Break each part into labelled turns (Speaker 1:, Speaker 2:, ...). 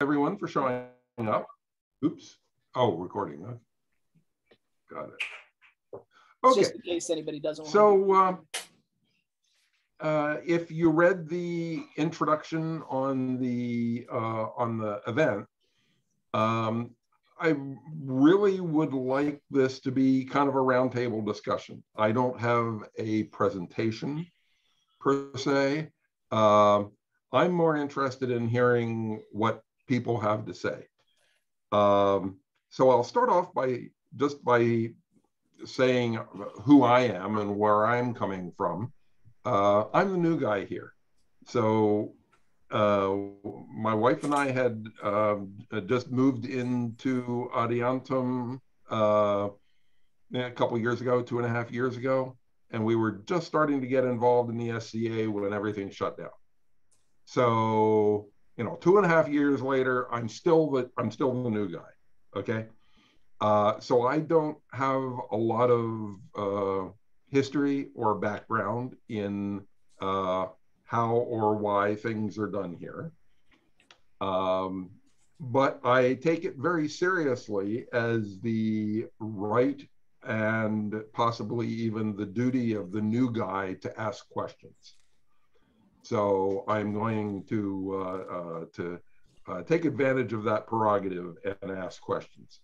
Speaker 1: everyone for showing up. Oops. Oh, recording. Huh? Got it.
Speaker 2: Okay. Just in case anybody doesn't.
Speaker 1: So, uh, uh, if you read the introduction on the uh, on the event, um, I really would like this to be kind of a roundtable discussion. I don't have a presentation per se. Um, I'm more interested in hearing what people have to say. Um, so I'll start off by just by saying who I am and where I'm coming from. Uh, I'm the new guy here. So uh, my wife and I had uh, just moved into Adiantum uh, a couple years ago, two and a half years ago, and we were just starting to get involved in the SCA when everything shut down. So you know, two and a half years later, I'm still the I'm still the new guy. Okay, uh, so I don't have a lot of uh, history or background in uh, how or why things are done here. Um, but I take it very seriously as the right and possibly even the duty of the new guy to ask questions. So I'm going to, uh, uh, to uh, take advantage of that prerogative and ask questions.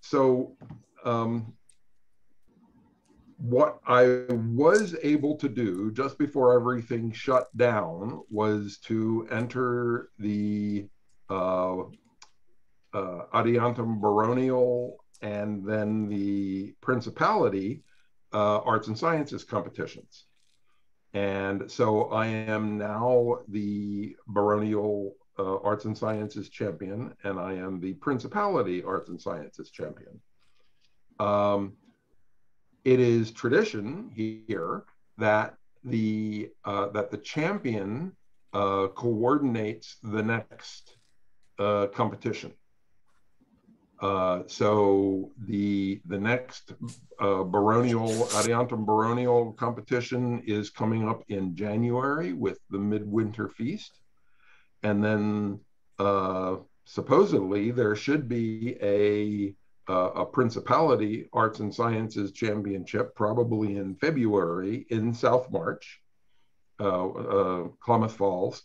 Speaker 1: So um, what I was able to do just before everything shut down was to enter the uh, uh, Adiantum Baronial and then the Principality uh, Arts and Sciences competitions. And so I am now the baronial uh, arts and sciences champion, and I am the principality arts and sciences champion. Um, it is tradition here that the uh, that the champion uh, coordinates the next uh, competition. Uh, so the the next uh, baronial Adiantum baronial competition is coming up in January with the midwinter feast, and then uh, supposedly there should be a uh, a principality arts and sciences championship probably in February in South March, uh, Klamath Falls.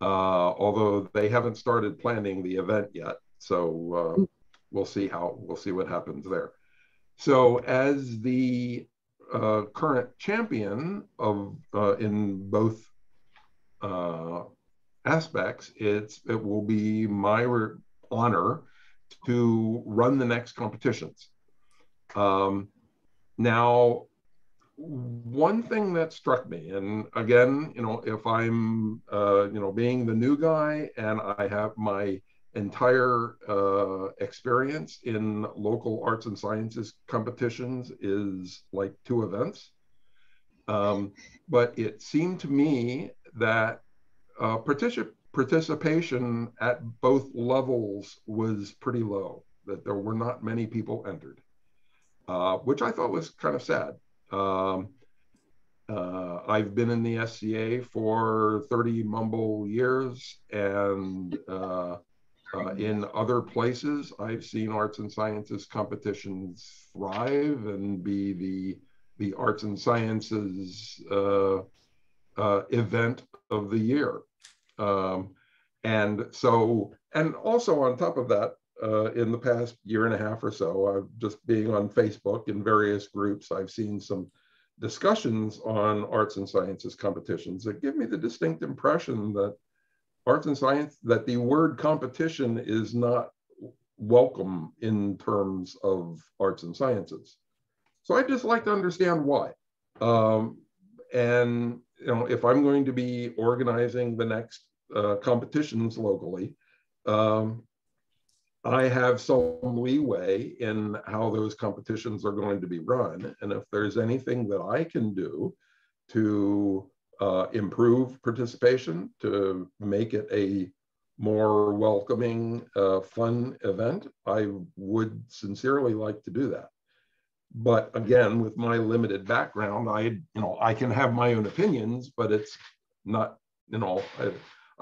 Speaker 1: although they haven't started planning the event yet, so we'll see how we'll see what happens there. So as the uh, current champion of uh, in both uh, aspects, it's it will be my honor to run the next competitions. Um, now, one thing that struck me, and again, you know, if I'm, uh, you know, being the new guy and I have my entire uh, experience in local arts and sciences competitions is like two events. Um, but it seemed to me that uh, particip participation at both levels was pretty low, that there were not many people entered, uh, which I thought was kind of sad. Um, uh, I've been in the SCA for 30 mumble years, and uh, uh, in other places, I've seen arts and sciences competitions thrive and be the the arts and sciences uh, uh, event of the year. Um, and so, and also on top of that, uh, in the past year and a half or so, I've just being on Facebook in various groups, I've seen some discussions on arts and sciences competitions that give me the distinct impression that arts and science that the word competition is not welcome in terms of arts and sciences. So I'd just like to understand why. Um, and you know, if I'm going to be organizing the next uh, competitions locally, um, I have some leeway in how those competitions are going to be run. And if there's anything that I can do to uh, improve participation, to make it a more welcoming, uh, fun event, I would sincerely like to do that. But again, with my limited background, I, you know, I can have my own opinions, but it's not, you know, I,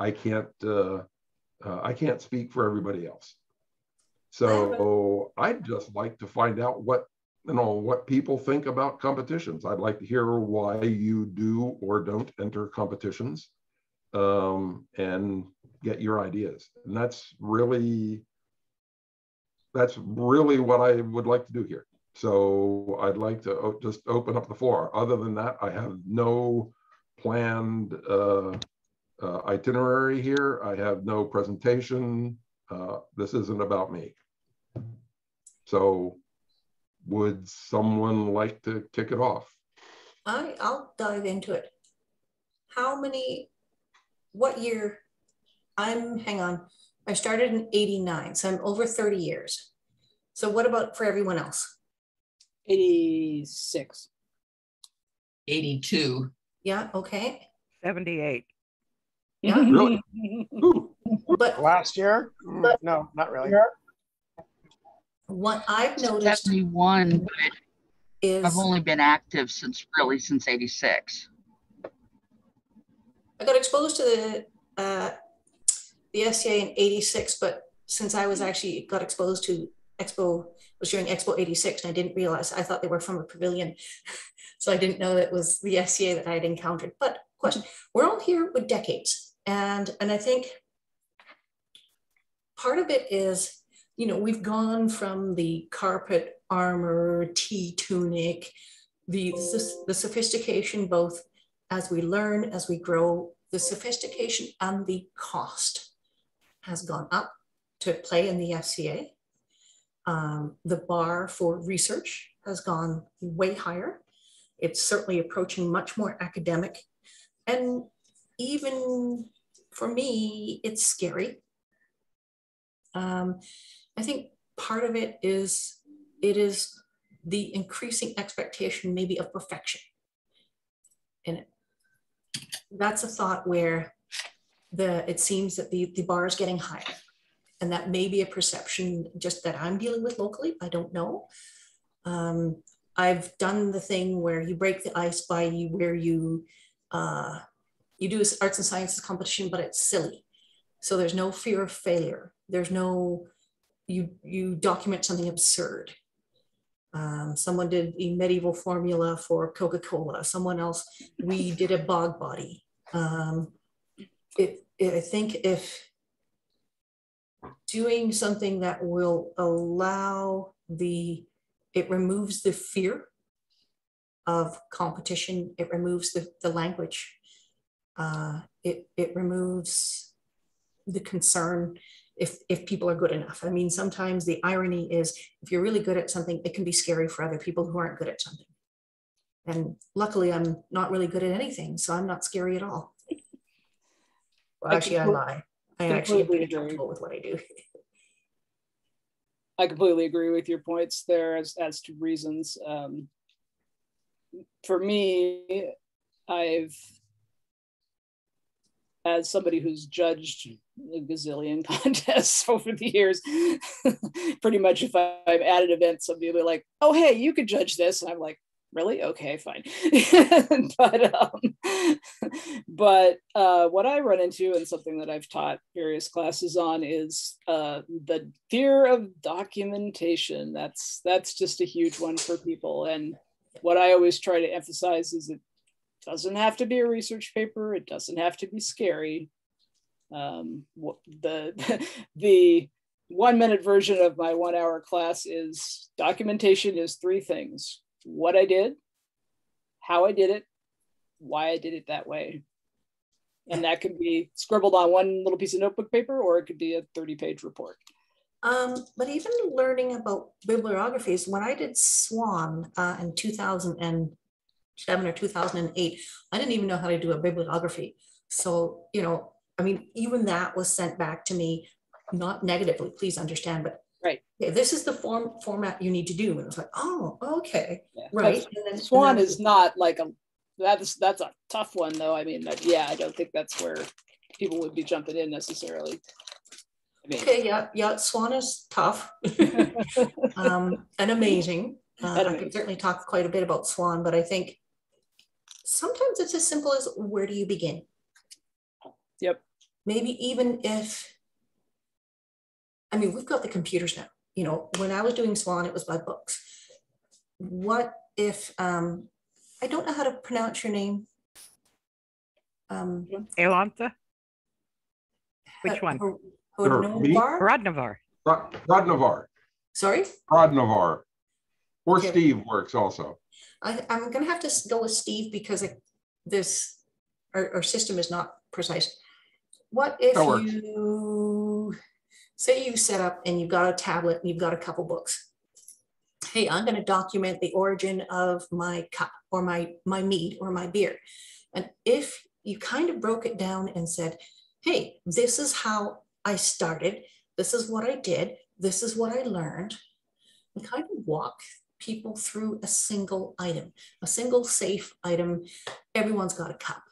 Speaker 1: I can't, uh, Uh, I can't speak for everybody else. So I'd just like to find out what you know what people think about competitions. I'd like to hear why you do or don't enter competitions, um, and get your ideas. And that's really that's really what I would like to do here. So I'd like to just open up the floor. Other than that, I have no planned uh, uh, itinerary here. I have no presentation. Uh, this isn't about me. So would someone like to kick it off?
Speaker 3: I, I'll dive into it. How many, what year? I'm, hang on, I started in 89, so I'm over 30 years. So what about for everyone else?
Speaker 2: 86.
Speaker 4: 82.
Speaker 3: Yeah, okay.
Speaker 5: 78.
Speaker 3: Yeah.
Speaker 1: Really?
Speaker 3: But
Speaker 6: Last year?
Speaker 3: But-
Speaker 6: No, not really.
Speaker 3: What I've noticed
Speaker 4: 71, but
Speaker 3: is
Speaker 4: I've only been active since really since 86.
Speaker 3: I got exposed to the uh, the SCA in '86, but since I was actually got exposed to Expo was during Expo '86, and I didn't realize I thought they were from a pavilion, so I didn't know that it was the SCA that I had encountered. But question: We're all here with decades, and and I think part of it is you know we've gone from the carpet armor, T tunic, the the sophistication both as we learn, as we grow, the sophistication and the cost has gone up to play in the SCA. Um, the bar for research has gone way higher. It's certainly approaching much more academic. And even for me, it's scary. Um, I think part of it is it is the increasing expectation maybe of perfection. And that's a thought where the it seems that the, the bar is getting higher. And that may be a perception just that I'm dealing with locally. I don't know. Um, I've done the thing where you break the ice by you, where you uh, you do arts and sciences competition, but it's silly. So there's no fear of failure. There's no you you document something absurd. Um, someone did a medieval formula for Coca-Cola. Someone else, we did a bog body. Um, it, it, I think if doing something that will allow the, it removes the fear of competition, it removes the, the language, uh, it, it removes the concern if, if people are good enough. I mean, sometimes the irony is if you're really good at something, it can be scary for other people who aren't good at something. And luckily, I'm not really good at anything, so I'm not scary at all. Well,
Speaker 2: I
Speaker 3: actually, I lie. I actually am pretty
Speaker 2: agree.
Speaker 3: comfortable with what I do.
Speaker 2: I completely agree with your points there as, as to reasons. Um, for me, I've, as somebody who's judged a gazillion contests over the years, pretty much if I'm at an event, somebody will be like, oh, hey, you could judge this. And I'm like, really? Okay, fine. but um, but uh, what I run into and something that I've taught various classes on is uh, the fear of documentation. That's that's just a huge one for people. And what I always try to emphasize is it doesn't have to be a research paper. It doesn't have to be scary. Um, the the one minute version of my one hour class is documentation is three things what I did, how I did it, why I did it that way. And that could be scribbled on one little piece of notebook paper, or it could be a 30 page report.
Speaker 3: Um, but even learning about bibliographies, when I did Swan uh, in 2007 or 2008, I didn't even know how to do a bibliography. So, you know, I mean, even that was sent back to me, not negatively, please understand, but
Speaker 2: Right.
Speaker 3: yeah, this is the form format you need to do. And it's like, oh, okay,
Speaker 2: Yeah.
Speaker 3: right. And then, and
Speaker 2: Swan
Speaker 3: then-
Speaker 2: is not like a that's that's a tough one though. I mean, that, yeah, I don't think that's where people would be jumping in necessarily. I mean,
Speaker 3: Okay, yeah, yeah, Swan is tough um, and amazing. Uh, I could certainly talk quite a bit about Swan, but I think sometimes it's as simple as where do you begin?
Speaker 2: Yep.
Speaker 3: Maybe even if I mean, we've got the computers now. You know, when I was doing Swan, it was by books. What if, um, I don't know how to pronounce your name. Um,
Speaker 5: Elanta? Which one?
Speaker 3: Ho-
Speaker 1: Sure, me?
Speaker 3: Hodnovar?
Speaker 1: Rod Rodnavar,
Speaker 3: Sorry,
Speaker 1: Rodnavar. Or
Speaker 3: Okay.
Speaker 1: Steve works also.
Speaker 3: I, I'm gonna have to go with Steve because it- this, our, our system is not precise. What if you, say you set up and you've got a tablet and you've got a couple books. Hey, I'm gonna document the origin of my cup or my, my meat or my beer. And if you kind of broke it down and said, hey, this is how I started, this is what I did, this is what I learned. And kind of walk people through a single item, a single safe item. Everyone's got a cup.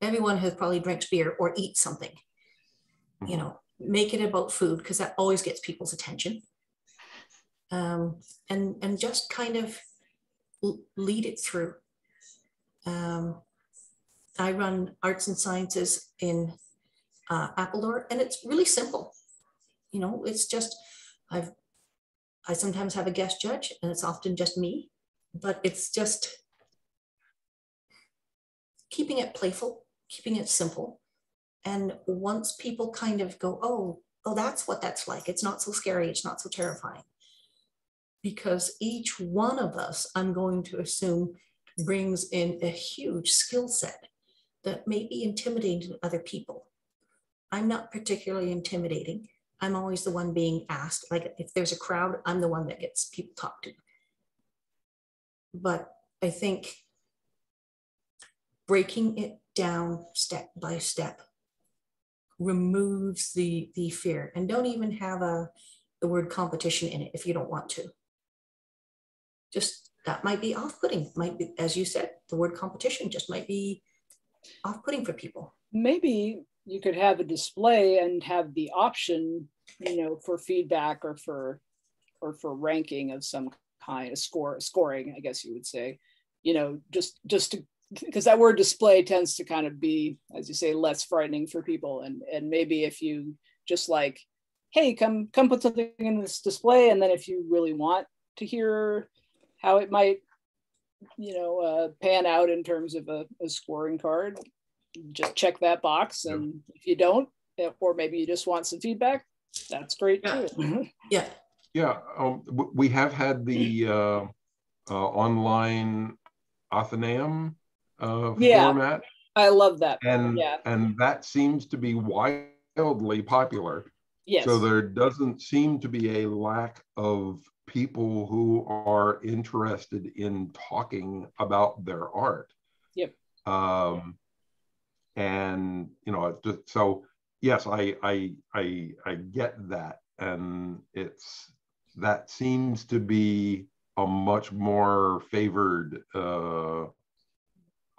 Speaker 3: Everyone has probably drinks beer or eat something. You know, make it about food because that always gets people's attention. Um, and and just kind of lead it through. Um, I run arts and sciences in uh, Appledore, and it's really simple. You know, it's just I've I sometimes have a guest judge, and it's often just me, but it's just keeping it playful, keeping it simple. And once people kind of go, oh, oh, that's what that's like. It's not so scary. It's not so terrifying. Because each one of us, I'm going to assume, brings in a huge skill set that may be intimidating to other people. I'm not particularly intimidating. I'm always the one being asked. Like if there's a crowd, I'm the one that gets people talked to. But I think breaking it down step by step removes the the fear and don't even have a the word competition in it if you don't want to just that might be off-putting might be as you said the word competition just might be off-putting for people
Speaker 2: maybe you could have a display and have the option you know for feedback or for or for ranking of some kind of score scoring i guess you would say. You know just just to because that word display tends to kind of be as you say less frightening for people. And and maybe if you just like hey come come put something in this display. And then if you really want to hear how it might you know uh, pan out in terms of a, a scoring card just check that box and if you don't eh, or maybe you just want some feedback that's great
Speaker 3: Yeah.
Speaker 2: too
Speaker 3: yeah
Speaker 1: Yeah, um, we have had the uh, uh, online Athenaeum uh,
Speaker 2: Yeah.
Speaker 1: format,
Speaker 2: i love that
Speaker 1: and
Speaker 2: Yeah.
Speaker 1: and that seems to be wildly popular.
Speaker 2: yes
Speaker 1: So there doesn't seem to be a lack of people who are interested in talking about their art.
Speaker 2: Yep.
Speaker 1: Um, and you know, so yes, I I I I get that, and it's that seems to be a much more favored uh,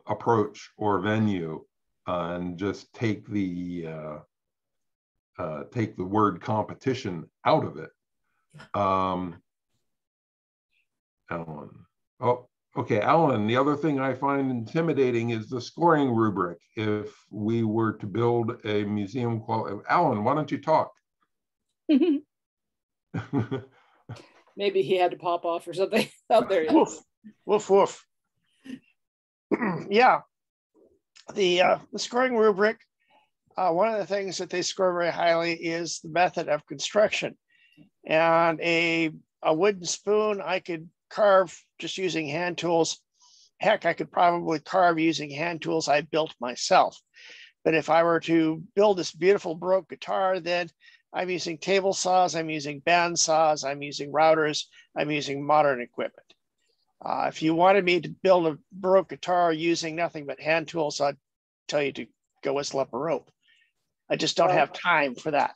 Speaker 1: approach or venue, uh, and just take the uh, uh, take the word competition out of it. Um, Alan. Oh, okay, Alan. The other thing I find intimidating is the scoring rubric. If we were to build a museum quality, Alan, why don't you talk?
Speaker 2: maybe he had to pop off or something out there
Speaker 6: Woof, woof, woof. yeah, the uh, the scoring rubric. Uh, one of the things that they score very highly is the method of construction, and a a wooden spoon I could carve just using hand tools. Heck, I could probably carve using hand tools I built myself. But if I were to build this beautiful Baroque guitar, then I'm using table saws, I'm using band saws, I'm using routers, I'm using modern equipment. Uh, if you wanted me to build a Baroque guitar using nothing but hand tools, I'd tell you to go whistle up a rope. I just don't have time for that.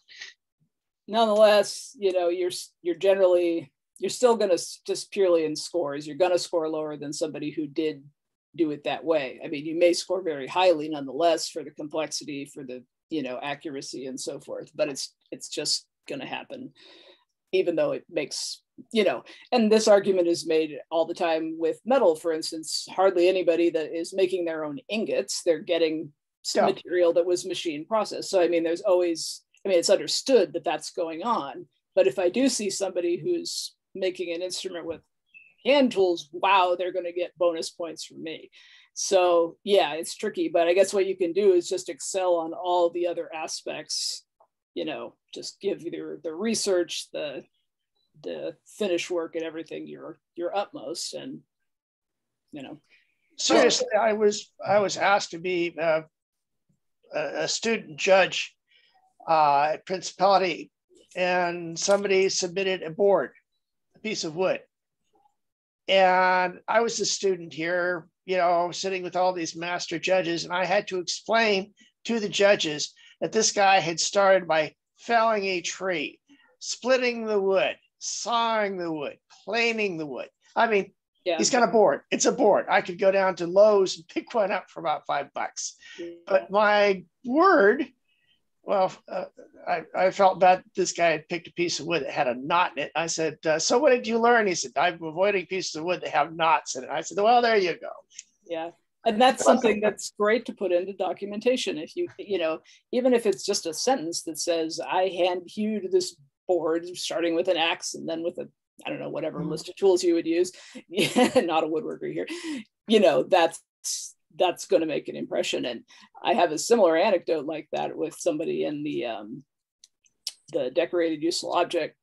Speaker 2: nonetheless you know you're you're generally you're still going to just purely in scores you're going to score lower than somebody who did do it that way i mean you may score very highly nonetheless for the complexity for the you know accuracy and so forth but it's it's just going to happen even though it makes you know and this argument is made all the time with metal for instance hardly anybody that is making their own ingots they're getting some
Speaker 6: Yeah.
Speaker 2: material that was machine processed so i mean there's always I mean, it's understood that that's going on. But if I do see somebody who's making an instrument with hand tools, wow, they're going to get bonus points from me. So yeah, it's tricky, but I guess what you can do is just excel on all the other aspects. You know, just give either the research, the the finish work, and everything your your utmost, and you know.
Speaker 6: Seriously, I was I was asked to be uh, a student judge uh, at Principality, and somebody submitted a board, a piece of wood, and I was a student here, you know, sitting with all these master judges, and I had to explain to the judges that this guy had started by felling a tree, splitting the wood, sawing the wood, planing the wood. I mean, yeah. he's got a board. It's a board. I could go down to Lowe's and pick one up for about five bucks. But my word well, uh, I, I felt bad. This guy had picked a piece of wood that had a knot in it. I said, uh, So what did you learn? He said, I'm avoiding pieces of wood that have knots in it. I said, Well, there you go.
Speaker 2: Yeah. And that's something that's great to put into documentation. If you, you know, even if it's just a sentence that says, I hand hewed this board starting with an axe and then with a, I don't know, whatever mm-hmm. list of tools you would use, not a woodworker here, you know, that's that's going to make an impression. And I have a similar anecdote like that with somebody in the um, the decorated useful object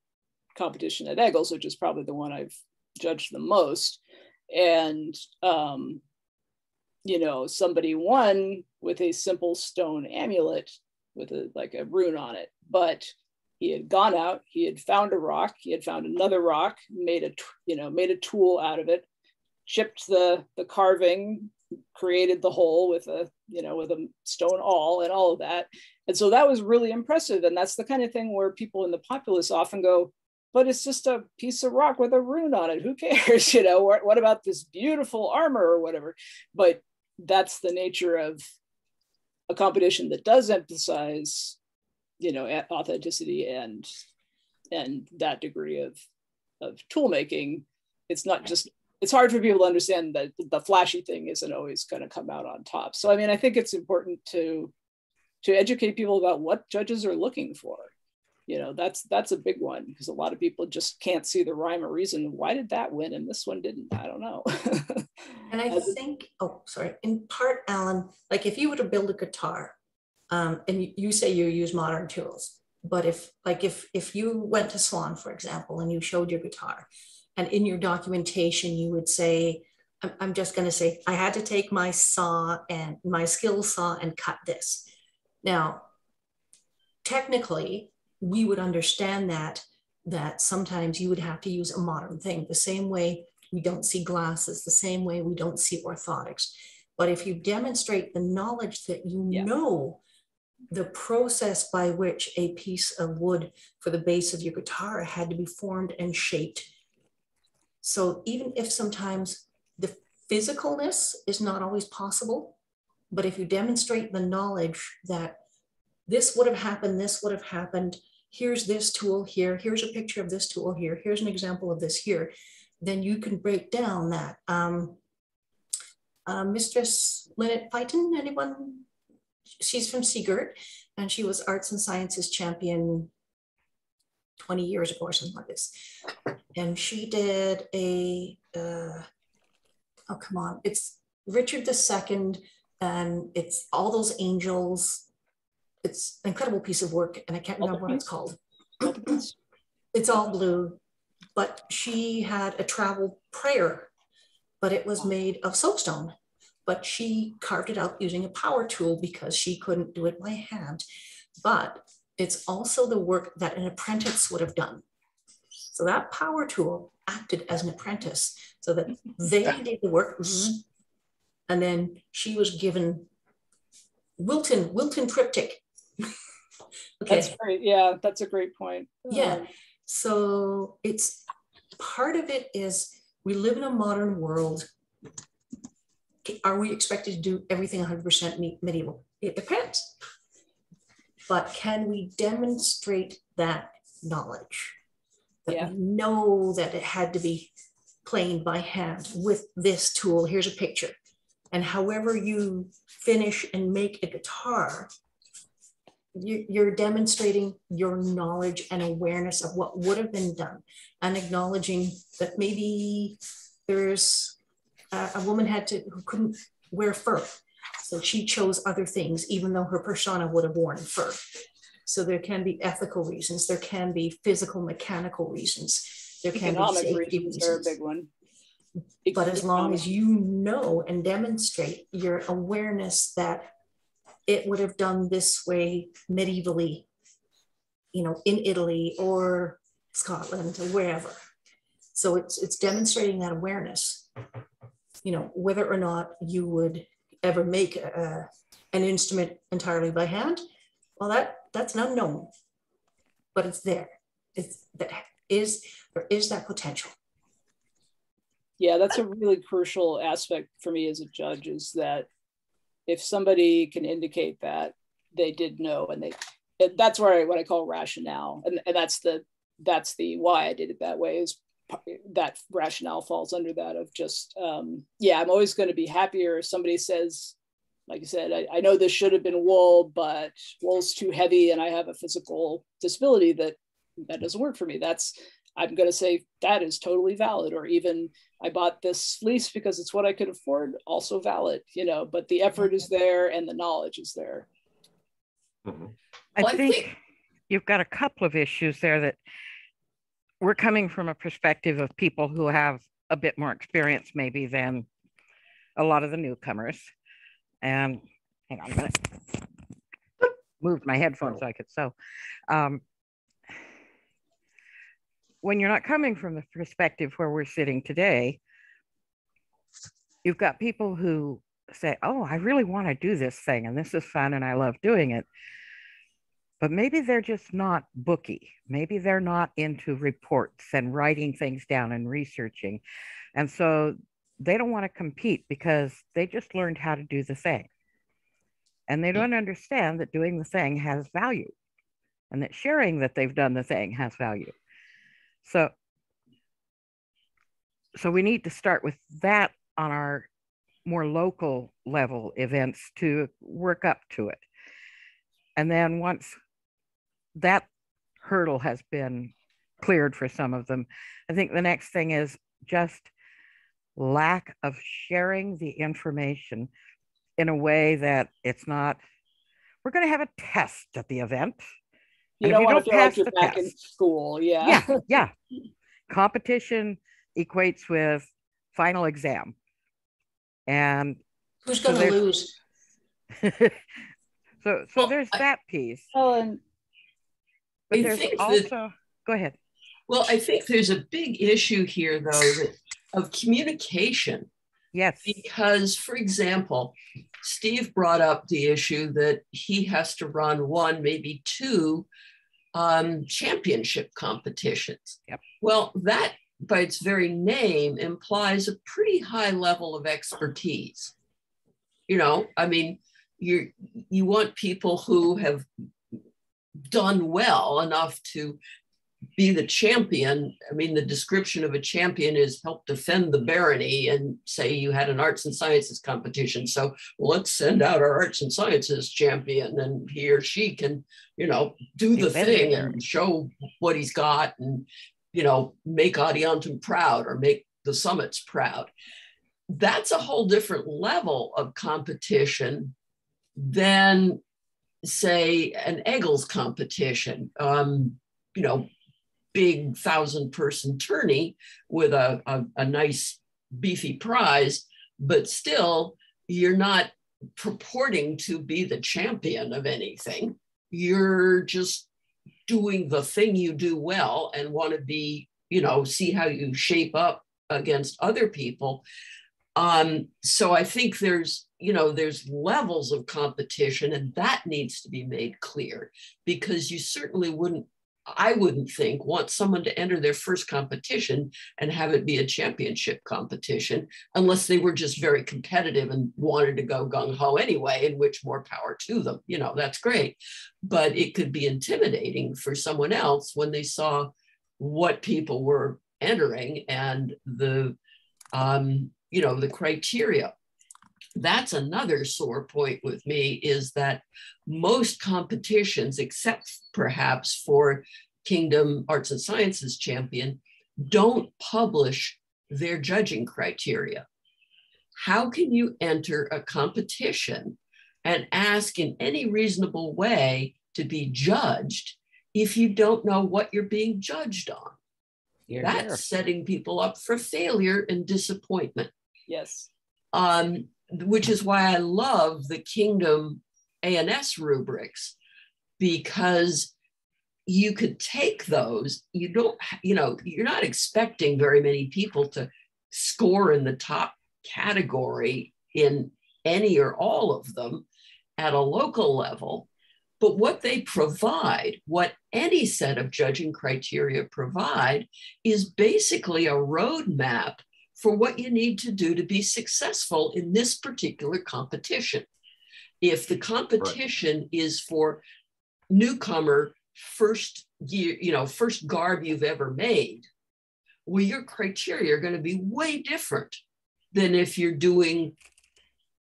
Speaker 2: competition at Egils, which is probably the one I've judged the most. And um, you know, somebody won with a simple stone amulet with a like a rune on it, but he had gone out, he had found a rock, he had found another rock, made a you know made a tool out of it, chipped the the carving created the hole with a you know with a stone awl and all of that. And so that was really impressive. And that's the kind of thing where people in the populace often go but it's just a piece of rock with a rune on it. Who cares? You know what, what about this beautiful armor or whatever? But that's the nature of a competition that does emphasize you know authenticity and and that degree of of tool making it's not just it's hard for people to understand that the flashy thing isn't always going to come out on top. So I mean, I think it's important to to educate people about what judges are looking for. You know, that's that's a big one because a lot of people just can't see the rhyme or reason. Why did that win and this one didn't? I don't know.
Speaker 3: and I think, oh, sorry. In part, Alan, like if you were to build a guitar, um, and you say you use modern tools, but if like if if you went to Swan, for example, and you showed your guitar, and in your documentation, you would say, I'm just going to say, I had to take my saw and my skill saw and cut this. Now, technically, we would understand that that sometimes you would have to use a modern thing, the same way we don't see glasses, the same way we don't see orthotics. But if you demonstrate the knowledge that you yeah. know the process by which a piece of wood for the base of your guitar had to be formed and shaped so even if sometimes the physicalness is not always possible, but if you demonstrate the knowledge that this would have happened, this would have happened, here's this tool here, here's a picture of this tool here, here's an example of this here, then you can break down that. Um, uh, Mistress Lynette Fighton, anyone? She's from Seagirt and she was arts and sciences champion 20 years ago or something like this. And she did a, uh, oh, come on, it's Richard II, and it's all those angels. It's an incredible piece of work, and I can't remember what it's called. it's all blue, but she had a travel prayer, but it was made of soapstone. But she carved it out using a power tool because she couldn't do it by hand. But it's also the work that an apprentice would have done. So that power tool acted as an apprentice so that they did the work. And then she was given Wilton, Wilton triptych.
Speaker 2: okay. That's great. Yeah, that's a great point.
Speaker 3: Yeah. Um, so it's part of it is we live in a modern world. Are we expected to do everything 100% medieval? It depends but can we demonstrate that knowledge? That yeah. we know that it had to be planed by hand with this tool. Here's a picture. And however you finish and make a guitar, you, you're demonstrating your knowledge and awareness of what would have been done and acknowledging that maybe there's a, a woman had to who couldn't wear fur so she chose other things even though her persona would have worn fur so there can be ethical reasons there can be physical mechanical reasons there can
Speaker 2: Economic
Speaker 3: be safety
Speaker 2: reasons are a big one.
Speaker 3: but as long as you know and demonstrate your awareness that it would have done this way medievally, you know, in Italy or Scotland or wherever. So it's it's demonstrating that awareness, you know, whether or not you would ever make a, an instrument entirely by hand. Well, that that's an unknown, but it's there. It's that is there is that potential.
Speaker 2: Yeah, that's a really crucial aspect for me as a judge is that if somebody can indicate that they did know and they that's where I, what I call rationale and, and that's the that's the why I did it that way is that rationale falls under that of just um, yeah I'm always going to be happier if somebody says like you said I, I know this should have been wool but wool's too heavy and I have a physical disability that that doesn't work for me that's I'm going to say that is totally valid. Or even I bought this fleece because it's what I could afford, also valid, you know, but the effort is there and the knowledge is there.
Speaker 5: Mm-hmm. I, well, think I think you've got a couple of issues there that we're coming from a perspective of people who have a bit more experience, maybe, than a lot of the newcomers. And hang on a minute. Moved my headphones so I could so. Um, when you're not coming from the perspective where we're sitting today, you've got people who say, Oh, I really want to do this thing and this is fun and I love doing it. But maybe they're just not booky. Maybe they're not into reports and writing things down and researching. And so they don't want to compete because they just learned how to do the thing. And they hmm. don't understand that doing the thing has value and that sharing that they've done the thing has value. So, so we need to start with that on our more local level events to work up to it. And then once that hurdle has been cleared for some of them, I think the next thing is just lack of sharing the information in a way that it's not, we're going to have a test at the event
Speaker 2: you don't want to feel like you're back test, in school. Yeah.
Speaker 5: Yeah. Yeah. Competition equates with final exam. And
Speaker 3: who's going to so lose?
Speaker 5: so, so well, there's I, that piece.
Speaker 2: Oh, and
Speaker 5: but I there's also, that, go ahead.
Speaker 7: Well, I think there's a big issue here, though, that, of communication.
Speaker 5: Yes.
Speaker 7: Because, for example, Steve brought up the issue that he has to run one, maybe two um, championship competitions.
Speaker 5: Yep.
Speaker 7: Well, that by its very name implies a pretty high level of expertise. You know, I mean, you you want people who have done well enough to be the champion. I mean, the description of a champion is help defend the barony and say you had an arts and sciences competition. So well, let's send out our arts and sciences champion and he or she can, you know, do the thing and show what he's got and, you know, make Adiantum proud or make the summits proud. That's a whole different level of competition than say an Egils competition. Um, you know, big thousand person tourney with a, a, a nice beefy prize, but still you're not purporting to be the champion of anything. You're just doing the thing you do well and want to be, you know, see how you shape up against other people. Um, so I think there's, you know, there's levels of competition, and that needs to be made clear because you certainly wouldn't I wouldn't think want someone to enter their first competition and have it be a championship competition unless they were just very competitive and wanted to go gung ho anyway, in which more power to them. You know, that's great. But it could be intimidating for someone else when they saw what people were entering and the, um, you know, the criteria. That's another sore point with me is that most competitions, except perhaps for Kingdom Arts and Sciences Champion, don't publish their judging criteria. How can you enter a competition and ask in any reasonable way to be judged if you don't know what you're being judged on?
Speaker 5: Here,
Speaker 7: That's
Speaker 5: here.
Speaker 7: setting people up for failure and disappointment.
Speaker 2: Yes.
Speaker 7: Um, which is why I love the Kingdom A&S rubrics because you could take those. You don't, you know, you're not expecting very many people to score in the top category in any or all of them at a local level. But what they provide, what any set of judging criteria provide, is basically a roadmap for what you need to do to be successful in this particular competition. If the competition is for newcomer first year, you know, first garb you've ever made, well, your criteria are going to be way different than if you're doing,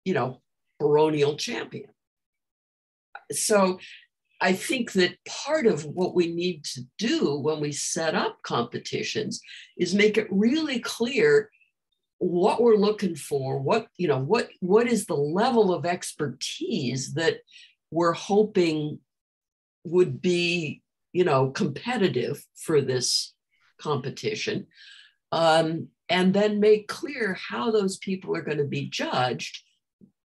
Speaker 7: you know, baronial champion. So I think that part of what we need to do when we set up competitions is make it really clear what we're looking for, what, you know, what, what is the level of expertise that we're hoping would be, you know, competitive for this competition. Um, and then make clear how those people are going to be judged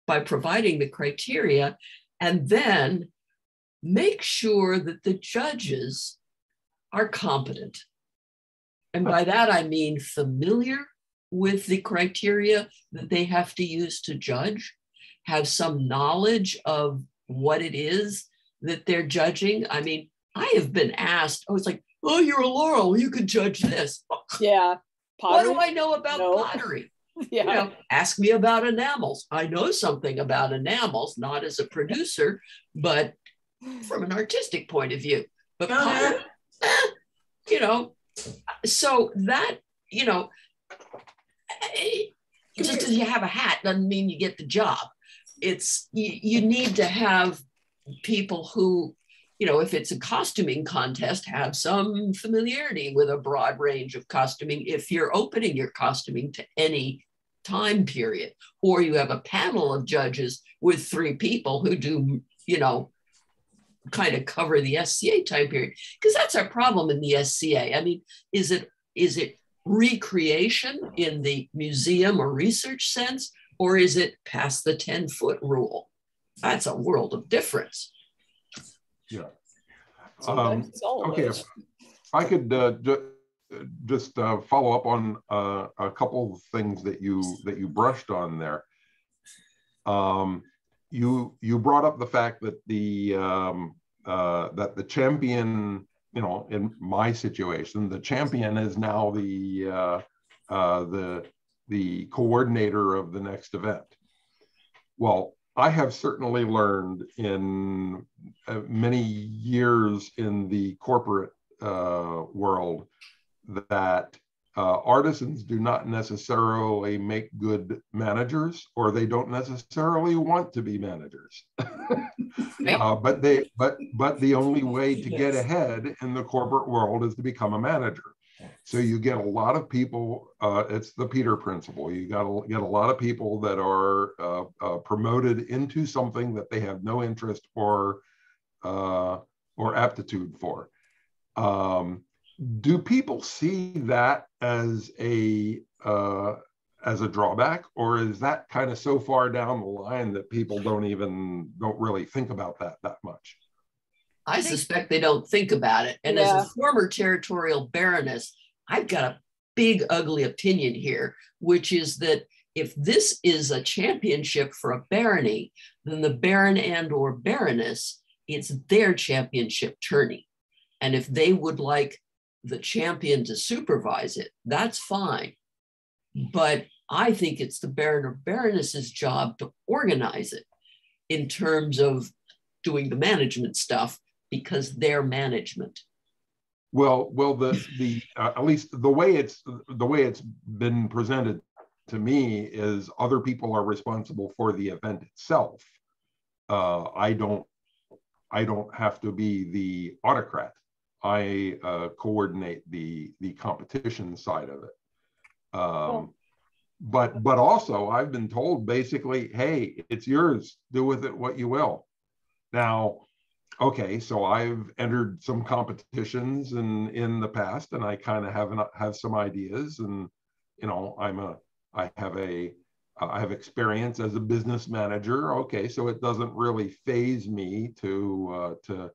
Speaker 7: by providing the criteria and then make sure that the judges are competent. And by that, I mean familiar with the criteria that they have to use to judge, have some knowledge of what it is that they're judging. I mean, I have been asked, I was like, oh, you're a Laurel, you could judge this.
Speaker 2: Yeah.
Speaker 7: What do I know about
Speaker 2: No.
Speaker 7: pottery?
Speaker 2: yeah.
Speaker 7: you know, ask me about enamels. I know something about enamels, not as a producer, but from an artistic point of view. But
Speaker 3: Uh-huh.
Speaker 7: pottery, eh, you know, so that, you know, just because you have a hat doesn't mean you get the job. It's you, you need to have people who, you know, if it's a costuming contest, have some familiarity with a broad range of costuming if you're opening your costuming to any time period, or you have a panel of judges with three people who do, you know, kind of cover the SCA time period. Because that's our problem in the SCA. I mean, is it is it recreation in the museum or research sense, or is it past the 10 foot rule? That's a world of difference.
Speaker 1: Yeah. Um,
Speaker 2: it's all of
Speaker 1: okay, if I could uh, ju- just uh, follow up on uh, a couple of things that you that you brushed on there. Um, you you brought up the fact that the um, uh, that the champion, you know, in my situation, the champion is now the uh, uh, the the coordinator of the next event. Well, I have certainly learned in uh, many years in the corporate uh, world that uh, artisans do not necessarily make good managers, or they don't necessarily want to be managers. uh, but they, but but the only way to get ahead in the corporate world is to become a manager. So you get a lot of people. Uh, it's the Peter principle. You got to get a lot of people that are uh, uh, promoted into something that they have no interest or uh, or aptitude for. Um, do people see that as a uh, as a drawback, or is that kind of so far down the line that people don't even don't really think about that that much?
Speaker 7: I suspect they don't think about it. And
Speaker 2: Yeah.
Speaker 7: as a former territorial baroness, I've got a big, ugly opinion here, which is that if this is a championship for a barony, then the baron and or baroness, it's their championship tourney. And if they would like the champion to supervise it, that's fine. But I think it's the baron or baroness's job to organize it in terms of doing the management stuff because they're management.
Speaker 1: Well, well, the the uh, at least the way it's the way it's been presented to me is other people are responsible for the event itself. Uh, I don't I don't have to be the autocrat. I uh, coordinate the the competition side of it. Um, but but also I've been told basically, hey, it's yours. Do with it what you will. Now, okay, so I've entered some competitions in in the past, and I kind of have an, have some ideas, and you know, I'm a I have a I have experience as a business manager. Okay, so it doesn't really phase me to uh, to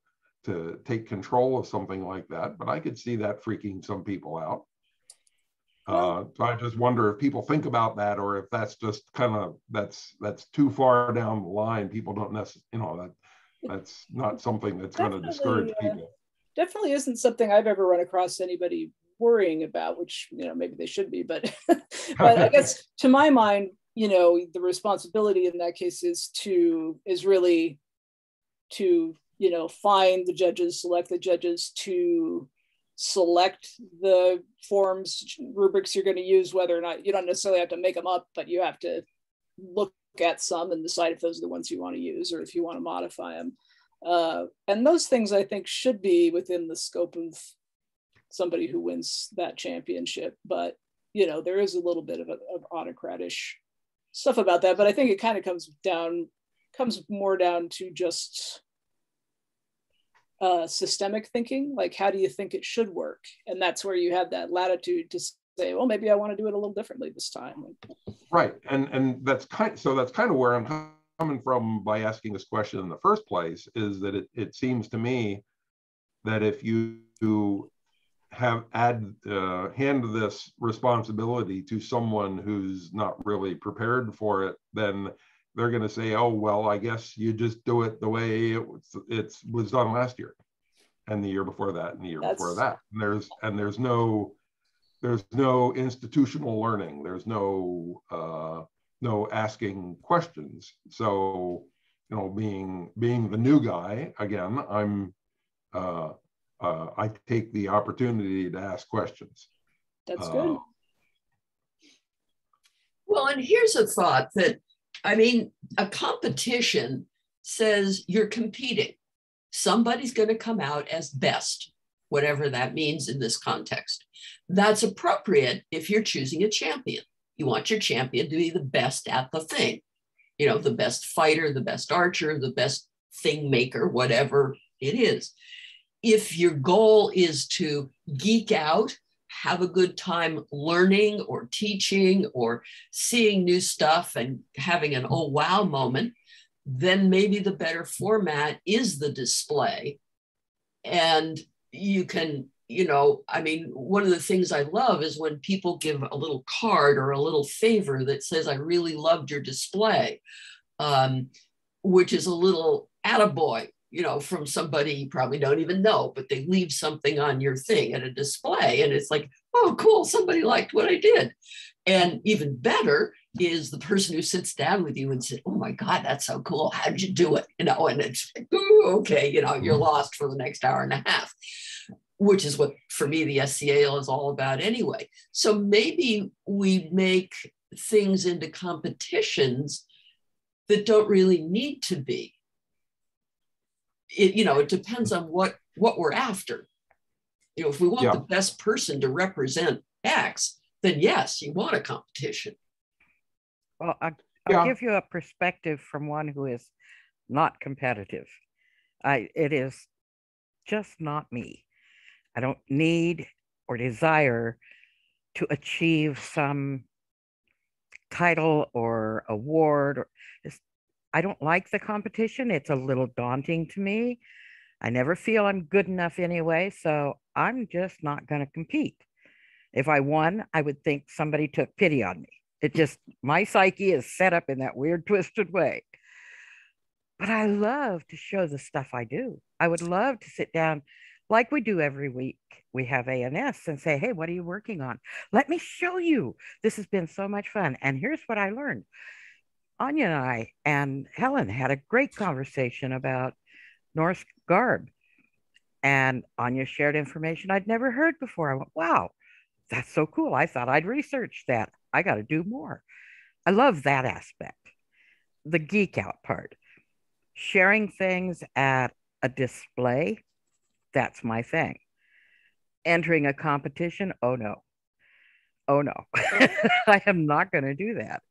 Speaker 1: to take control of something like that, but I could see that freaking some people out. Uh, so I just wonder if people think about that, or if that's just kind of that's that's too far down the line. People don't necessarily, you know, that that's not something that's going to discourage
Speaker 2: uh,
Speaker 1: people.
Speaker 2: definitely isn't something I've ever run across anybody worrying about, which you know maybe they should be, but but I guess to my mind, you know, the responsibility in that case is to is really to you know find the judges, select the judges to select the forms rubrics you're going to use whether or not you don't necessarily have to make them up but you have to look at some and decide if those are the ones you want to use or if you want to modify them uh, and those things i think should be within the scope of somebody who wins that championship but you know there is a little bit of, a, of autocratish stuff about that but i think it kind of comes down comes more down to just uh, systemic thinking like how do you think it should work? And that's where you have that latitude to say well maybe i want to do it a little differently this time.
Speaker 1: Right and and that's kind so that's kind of where i'm coming from by asking this question in the first place is that it, it seems to me that if you have add uh, hand this responsibility to someone who's not really prepared for it then they're going to say, "Oh well, I guess you just do it the way it was, it was done last year, and the year before that, and the year
Speaker 2: That's-
Speaker 1: before that." And there's and there's no there's no institutional learning. There's no uh, no asking questions. So you know, being being the new guy again, I'm uh, uh, I take the opportunity to ask questions.
Speaker 2: that's
Speaker 1: Uh,
Speaker 2: good
Speaker 7: Well, and here's a thought that I mean, a competition says you're competing. Somebody's going to come out as best, whatever that means in this context. That's appropriate if you're choosing a champion. You want your champion to be the best at the thing, you know, the best fighter, the best archer, the best thing maker, whatever it is. If your goal is to geek out have a good time learning or teaching or seeing new stuff and having an oh wow moment, then maybe the better format is the display. And you can, you know, I mean, one of the things I love is when people give a little card or a little favor that says, I really loved your display, um, which is a little attaboy you know, from somebody you probably don't even know, but they leave something on your thing at a display. And it's like, oh, cool, somebody liked what I did. And even better is the person who sits down with you and says, oh my God, that's so cool. How'd you do it? You know, and it's like, Ooh, okay, you know, you're mm-hmm. lost for the next hour and a half, which is what for me the SCAL is all about anyway. So maybe we make things into competitions that don't really need to be it, you know, it depends on what what we're after. You know, if we want
Speaker 1: Yeah.
Speaker 7: the best person to represent X, then yes, you want a competition.
Speaker 5: Well, I, I'll
Speaker 1: Yeah.
Speaker 5: give you a perspective from one who is not competitive. I it is just not me. I don't need or desire to achieve some title or award or it's- I don't like the competition. It's a little daunting to me. I never feel I'm good enough anyway, so I'm just not going to compete. If I won, I would think somebody took pity on me. It just, my psyche is set up in that weird, twisted way. But I love to show the stuff I do. I would love to sit down like we do every week. We have A&S and say, hey, what are you working on? Let me show you. This has been so much fun. And here's what I learned. Anya and I and Helen had a great conversation about Norse garb. And Anya shared information I'd never heard before. I went, wow, that's so cool. I thought I'd research that. I got to do more. I love that aspect. The geek out part, sharing things at a display, that's my thing. Entering a competition, oh no. Oh no, I am not going to do that.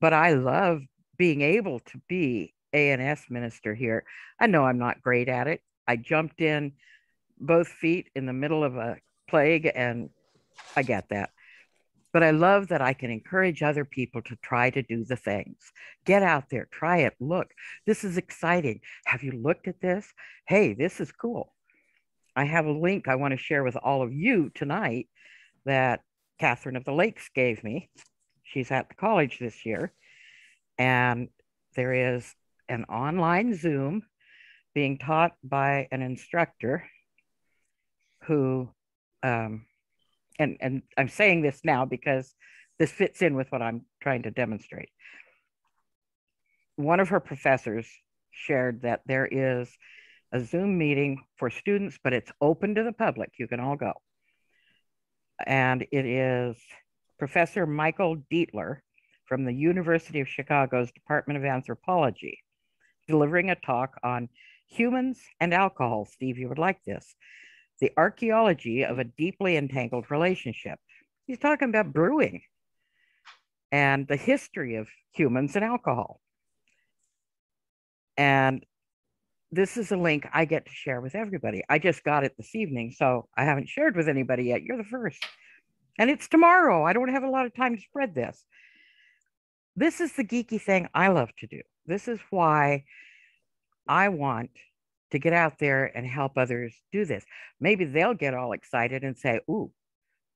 Speaker 5: But I love being able to be A&S minister here. I know I'm not great at it. I jumped in both feet in the middle of a plague, and I get that. But I love that I can encourage other people to try to do the things. Get out there, try it, look. This is exciting. Have you looked at this? Hey, this is cool. I have a link I want to share with all of you tonight that Catherine of the Lakes gave me. She's at the college this year. And there is an online Zoom being taught by an instructor who, um, and, and I'm saying this now because this fits in with what I'm trying to demonstrate. One of her professors shared that there is a Zoom meeting for students, but it's open to the public. You can all go. And it is Professor Michael Dietler from the University of Chicago's Department of Anthropology delivering a talk on humans and alcohol. Steve, you would like this. The archaeology of a deeply entangled relationship. He's talking about brewing and the history of humans and alcohol. And this is a link I get to share with everybody. I just got it this evening, so I haven't shared with anybody yet. You're the first. And it's tomorrow. I don't have a lot of time to spread this. This is the geeky thing I love to do. This is why I want to get out there and help others do this. Maybe they'll get all excited and say, Ooh,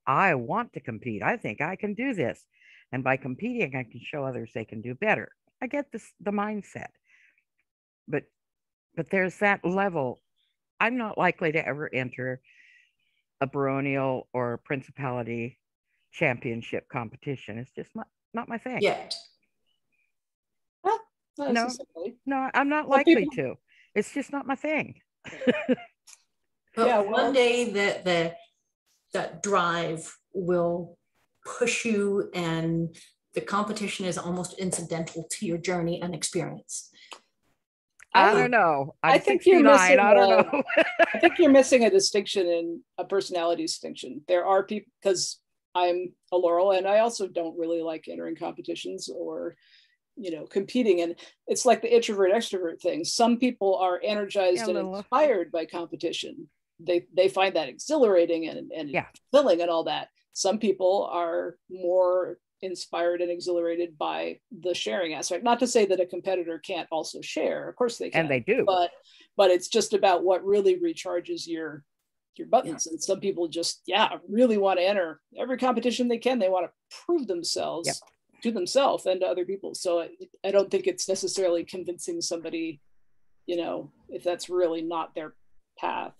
Speaker 5: I want to compete. I think I can do this. And by competing, I can show others they can do better. I get this the mindset. But but there's that level. I'm not likely to ever enter a baronial or principality championship competition. It's just not, not my thing.
Speaker 3: Yet.
Speaker 5: no, no, I'm not likely people... to. It's just not my thing.
Speaker 3: but yeah, well, one day that the that drive will push you and the competition is almost incidental to your journey and experience.
Speaker 5: I, I don't know. I'm i think you're missing. I don't a, know.
Speaker 2: I think you're missing a distinction in a personality distinction. There are people because I'm a Laurel, and I also don't really like entering competitions or you know competing and it's like the introvert extrovert thing some people are energized yeah, and inspired by competition they they find that exhilarating and and yeah. filling and all that some people are more inspired and exhilarated by the sharing aspect not to say that a competitor can't also share of course they can
Speaker 5: and they do
Speaker 2: but but it's just about what really recharges your your buttons yeah. and some people just yeah really want to enter every competition they can they want to prove themselves yep to themselves and to other people. So I, I don't think it's necessarily convincing somebody, you know, if that's really not their path.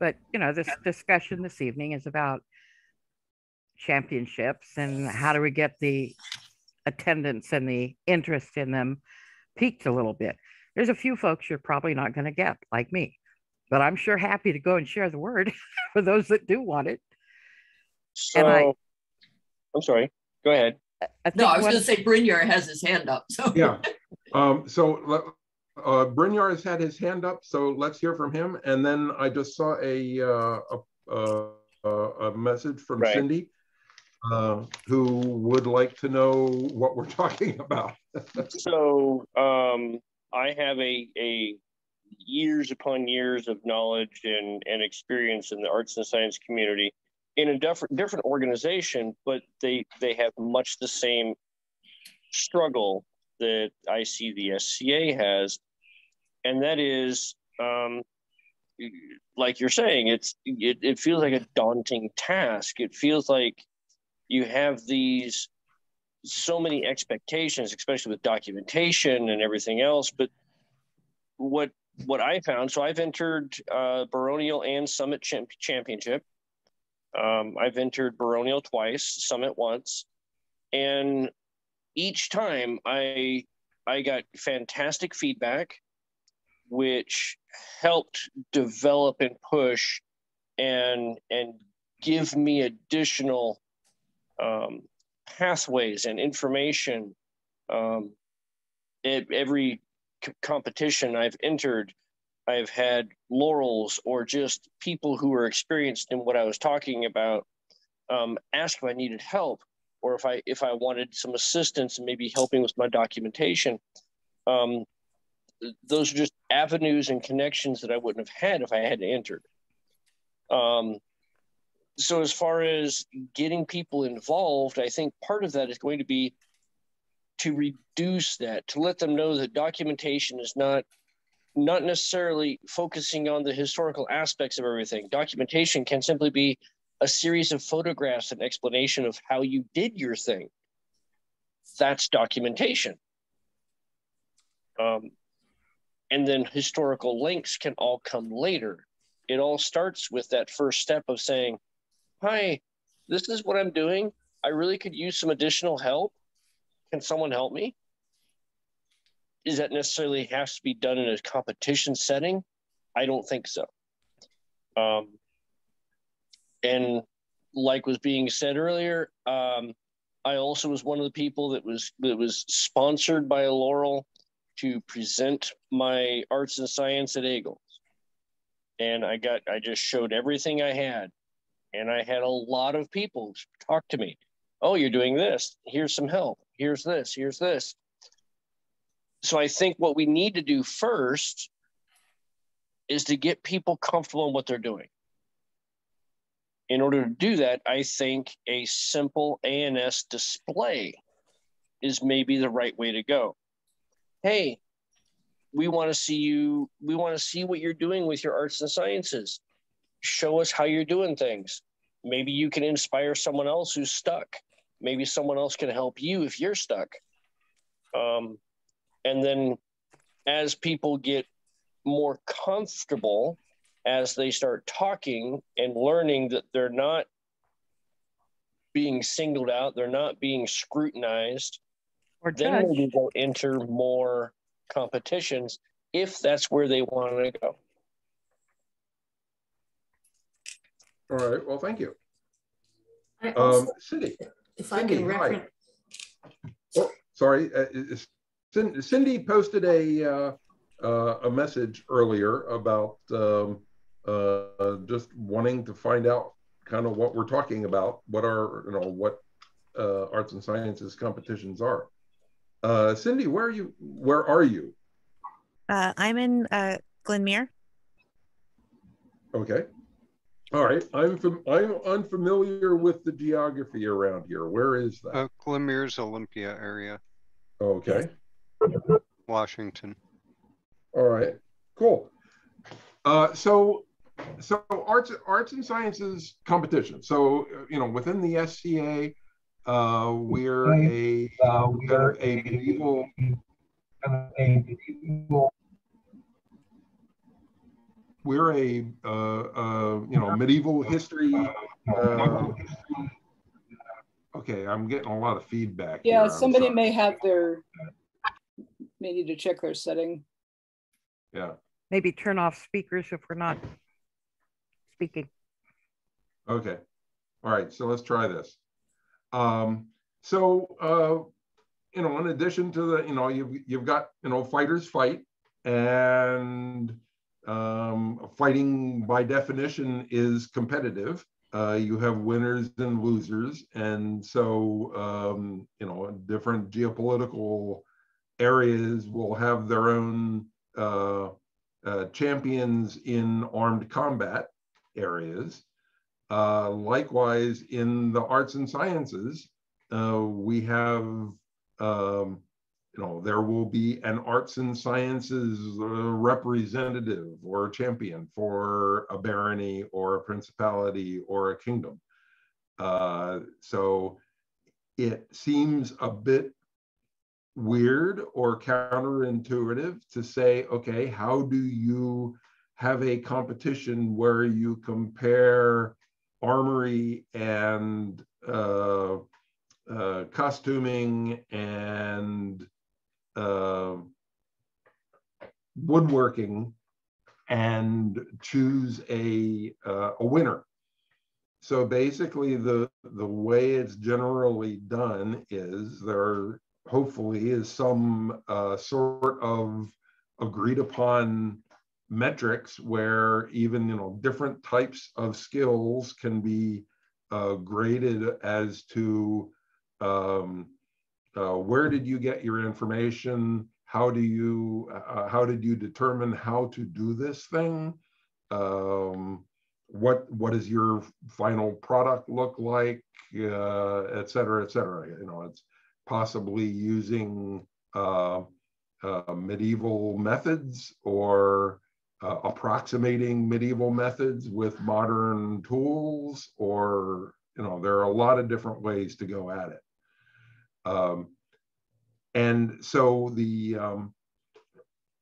Speaker 5: But, you know, this discussion this evening is about championships and how do we get the attendance and the interest in them peaked a little bit. There's a few folks you're probably not going to get, like me, but I'm sure happy to go and share the word for those that do want it.
Speaker 8: So, I, I'm sorry. Go ahead.
Speaker 7: I no, I was going to say Brynjar has his hand up. So
Speaker 1: yeah. Um, so uh, Brynjar has had his hand up, so let's hear from him. And then I just saw a uh, a, a, a, message from right. Cindy, uh, who would like to know what we're talking about.
Speaker 8: so um, I have a a years upon years of knowledge and, and experience in the arts and science community in a different different organization, but they they have much the same struggle that I see the SCA has, and that is, um, like you're saying, it's it, it feels like a daunting task. It feels like you have these so many expectations, especially with documentation and everything else. But what what I found, so I've entered uh, Baronial and Summit Champ- Championship. Um, I've entered Baronial twice, Summit once, and each time I I got fantastic feedback, which helped develop and push and and give me additional um, pathways and information. Um, at every c- competition I've entered, I've had laurels or just people who were experienced in what I was talking about um, ask if I needed help or if I if I wanted some assistance and maybe helping with my documentation. Um, those are just avenues and connections that I wouldn't have had if I had entered. Um, so as far as getting people involved, I think part of that is going to be to reduce that, to let them know that documentation is not not necessarily focusing on the historical aspects of everything. Documentation can simply be a series of photographs and explanation of how you did your thing. That's documentation. Um, and then historical links can all come later. It all starts with that first step of saying, Hi, this is what I'm doing. I really could use some additional help. Can someone help me? Is that necessarily has to be done in a competition setting? I don't think so. Um, and like was being said earlier, um, I also was one of the people that was that was sponsored by Laurel to present my arts and science at Egils. And I got I just showed everything I had. And I had a lot of people talk to me. Oh, you're doing this. Here's some help. Here's this. Here's this. So I think what we need to do first is to get people comfortable in what they're doing. In order to do that, I think a simple A&S display is maybe the right way to go. Hey, we want to see you, we want to see what you're doing with your arts and sciences. Show us how you're doing things. Maybe you can inspire someone else who's stuck. Maybe someone else can help you if you're stuck. Um, and then as people get more comfortable as they start talking and learning that they're not being singled out, they're not being scrutinized,
Speaker 5: Or
Speaker 8: then maybe they'll enter more competitions if that's where they want to go.
Speaker 1: All right. Well, thank you.
Speaker 3: I also,
Speaker 1: Um, Cindy,
Speaker 3: if I
Speaker 1: Cindy,
Speaker 3: can reference,
Speaker 1: oh, sorry. Uh, is- Cindy posted a uh, uh, a message earlier about um, uh, just wanting to find out kind of what we're talking about, what our you know what uh, arts and sciences competitions are. Uh, Cindy, where are you? Where are you?
Speaker 9: Uh, I'm in uh, Glymm Mere.
Speaker 1: Okay. All right. I'm from. I'm unfamiliar with the geography around here. Where is that?
Speaker 10: Uh, Glymm Mere's Olympia area,
Speaker 1: Okay.
Speaker 10: Washington.
Speaker 1: All right, cool. Uh, so, so arts, arts and sciences competition. So, uh, you know, within the SCA, uh, we're a, we're a medieval. a medieval, we're a, uh, uh, you know, medieval history. Uh, okay, I'm getting a lot of feedback.
Speaker 2: Yeah,
Speaker 1: I'm
Speaker 2: somebody may have their, may need to check their setting.
Speaker 1: Yeah.
Speaker 5: Maybe turn off speakers if we're not speaking.
Speaker 1: Okay. All right. So let's try this. Um, so, uh, you know, in addition to the, you know, you've, you've got, you know, fighters fight and um, fighting by definition is competitive. Uh, you have winners and losers. And so, um, you know, different geopolitical areas will have their own uh, uh, champions in armed combat areas. Uh, likewise, in the arts and sciences, uh, we have, um, you know, there will be an arts and sciences uh, representative or champion for a barony or a principality or a kingdom. Uh, so it seems a bit weird or counterintuitive to say, okay, how do you have a competition where you compare armory and uh, uh, costuming and uh, woodworking and choose a, uh, a winner? so basically the the way it's generally done is there hopefully is some uh, sort of agreed upon metrics where even you know different types of skills can be uh, graded as to um, uh, where did you get your information? How do you uh, how did you determine how to do this thing? Um, what what does your final product look like? Uh, et cetera et cetera. You know it's possibly using uh, uh, medieval methods or uh, approximating medieval methods with modern tools or you know there are a lot of different ways to go at it um, and so the um,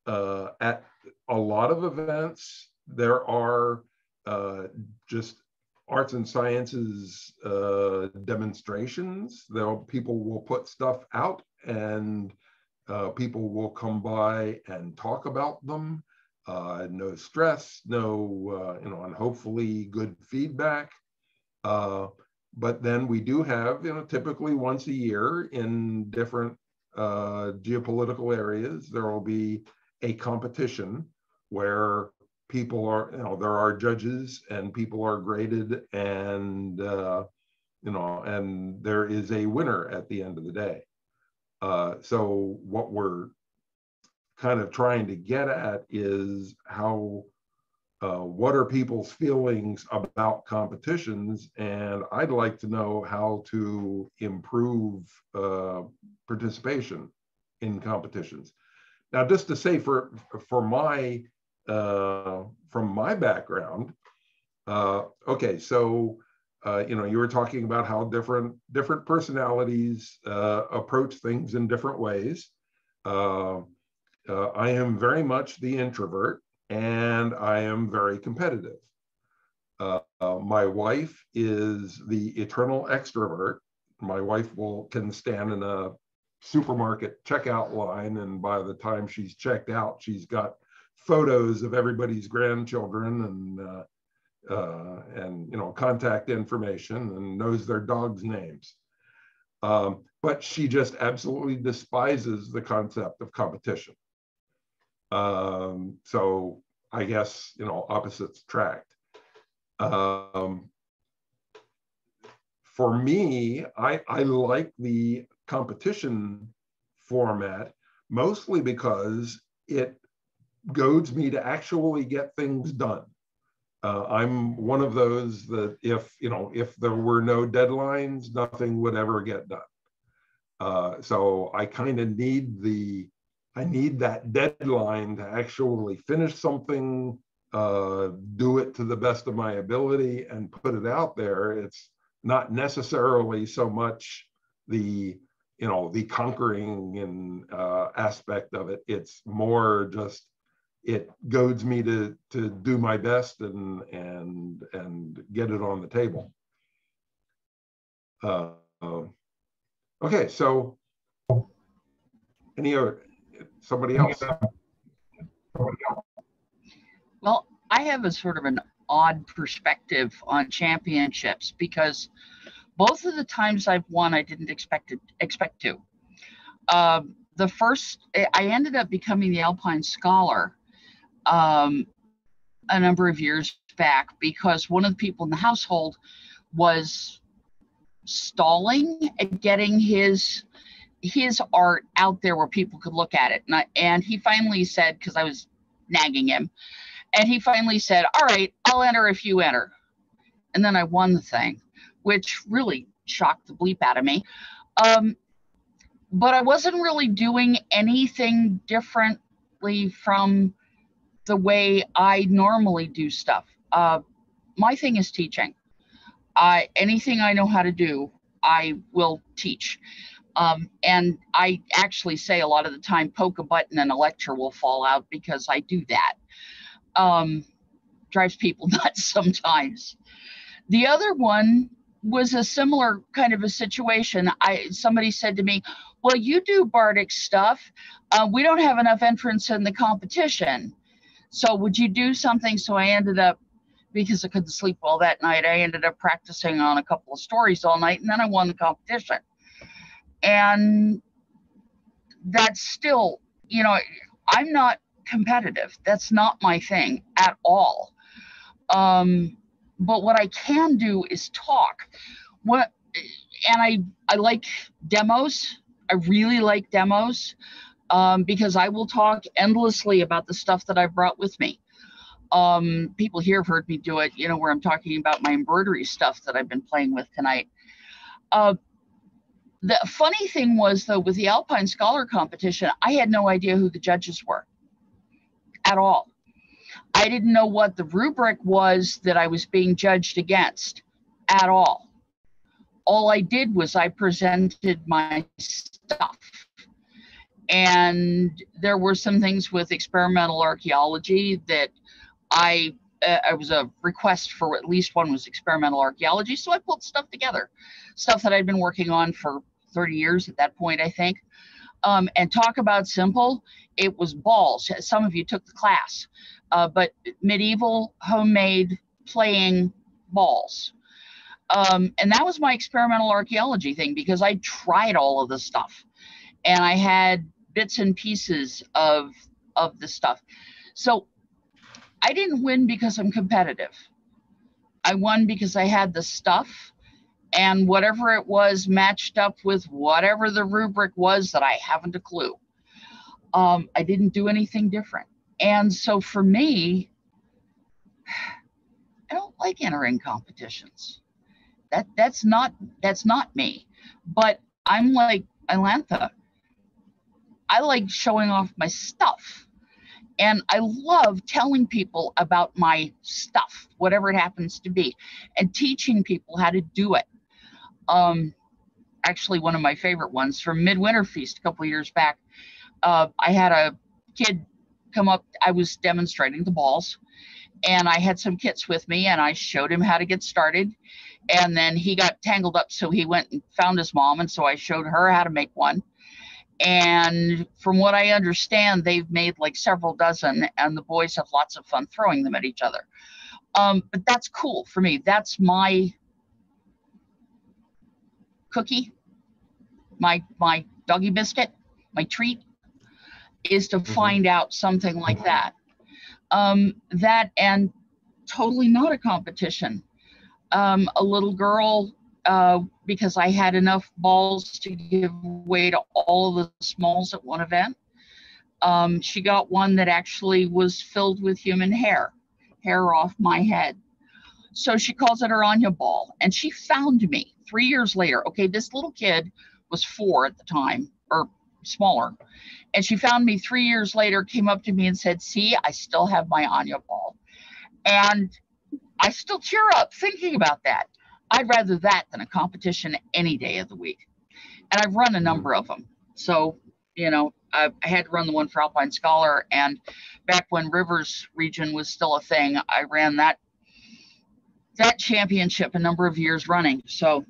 Speaker 1: uh, at a lot of events there are uh, just arts and sciences uh, demonstrations. There people will put stuff out and uh, people will come by and talk about them. Uh, no stress, no, uh, you know, and hopefully good feedback. Uh, but then we do have, you know, typically once a year in different geopolitical areas, there will be a competition where people are, you know, there are judges and people are graded and, uh, you know, and there is a winner at the end of the day. Uh, so what we're kind of trying to get at is how, uh, what are people's feelings about competitions? And I'd like to know how to improve uh, participation in competitions. Now, just to say for, for my uh, from my background, uh, okay, so uh, you know, you were talking about how different different personalities approach things in different ways. I am very much the introvert, and I am very competitive. my wife is the eternal extrovert. My wife will can stand in a supermarket checkout line, and by the time she's checked out, she's got photos of everybody's grandchildren and uh, uh, and you know contact information and knows their dogs' names. Um, but she just absolutely despises the concept of competition. Um, so I guess you know opposites attract. Um, for me, I, I like the competition format mostly because it goads me to actually get things done. Uh, I'm one of those that if you know if there were no deadlines, nothing would ever get done. Uh, so I kind of need the I need that deadline to actually finish something, uh, do it to the best of my ability, and put it out there. It's not necessarily so much the you know the conquering and uh, aspect of it. It's more just it goads me to to do my best and and and get it on the table. Uh, uh, okay, so any other somebody else?
Speaker 4: Well, I have a sort of an odd perspective on championships because both of the times I've won, I didn't expect to expect to. Um, the first, I ended up becoming the Alpine Scholar um, a number of years back because one of the people in the household was stalling at getting his his art out there where people could look at it and, I, and he finally said because i was nagging him and he finally said all right i'll enter if you enter and then i won the thing which really shocked the bleep out of me um, but i wasn't really doing anything differently from the way I normally do stuff. Uh, my thing is teaching. I anything I know how to do, I will teach. Um, and I actually say a lot of the time, poke a button and a lecture will fall out because I do that. Um, drives people nuts sometimes. The other one was a similar kind of a situation. I somebody said to me, "Well, you do Bardic stuff. Uh, we don't have enough entrants in the competition." So would you do something? So I ended up because I couldn't sleep well that night, I ended up practicing on a couple of stories all night and then I won the competition. And that's still, you know, I'm not competitive. That's not my thing at all. Um, but what I can do is talk. What and I I like demos. I really like demos um, because I will talk endlessly about the stuff that I brought with me. Um, people here have heard me do it, you know, where I'm talking about my embroidery stuff that I've been playing with tonight. Uh, the funny thing was, though, with the Alpine Scholar competition, I had no idea who the judges were at all. I didn't know what the rubric was that I was being judged against at all. All I did was I presented my stuff. And there were some things with experimental archaeology that I uh, I was a request for at least one was experimental archaeology, so I pulled stuff together, stuff that I'd been working on for 30 years at that point, I think. Um, and talk about simple, it was balls. Some of you took the class, uh, but medieval homemade playing balls. Um, and that was my experimental archaeology thing because I tried all of the stuff, and I had bits and pieces of of the stuff. So I didn't win because I'm competitive. I won because I had the stuff and whatever it was matched up with whatever the rubric was that I haven't a clue. Um, I didn't do anything different. And so for me, I don't like entering competitions. That that's not that's not me. But I'm like Ilantha. I like showing off my stuff. And I love telling people about my stuff, whatever it happens to be, and teaching people how to do it. Um, actually, one of my favorite ones from Midwinter Feast a couple years back. Uh, I had a kid come up. I was demonstrating the balls, and I had some kits with me, and I showed him how to get started. And then he got tangled up, so he went and found his mom, and so I showed her how to make one and from what I understand, they've made like several dozen, and the boys have lots of fun throwing them at each other. Um, but that's cool for me. That's my cookie, my my doggy biscuit, my treat is to mm-hmm. find out something like that. Um, that and totally not a competition. Um, a little girl uh, because I had enough balls to give away to all of the smalls at one event. Um, she got one that actually was filled with human hair, hair off my head. So she calls it her Anya ball. And she found me three years later. Okay, this little kid was four at the time, or smaller. And she found me three years later, came up to me and said, See, I still have my Anya ball. And I still cheer up thinking about that. I'd rather that than a competition any day of the week. And I've run a number of them. So, you know, I, I had to run the one for Alpine Scholar. And back when Rivers region was still a thing, I ran that that championship a number of years running. So,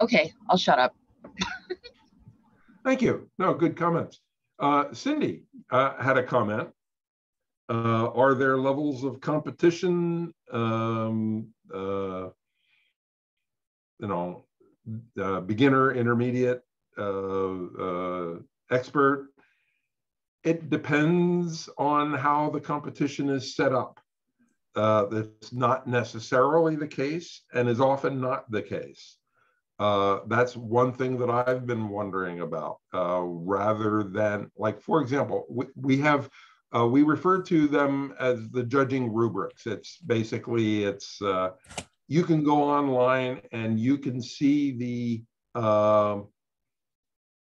Speaker 4: okay, I'll shut up.
Speaker 1: Thank you. No, good comments. Uh, Cindy uh, had a comment. Uh, are there levels of competition um, uh, you know, uh, beginner, intermediate, uh, uh, expert. It depends on how the competition is set up. Uh, that's not necessarily the case and is often not the case. Uh, that's one thing that I've been wondering about uh, rather than like, for example, we, we have, uh, we refer to them as the judging rubrics. It's basically, it's uh, you can go online and you can see the uh,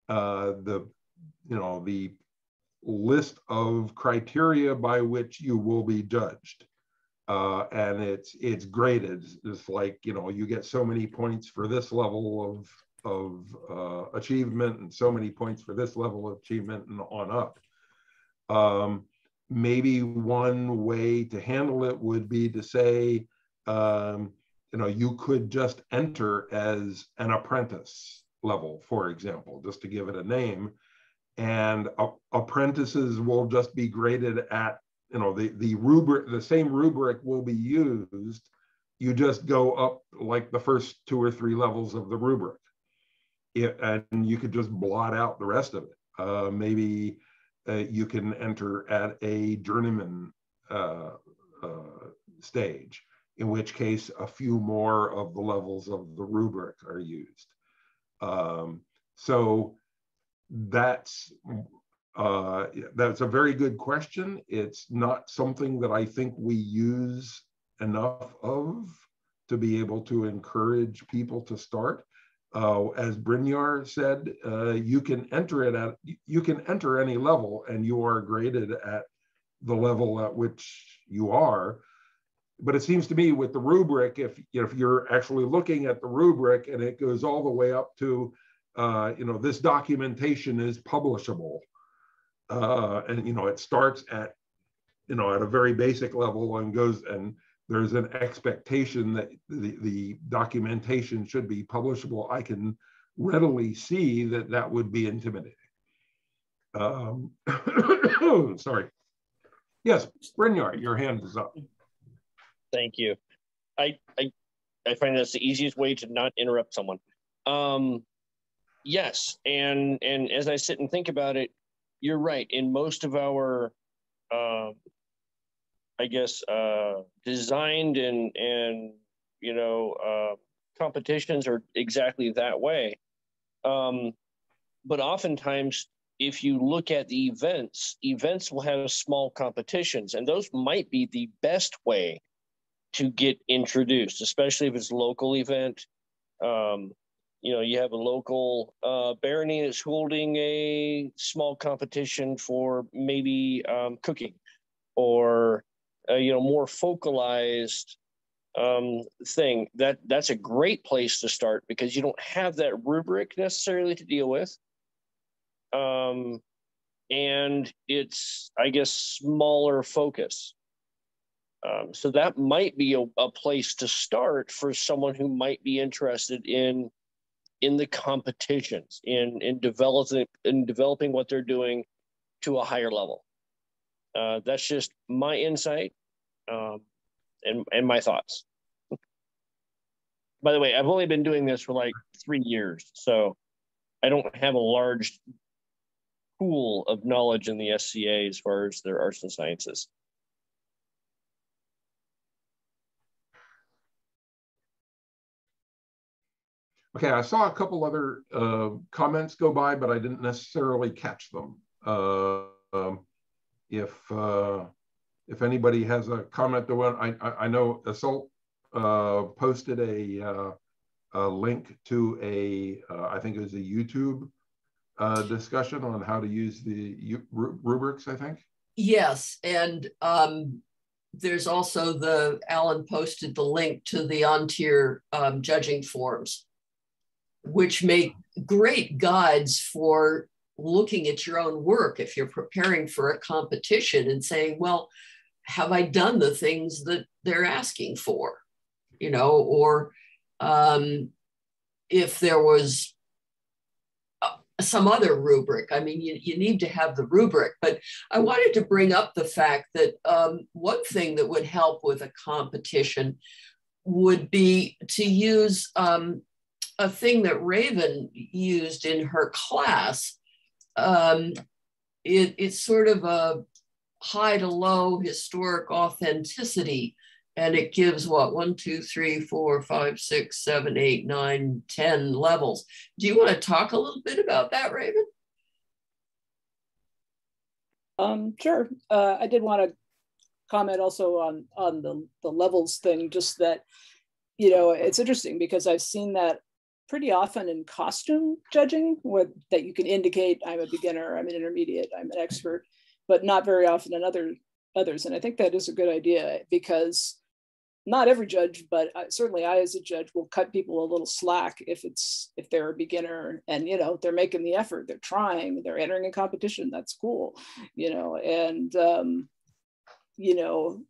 Speaker 1: uh, the you know the list of criteria by which you will be judged. Uh, and it's it's graded. It's like you know you get so many points for this level of of uh, achievement and so many points for this level of achievement and on up. Um, maybe one way to handle it would be to say, um, you know, you could just enter as an apprentice level, for example, just to give it a name. And apprentices will just be graded at, you know, the, the rubric, the same rubric will be used. You just go up like the first two or three levels of the rubric. It, and you could just blot out the rest of it. Uh, maybe uh, you can enter at a journeyman uh, uh, stage, in which case a few more of the levels of the rubric are used. Um, so that's uh, that's a very good question. It's not something that I think we use enough of to be able to encourage people to start. Uh, as Brynjar said, uh, you can enter it at you can enter any level, and you are graded at the level at which you are. But it seems to me with the rubric, if if you're actually looking at the rubric and it goes all the way up to, uh, you know, this documentation is publishable, uh, and you know it starts at you know at a very basic level and goes and there's an expectation that the, the documentation should be publishable. I can readily see that that would be intimidating. Um, sorry. Yes Brynjar, your hand is up
Speaker 8: thank you I, I i find that's the easiest way to not interrupt someone um yes and and as i sit and think about it you're right. In most of our, uh, I guess, uh, designed and and you know uh, competitions are exactly that way. Um, but oftentimes, if you look at the events, events will have small competitions, and those might be the best way to get introduced, especially if it's a local event. Um, you know, you have a local uh, barony that's holding a small competition for maybe um, cooking or, uh, you know, more focalized um, thing. That That's a great place to start because you don't have that rubric necessarily to deal with. Um, and it's, I guess, smaller focus. Um, so that might be a, a, place to start for someone who might be interested in in the competitions, in in developing in developing what they're doing to a higher level. Uh, that's just my insight um, and and my thoughts. By the way, I've only been doing this for like three years, so I don't have a large pool of knowledge in the SCA as far as their arts and sciences.
Speaker 1: Okay, I saw a couple other uh, comments go by, but I didn't necessarily catch them. Uh, um, if uh, if anybody has a comment, the one I, I, know Assault uh, posted a, uh, a, link to a uh, I think it was a YouTube discussion on how to use the rubrics. I think.
Speaker 7: Yes, and um, there's also the Alan posted the link to the An Tir um, judging forms which make great guides for looking at your own work if you're preparing for a competition and saying, well, have I done the things that they're asking for? You know, or um, if there was uh, some other rubric. I mean, you, you need to have the rubric, but I wanted to bring up the fact that um, one thing that would help with a competition would be to use um, a thing that Raven used in her class. Um, it, it's sort of a high to low historic authenticity. And it gives what one, two, three, four, five, six, seven, eight, nine, ten levels. Do you want to talk a little bit about that, Raven?
Speaker 2: Um, sure. Uh, I did want to comment also on on the the levels thing. Just that, you know, it's interesting because I've seen that pretty often in costume judging what that you can indicate I'm a beginner, I'm an intermediate, I'm an expert, but not very often in other others. And I think that is a good idea because not every judge, but certainly I as a judge will cut people a little slack if it's if they're a beginner and you know they're making the effort, they're trying, they're entering a competition. That's cool, you know, and um, you know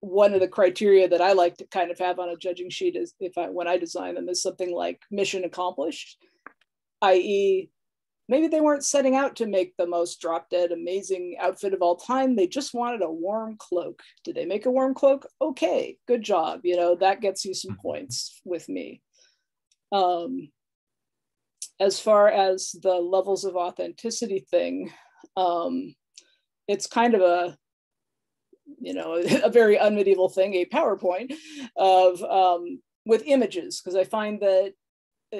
Speaker 2: one of the criteria that I like to kind of have on a judging sheet is if I when I design them is something like mission accomplished, i.e., maybe they weren't setting out to make the most drop dead amazing outfit of all time. They just wanted a warm cloak. Did they make a warm cloak? Okay good job. You know that gets you some points with me. Um, as far as the levels of authenticity thing um, it's kind of a you know a very unmedieval thing a powerpoint of um, with images because i find that uh,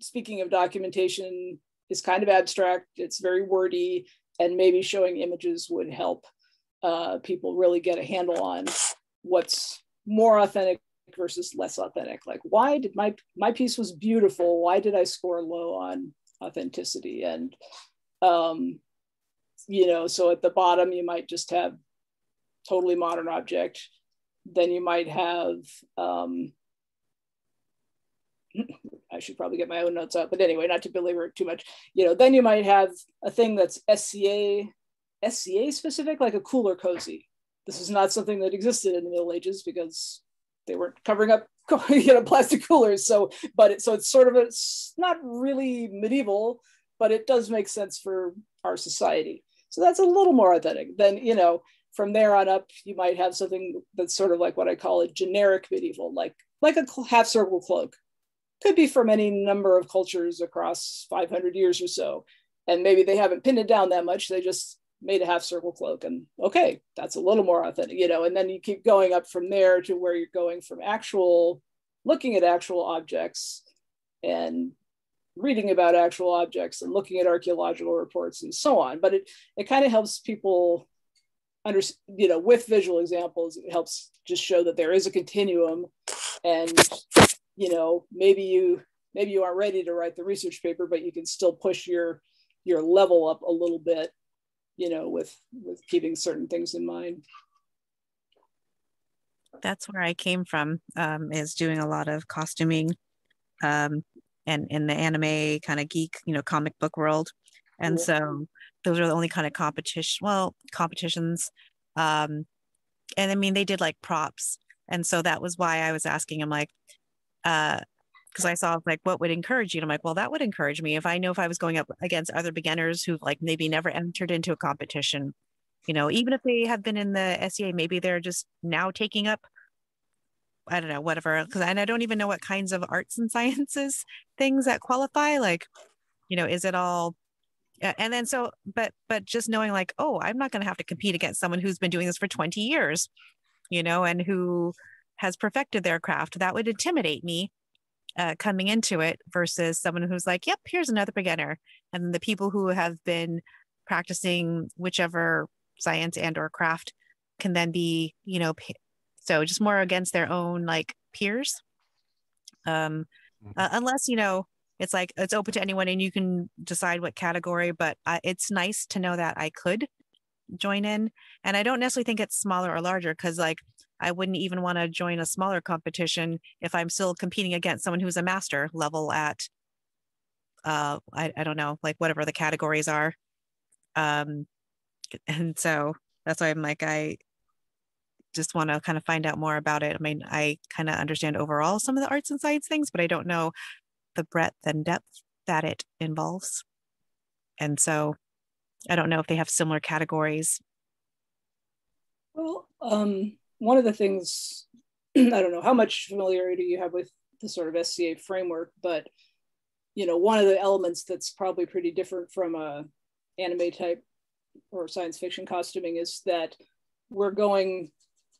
Speaker 2: speaking of documentation is kind of abstract, it's very wordy, and maybe showing images would help uh, people really get a handle on what's more authentic versus less authentic. Like, why did my my piece was beautiful? Why did I score low on authenticity? And um, you know, so at the bottom you might just have totally modern object. Then you might have um, I should probably get my own notes out, but anyway, not to belabor it too much. You know, then you might have a thing that's SCA, SCA specific, like a cooler cozy. This is not something that existed in the Middle Ages because they weren't covering up, you know, plastic coolers. So, but it, so it's sort of a, it's not really medieval, but it does make sense for our society. So that's a little more authentic. than you know, from there on up, you might have something that's sort of like what I call a generic medieval, like like a half circle cloak could be from any number of cultures across 500 years or so. And maybe they haven't pinned it down that much. They just made a half circle cloak and okay, that's a little more authentic, you know, and then you keep going up from there to where you're going from actual looking at actual objects and reading about actual objects and looking at archaeological reports and so on. But it, it kind of helps people under, you know, with visual examples, it helps just show that there is a continuum. And you know maybe you maybe you aren't ready to write the research paper but you can still push your your level up a little bit you know with with keeping certain things in mind.
Speaker 9: That's where i came from um, is doing a lot of costuming um, and in the anime kind of geek you know comic book world. And so those are the only kind of competition well competitions um, and i mean they did like props and so that was why i was asking him like uh because I saw like what would encourage you. And I'm like, well, that would encourage me if I know if I was going up against other beginners who've like maybe never entered into a competition, you know, even if they have been in the sea maybe they're just now taking up, I don't know, whatever. Because and I don't even know what kinds of arts and sciences things that qualify. Like, you know, is it all and then so but but just knowing like oh i'm not going to have to compete against someone who's been doing this for 20 years you know and who has perfected their craft that would intimidate me uh, coming into it versus someone who's like yep here's another beginner and the people who have been practicing whichever science and or craft can then be you know so just more against their own like peers um mm-hmm. uh, unless you know it's like it's open to anyone and you can decide what category but uh, it's nice to know that i could join in and i don't necessarily think it's smaller or larger because like I wouldn't even want to join a smaller competition if I'm still competing against someone who's a master level at, uh, I, I don't know, like whatever the categories are. Um, and so that's why I'm like, I just want to kind of find out more about it. I mean, I kind of understand overall some of the arts and science things, but I don't know the breadth and depth that it involves. And so I don't know if they have similar categories.
Speaker 2: Well, um, one of the things I don't know how much familiarity you have with the sort of SCA framework, but you know, one of the elements that's probably pretty different from a anime type or science fiction costuming is that we're going,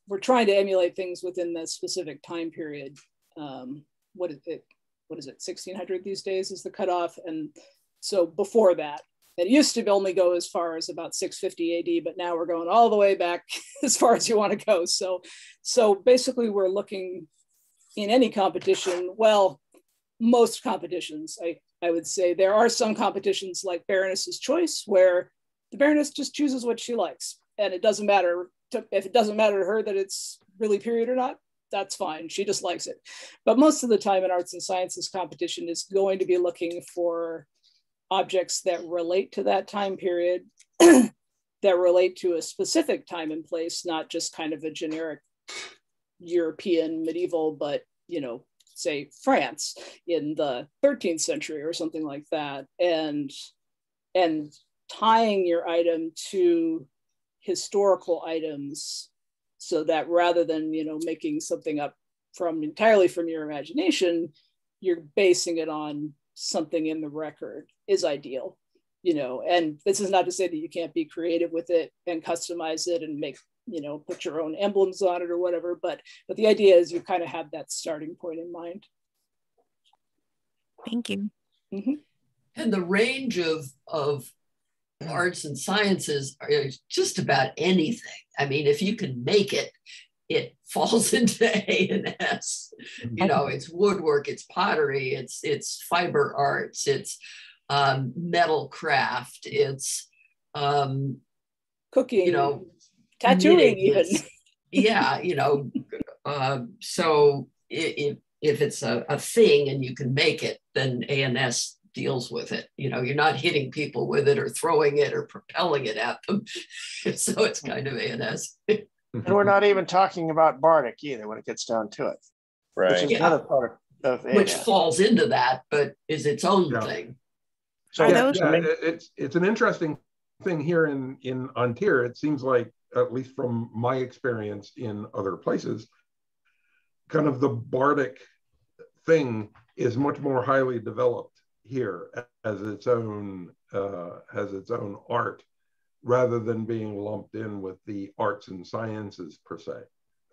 Speaker 2: we're trying to emulate things within the specific time period. Um, what is it? What is it? 1600 these days is the cutoff, and so before that, it used to only go as far as about 650 AD, but now we're going all the way back as far as you want to go. So, so basically, we're looking in any competition. Well, most competitions, I, I would say there are some competitions like Baroness's Choice, where the Baroness just chooses what she likes, and it doesn't matter to, if it doesn't matter to her that it's really period or not. That's fine. She just likes it. But most of the time, an arts and sciences competition is going to be looking for objects that relate to that time period, that relate to a specific time and place, not just kind of a generic European medieval, but you know, say France in the 13th century or something like that. And and tying your item to historical items so that rather than you know making something up from entirely from your imagination you're basing it on something in the record is ideal you know? And this is not to say that you can't be creative with it and customize it and make you know put your own emblems on it or whatever but but the idea is you kind of have that starting point in mind.
Speaker 9: Thank you.
Speaker 2: Mm-hmm.
Speaker 7: and the range of of arts and sciences are just about anything. I mean if you can make it it falls into a and s. You know it's woodwork it's pottery it's it's fiber arts it's um, metal craft it's um,
Speaker 2: cooking.
Speaker 7: you know
Speaker 2: tattooing even.
Speaker 7: Yeah you know uh, so if, if it's a, a thing and you can make it then A&S deals with it. You know you're not hitting people with it or throwing it or propelling it at them. So it's kind of A&S
Speaker 6: and we're not even talking about bardic either when it gets down to it.
Speaker 8: Right
Speaker 6: which is
Speaker 7: Yeah.
Speaker 6: another part of
Speaker 7: which falls into that but is its own
Speaker 1: Yeah.
Speaker 7: thing.
Speaker 6: So
Speaker 1: yeah, yeah, it's it's an interesting thing here in in An Tir. It seems like, at least from my experience in other places, kind of the bardic thing is much more highly developed here as its own uh, has its own art, rather than being lumped in with the arts and sciences per se.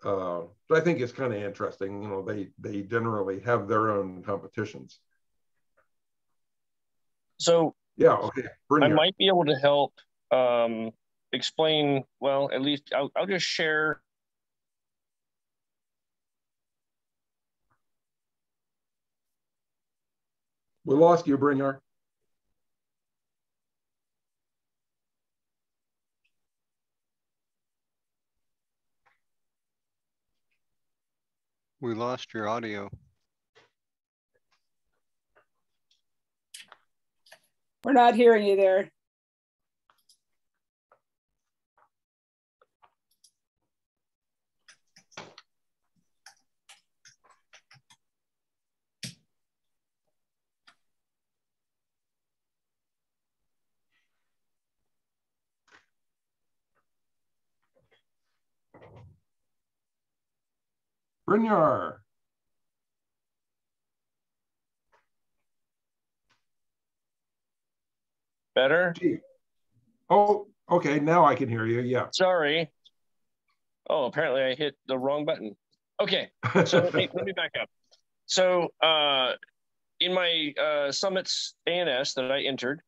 Speaker 1: Uh, I think it's kind of interesting. You know, they they generally have their own competitions.
Speaker 8: So
Speaker 1: Yeah. Okay.
Speaker 8: I might be able to help um, explain. Well, at least I'll, I'll just share.
Speaker 1: We lost you, Brynjar.
Speaker 10: We lost your audio.
Speaker 2: we're not hearing you there
Speaker 1: Brynjar.
Speaker 8: Better?
Speaker 1: Gee. Oh, okay. Now I can hear you. Yeah.
Speaker 8: Sorry. Oh, apparently I hit the wrong button. Okay, so let me, let me back up. So uh, in my uh, summits A&S that I entered,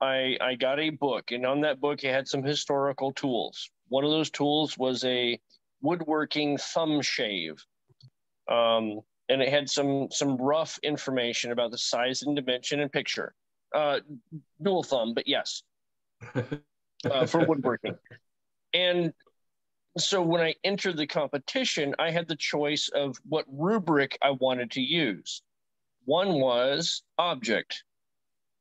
Speaker 8: I, I got a book, and on that book it had some historical tools. One of those tools was a woodworking thumb shave, um, and it had some some rough information about the size and dimension and picture. Uh, dual thumb, but yes, uh, for woodworking. And so when I entered the competition, I had the choice of what rubric I wanted to use. One was object.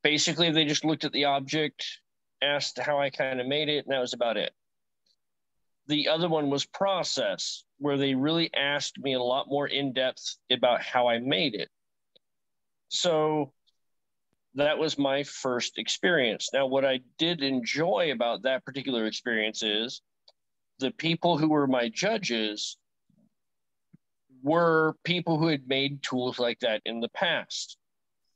Speaker 8: Basically, they just looked at the object, asked how I kind of made it, and that was about it. The other one was process, where they really asked me a lot more in depth about how I made it. So that was my first experience. Now, what I did enjoy about that particular experience is the people who were my judges were people who had made tools like that in the past.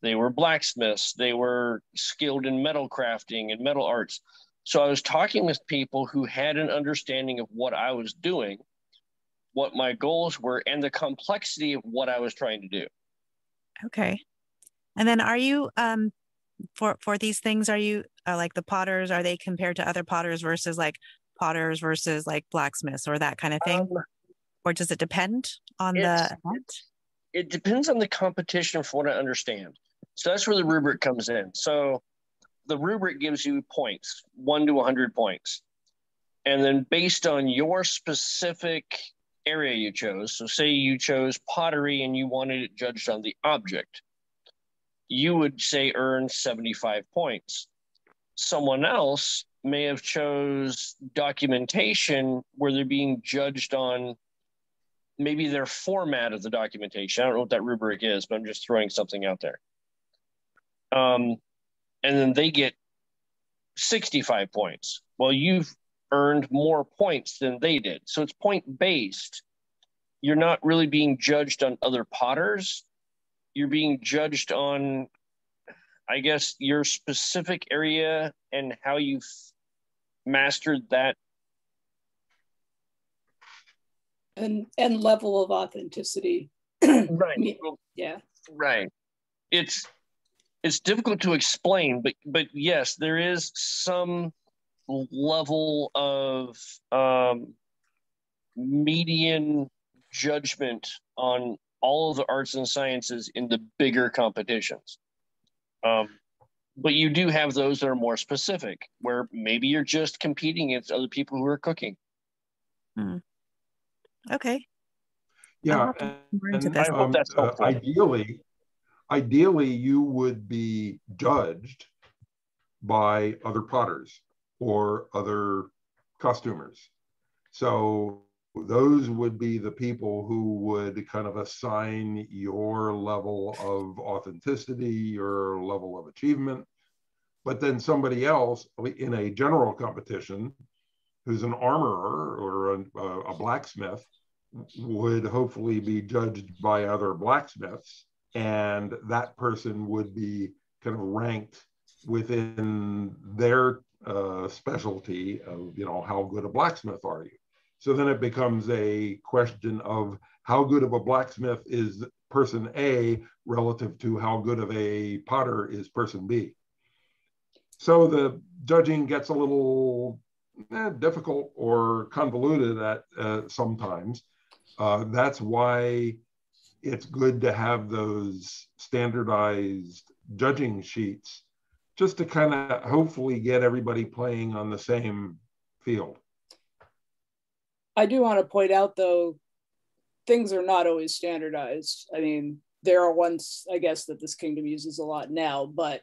Speaker 8: They were blacksmiths, they were skilled in metal crafting and metal arts. So I was talking with people who had an understanding of what I was doing, what my goals were, and the complexity of what I was trying to do.
Speaker 9: Okay. And then are you um for for these things are you uh, like the potters are they compared to other potters versus like potters versus like blacksmiths or that kind of thing?
Speaker 8: Um,
Speaker 9: or does it depend on the event?
Speaker 8: it depends on the competition from what I understand. So that's where the rubric comes in. So the rubric gives you points, one to 100 points. And then based on your specific area you chose, so say you chose pottery and you wanted it judged on the object, you would say earn 75 points. Someone else may have chose documentation where they're being judged on maybe their format of the documentation. I don't know what that rubric is, but I'm just throwing something out there. Um, and then they get 65 points. Well, you've earned more points than they did. So it's point based. You're not really being judged on other potters. You're being judged on, I guess, your specific area and how you've mastered that
Speaker 2: and and level of authenticity.
Speaker 8: right.
Speaker 2: Yeah.
Speaker 8: Right. It's it's difficult to explain, but but yes, there is some level of um, median judgment on all of the arts and sciences in the bigger competitions. Um, but you do have those that are more specific, where maybe you're just competing against other people who are cooking.
Speaker 9: Hmm. Okay.
Speaker 1: Yeah,
Speaker 9: I'll have to
Speaker 1: and,
Speaker 9: look more into
Speaker 1: and.
Speaker 8: I hope
Speaker 1: um,
Speaker 8: that's
Speaker 1: uh, ideally, ideally you would be judged by other potters or other costumers. So those would be the people who would kind of assign your level of authenticity, your level of achievement. But then somebody else in a general competition who's an armorer or a, a blacksmith would hopefully be judged by other blacksmiths and that person would be kind of ranked within their uh, specialty of you know how good a blacksmith are you? So then it becomes a question of how good of a blacksmith is person a relative to how good of a potter is person b. So the judging gets a little eh, difficult or convoluted at uh, sometimes. Uh, that's why it's good to have those standardized judging sheets just to kind of hopefully get everybody playing on the same field.
Speaker 2: I do want to point out though, things are not always standardized. I mean, there are ones I guess that this kingdom uses a lot now, but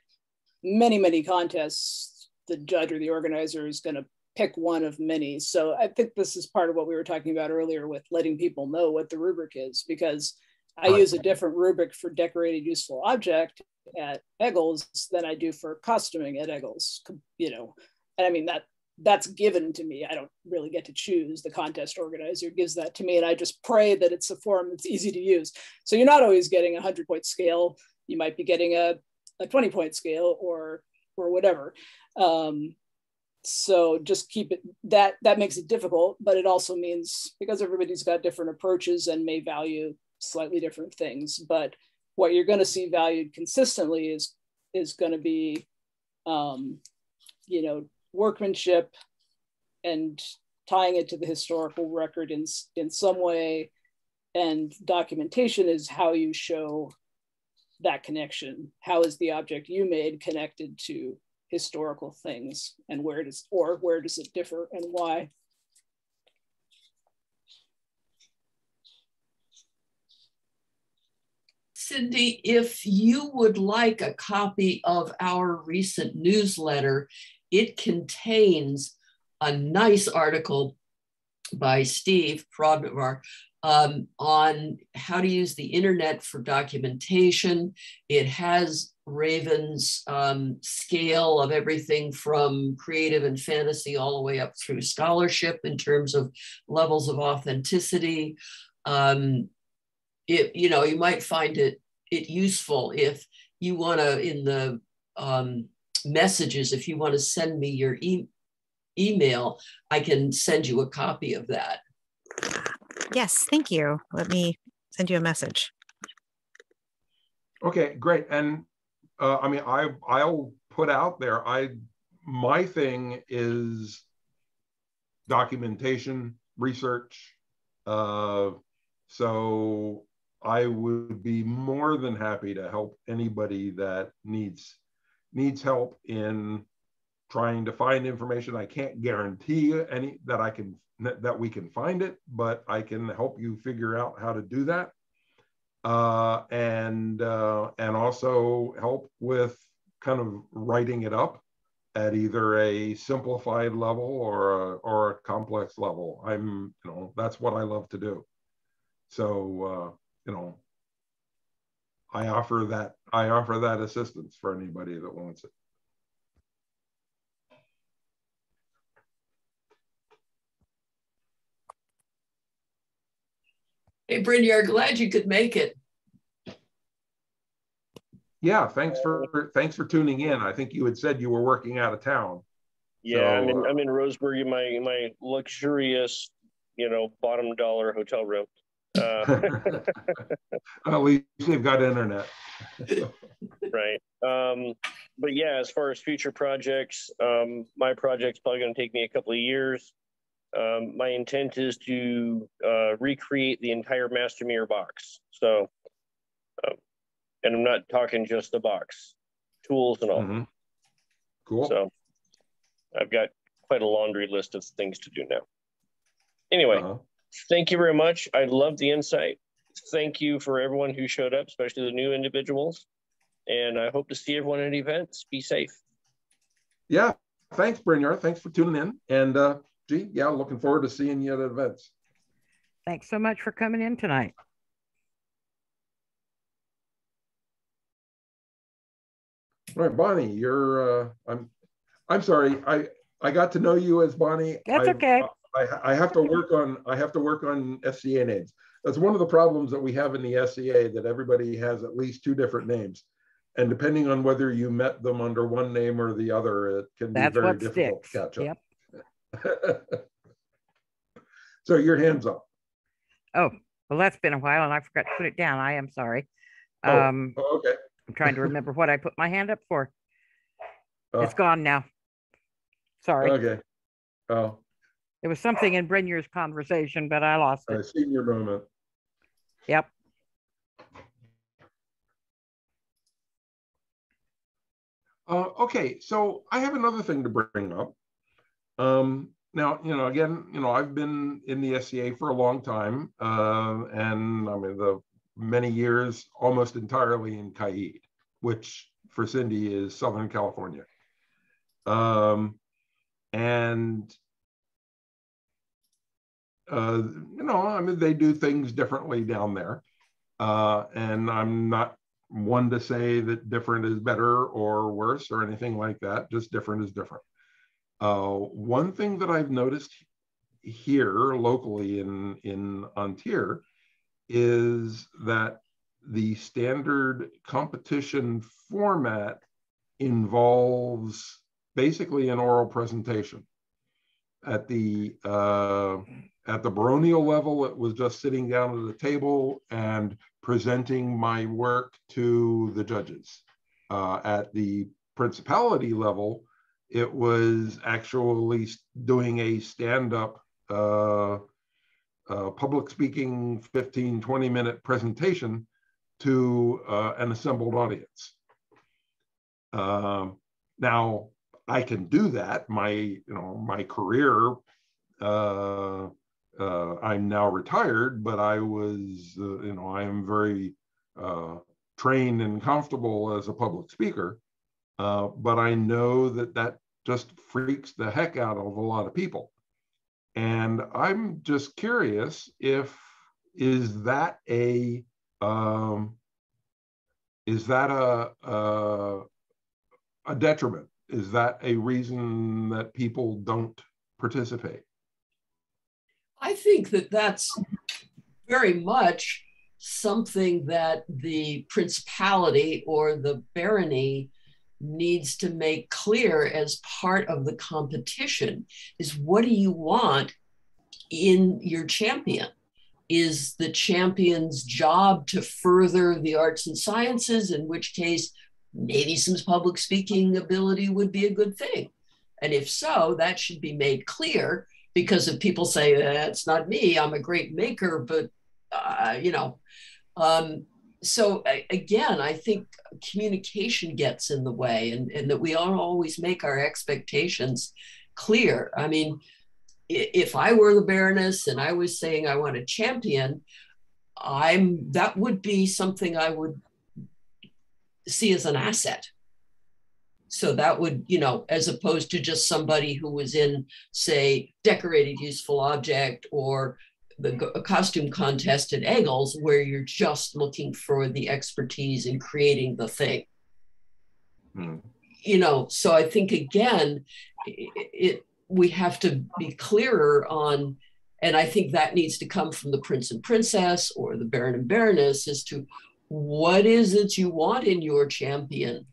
Speaker 2: many, many contests, the judge or the organizer is going to pick one of many. So I think this is part of what we were talking about earlier with letting people know what the rubric is, because I
Speaker 1: Right.
Speaker 2: use a different rubric for decorated useful object at Egils than I do for costuming at Egils. You know, and I mean that that's given to me. I don't really get to choose. The contest organizer gives that to me, and I just pray that it's a form that's easy to use. So you're not always getting a hundred point scale. You might be getting a, a 20 point scale or or whatever. Um, so just keep it that that makes it difficult, but it also means because everybody's got different approaches and may value slightly different things. But what you're going to see valued consistently is is going to be um, you know workmanship and tying it to the historical record in in some way and documentation is how you show that connection how is the object you made connected to historical things and where does or where does it differ and why
Speaker 7: Cindy, if you would like a copy of our recent newsletter, it contains a nice article by Steve Prodvar um, on how to use the internet for documentation. It has Raven's um, scale of everything from creative and fantasy all the way up through scholarship in terms of levels of authenticity. Um, it, you know, you might find it it useful if you want to in the um, messages, if you want to send me your e- email, I can send you a copy of that.
Speaker 9: Yes, thank you. Let me send you a message.
Speaker 1: Okay, great. And uh, I mean, I I'll put out there. I my thing is documentation, research. Uh, so I would be more than happy to help anybody that needs needs help in trying to find information. I can't guarantee any that I can that we can find it, but I can help you figure out how to do that uh, and uh, and also help with kind of writing it up at either a simplified level or a, or a complex level. I'm you know that's what I love to do. So uh, you know, I offer that I offer that assistance for anybody that wants it.
Speaker 7: Hey, Brenda, I'm glad you could make it.
Speaker 1: Yeah, thanks for thanks for tuning in. I think you had said you were working out of town.
Speaker 8: Yeah,
Speaker 1: so,
Speaker 8: I'm, in,
Speaker 1: uh,
Speaker 8: I'm in Roseburg in my my luxurious, you know, bottom dollar hotel room. Uh,
Speaker 1: At least they've got internet.
Speaker 8: right. Um, but yeah, as far as future projects, um, my project's probably going to take me a couple of years. Um, my intent is to uh, recreate the entire Mästermyr box. So, um, and I'm not talking just the box, tools and all.
Speaker 1: Mhm. Cool.
Speaker 8: So, I've got quite a laundry list of things to do now. Anyway,
Speaker 1: Uh-huh.
Speaker 8: Thank you very much. I love the insight. Thank you for everyone who showed up, especially the new individuals. And I hope to see everyone at events. Be safe.
Speaker 1: Yeah, thanks, Brynjar. Thanks for tuning in. And uh, gee, yeah, looking forward to seeing you at events.
Speaker 5: Thanks so much for coming in tonight.
Speaker 1: All right, Bonnie, you're. Uh, I'm. I'm sorry. I I got to know you as Bonnie.
Speaker 5: That's
Speaker 1: I-
Speaker 5: okay.
Speaker 1: I, I have to work on. I have to work on SCA names. That's one of the problems that we have in the SCA that everybody has at least two different names, and depending on whether you met them under one name or the other, it can be very difficult
Speaker 5: sticks.
Speaker 1: to catch up.
Speaker 5: Yep.
Speaker 1: so your hands up.
Speaker 5: Oh, well, that's been a while and I forgot to put it down. I am sorry.
Speaker 1: Oh,
Speaker 5: Um,
Speaker 1: oh, okay.
Speaker 5: I'm trying to remember what I put my hand up for.
Speaker 1: Oh,
Speaker 5: It's gone now. Sorry.
Speaker 1: okay. Oh,
Speaker 5: It was something in Brynjar's conversation, but I lost it.
Speaker 1: seen your moment.
Speaker 5: Yep.
Speaker 1: Uh, okay, so I have another thing to bring up. Um, now, you know, again, you know, I've been in the SCA for a long time, uh, and I mean, the many years almost entirely in Caid, which for Cindy is Southern California. Um, and uh, you know, I mean, they do things differently down there. Uh, and I'm not one to say that different is better or worse or anything like that, just different is different. Uh, one thing that I've noticed here locally in, in An Tir is that the standard competition format involves basically an oral presentation. At the uh, at the baronial level, it was just sitting down at a table and presenting my work to the judges. Uh, at the principality level, it was actually doing a stand-up uh, uh, public speaking 15, 20 minute presentation to uh, an assembled audience. Um, now, I can do that. My, you know, my career, uh, I'm now retired, but I was, uh, you know, I am very uh, trained and comfortable as a public speaker. Uh, but I know that that just freaks the heck out of a lot of people. And I'm just curious if is that a um, is that a, a a detriment? Is that a reason that people don't participate?
Speaker 7: I think that that's very much something that the principality or the barony needs to make clear as part of the competition is what do you want in your champion? Is the champion's job to further the arts and sciences in which case maybe some public speaking ability would be a good thing. And if so that should be made clear because if people say that's not me i'm a great maker but uh, you know um, so again i think communication gets in the way and, and that we don't always make our expectations clear. I mean if i were the baroness and i was saying i want a champion i'm that would be something i would see as an asset so that would you know as opposed to just somebody who was in say decorated useful object or the go- costume contest at Egils where you're just looking for the expertise in creating the thing
Speaker 1: Hmm.
Speaker 7: you know so i think again it, it we have to be clearer on And I think that needs to come from the prince and princess or the baron and baroness as to what is it you want in your champion,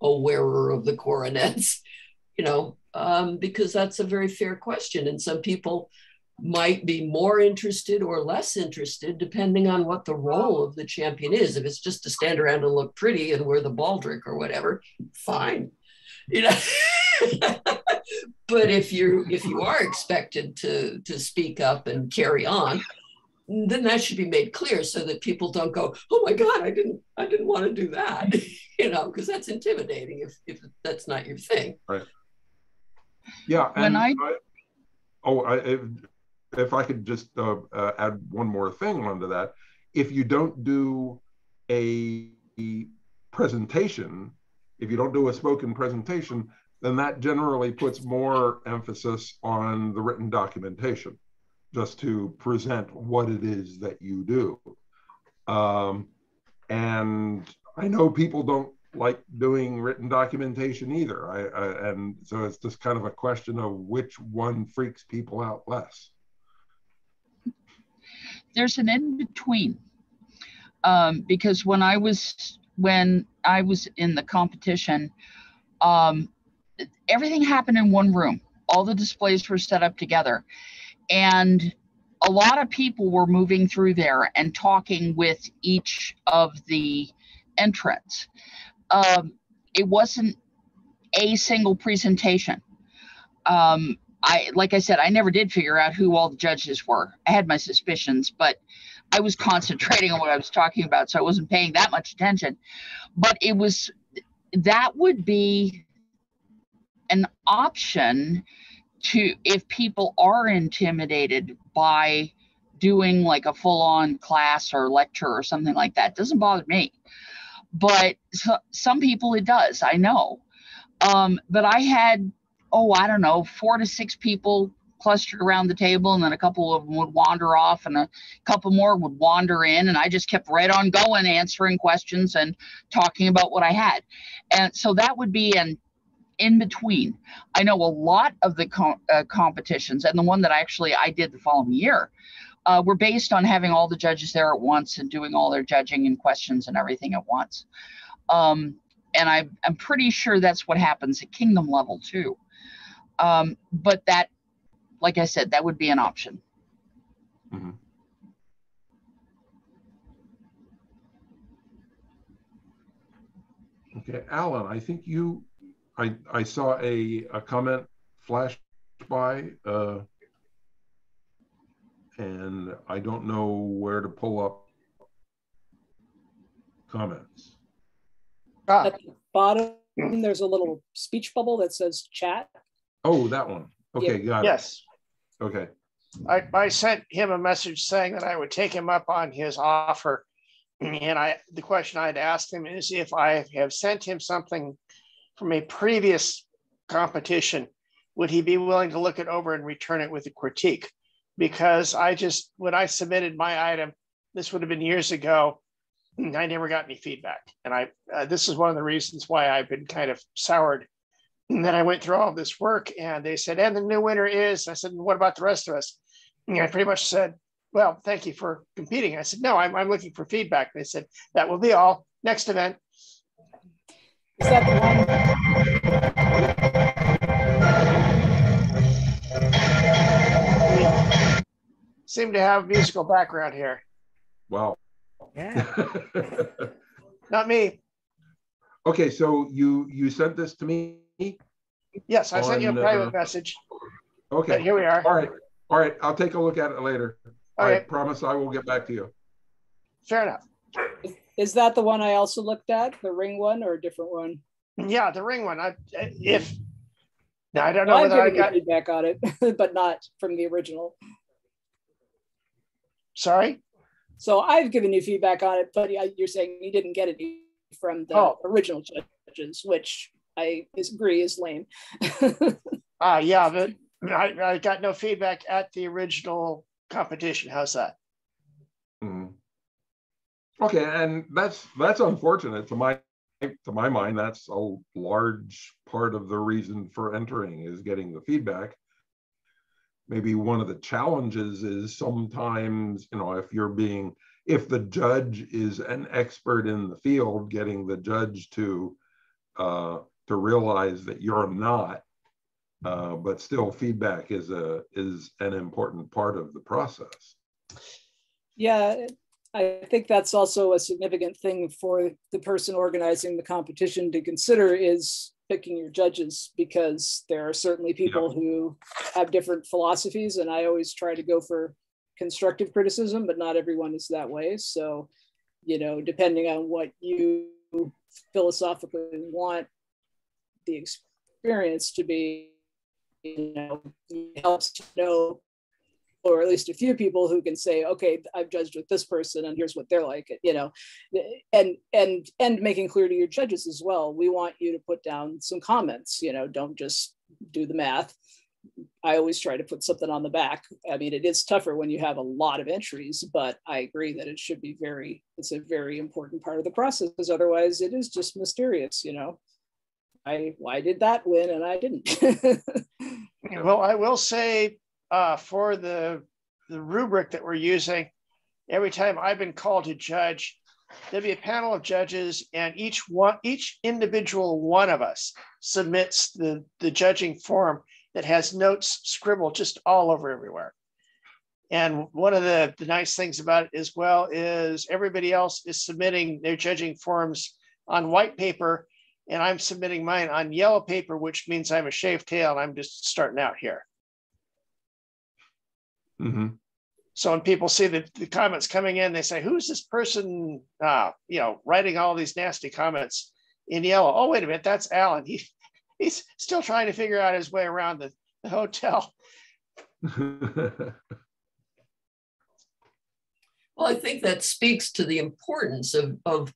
Speaker 7: a wearer of the coronets, you know, um, because that's a very fair question. And some people might be more interested or less interested depending on what the role of the champion is. If it's just to stand around and look pretty and wear the baldric or whatever, fine. You know. but if you if you are expected to to speak up and carry on, then that should be made clear so that people don't go, "Oh my God, I didn't I didn't want to do that," you know, because that's intimidating if if that's not your thing.
Speaker 1: Right. Yeah.
Speaker 4: When
Speaker 1: and
Speaker 4: I-
Speaker 1: I, oh, I, if, if I could just uh, uh, add one more thing onto that, if you don't do a presentation, if you don't do a spoken presentation, then that generally puts more emphasis on the written documentation, just to present what it is that you do. Um, and I know people don't like doing written documentation either. I, I and so it's just kind of a question of which one freaks people out less.
Speaker 4: there's an in between um, because when I was when I was in the competition, um, everything happened in one room. All the displays were set up together, and a lot of people were moving through there and talking with each of the entrants. Um, it wasn't a single presentation. Um, I like I said, I never did figure out who all the judges were. I had my suspicions, but I was concentrating on what I was talking about, so I wasn't paying that much attention. But it was that would be an option to if people are intimidated by doing like a full-on class or lecture or something like that. Doesn't bother me, but so, some people it does. I know. Um, but I had oh, I don't know, four to six people clustered around the table, and then a couple of them would wander off, and a couple more would wander in, and I just kept right on going, answering questions and talking about what I had. And so that would be an in between. I know a lot of the com- uh, competitions, and the one that actually I did the following year. Uh, were based on having all the judges there at once and doing all their judging and questions and everything at once. Um, and I, I'm pretty sure that's what happens at kingdom level too. Um, but that, like I said, that would be an option.
Speaker 1: Mhm. Okay, Alan, I think you, I, I saw a, a comment flash by, uh, and I don't know where to pull up comments.
Speaker 6: Ah,
Speaker 2: At the bottom, there's a little speech bubble that says chat.
Speaker 1: Oh, that one. Okay, got it.
Speaker 6: yes.
Speaker 1: Okay,
Speaker 6: I, I sent him a message saying that I would take him up on his offer. And I, the question I'd asked him is if I have sent him something from a previous competition, would he be willing to look it over and return it with a critique? Because I just, when I submitted my item, this would have been years ago, I never got any feedback. And I, uh, this is one of the reasons why I've been kind of soured. And then I went through all this work and they said, and the new winner is, I said, what about the rest of us? And I pretty much said, well, thank you for competing. I said, no, I'm, I'm looking for feedback. They said, that will be all. Next event.
Speaker 2: Is that the one?
Speaker 6: Seem to have musical background here.
Speaker 1: wow.
Speaker 5: Yeah.
Speaker 6: Not me.
Speaker 1: Okay, so you, you sent this to me?
Speaker 6: Yes, I sent you a private
Speaker 1: uh,
Speaker 6: message. But
Speaker 1: Okay,
Speaker 6: here we are.
Speaker 1: all right, all right, I'll take a look at it later. I
Speaker 6: Okay,
Speaker 1: promise I will get back to you.
Speaker 6: fair enough.
Speaker 2: Is that the one I also looked at, the ring one or a different one?
Speaker 6: Yeah, the ring one. I, if, now I don't know
Speaker 2: Well,
Speaker 6: whether I got,
Speaker 2: feedback on it, but not from the original.
Speaker 6: sorry.
Speaker 2: So I've given you feedback on it, but you're saying you didn't get any from the
Speaker 6: Oh.
Speaker 2: original judges, which I agree is lame.
Speaker 6: Ah, yeah, but I, I got no feedback at the original competition. How's that?
Speaker 1: Okay, and that's, that's unfortunate to my, to my mind, that's a large part of the reason for entering is getting the feedback. maybe one of the challenges is sometimes, you know, if you're being, if the judge is an expert in the field, getting the judge to uh, to realize that you're not, uh, but still feedback is a is an important part of the process.
Speaker 2: Yeah, I think that's also a significant thing for the person organizing the competition to consider is picking your judges because there are certainly people yeah. who have different philosophies and I always try to go for constructive criticism but not everyone is that way so you know depending on what you philosophically want the experience to be you know helps to know or at least a few people who can say okay i've judged with this person and here's what they're like you know? And and and making clear to your judges as well we want you to put down some comments you know? Don't just do the math. I always try to put something on the back. I mean it is tougher when you have a lot of entries but i agree that it should be very it's a very important part of the process because otherwise it is just mysterious you know? I why did that win and I didn't?
Speaker 6: well, I will say uh, for the the rubric that we're using, every time I've been called to judge, there'll be a panel of judges, and each one, each individual one of us submits the the judging form that has notes scribbled just all over everywhere. And one of the, the nice things about it as well is everybody else is submitting their judging forms on white paper, and I'm submitting mine on yellow paper, which means I'm a shaved tail and I'm just starting out here.
Speaker 1: Mm-hmm.
Speaker 6: So when people see the, the comments coming in, they say, "Who's this person? Uh, you know, writing all these nasty comments in yellow?" Oh, wait a minute, that's Alan. He he's still trying to figure out his way around the, the hotel.
Speaker 7: well, I think that speaks to the importance of of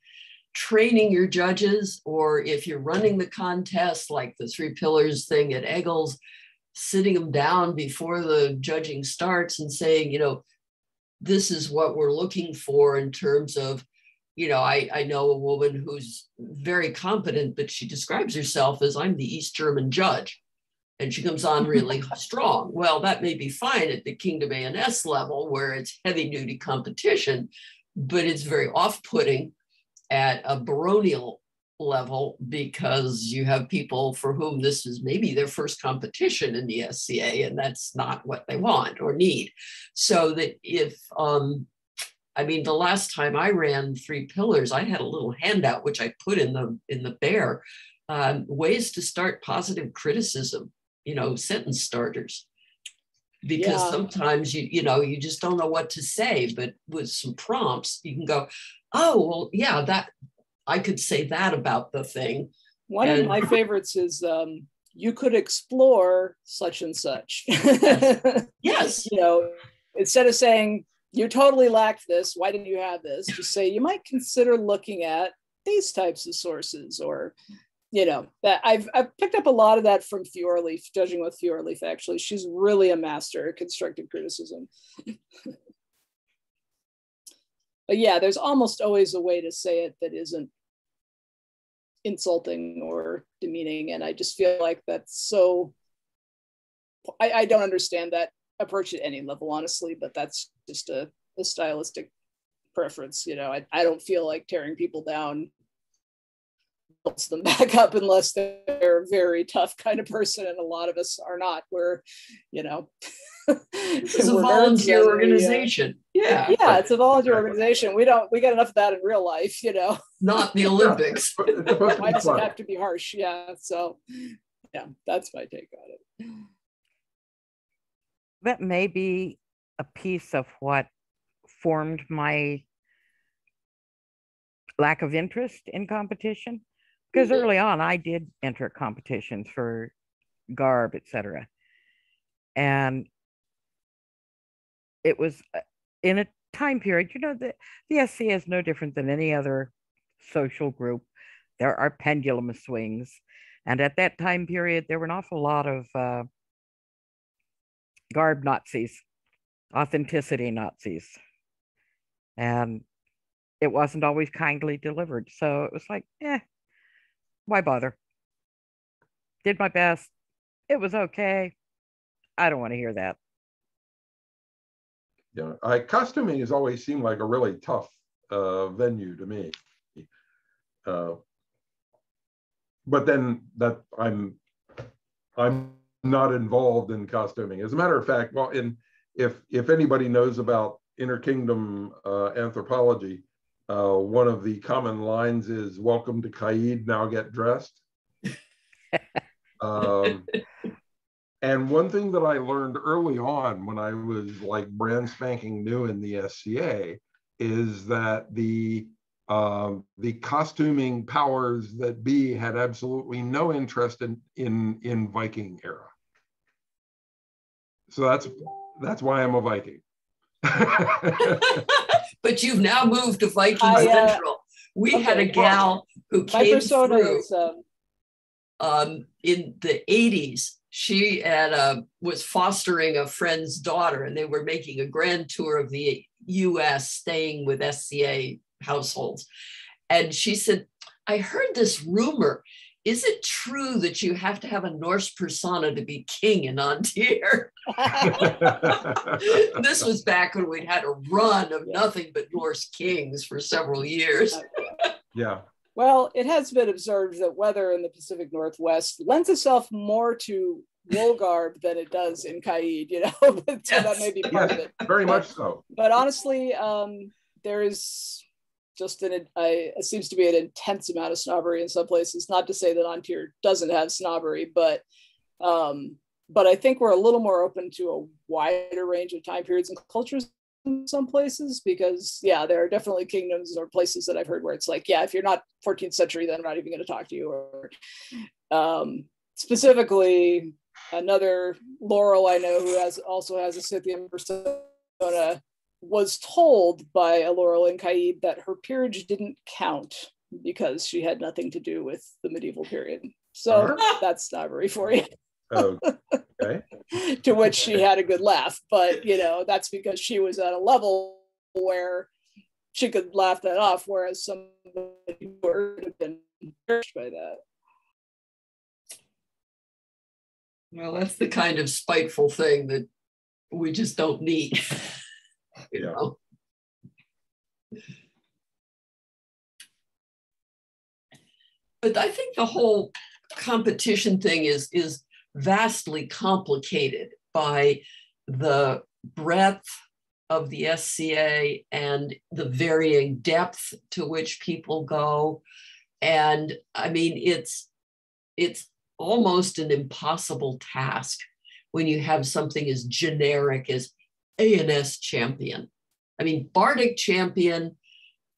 Speaker 7: training your judges, or if you're running the contest like the three pillars thing at Egils, sitting them down before the judging starts and saying, you know, this is what we're looking for in terms of, you know, I, I know a woman who's very competent, but she describes herself as I'm the East German judge. And she comes on really strong. Well, that may be fine at the Kingdom A&S level where it's heavy duty competition, but it's very off putting at a baronial level because you have people for whom this is maybe their first competition in the SCA and that's not what they want or need. So that if, um, I mean, the last time I ran three pillars, I had a little handout which I put in the in the bear, um, ways to start positive criticism, you know, sentence starters because yeah. sometimes you you know you just don't know what to say but with some prompts you can go oh well yeah that I could say that about the thing.
Speaker 2: One and, of my favorites is um, you could explore such and such.
Speaker 7: yes.
Speaker 2: you know, instead of saying you totally lacked this, why didn't you have this? Just say you might consider looking at these types of sources or you know that I've I've picked up a lot of that from Fiorleaf, judging with Fiorleaf. Actually, she's really a master at constructive criticism. but yeah, there's almost always a way to say it that isn't insulting or demeaning. And I just feel like that's so, I, I don't understand that approach at any level, honestly, but that's just a, a stylistic preference. You know, I, I don't feel like tearing people down builds them back up unless they're a very tough kind of person and a lot of us are not we're you know
Speaker 7: it's a volunteer organization yeah.
Speaker 2: Yeah it's a volunteer organization. We don't we got enough of that in real life you know.
Speaker 7: Not the olympics.
Speaker 2: Why does it have to be harsh yeah so yeah that's my take on it.
Speaker 5: That may be a piece of what formed my lack of interest in competition because mm-hmm. early on I did enter competitions for garb, etc. And it was uh, in a time period, you know, the, the SC is no different than any other social group. There are pendulum swings. And at that time period, there were an awful lot of uh, garb Nazis, authenticity Nazis. And it wasn't always kindly delivered. So it was like, eh, why bother? Did my best. It was okay. I don't want to hear that.
Speaker 1: Yeah, I costuming has always seemed like a really tough uh, venue to me. Uh, but then that I'm I'm not involved in costuming. As a matter of fact, well, in if if anybody knows about interkingdom uh, anthropology, uh, one of the common lines is "Welcome to Caid, now get dressed." um, and one thing that I learned early on when I was like brand spanking new in the SCA is that the um, the costuming powers that be had absolutely no interest in in in Viking era. So that's that's why I'm a Viking.
Speaker 7: but you've now moved to Viking
Speaker 2: I, uh,
Speaker 7: Central. We
Speaker 2: okay,
Speaker 7: had a gal who came through
Speaker 2: is um,
Speaker 7: um, in the 80s. She had uh, was fostering a friend's daughter, and they were making a grand tour of the U.S., staying with SCA households. And she said, "I heard this rumor. Is it true that you have to have a Norse persona to be king in An Tir?" this was back when we'd had a run of nothing but Norse kings for several years.
Speaker 1: yeah.
Speaker 2: Well, it has been observed that weather in the Pacific Northwest lends itself more to wool garb than it does in Caid, you know, but so that may be part
Speaker 1: Yes,
Speaker 2: of it.
Speaker 1: very much so.
Speaker 2: But honestly, um, there is just an, I, it seems to be an intense amount of snobbery in some places. Not to say that An Tir doesn't have snobbery, but um, but I think we're a little more open to a wider range of time periods and cultures in some places because yeah there are definitely kingdoms or places that i've heard where it's like yeah if you're not 14th century then i'm not even going to talk to you or um, specifically another laurel i know who has also has a scythian persona was told by a laurel in caid that her peerage didn't count because she had nothing to do with the medieval period. So that's snobbery for you
Speaker 1: Oh, okay.
Speaker 2: to which she had a good laugh. But you know, that's because she was at a level where she could laugh that off, whereas somebody would have been hurt by that.
Speaker 7: Well, that's the kind of spiteful thing that we just don't need. you know? But I think the whole competition thing is is vastly complicated by the breadth of the SCA and the varying depth to which people go. And I mean, it's it's almost an impossible task when you have something as generic as A&S champion. I mean, Bardic champion,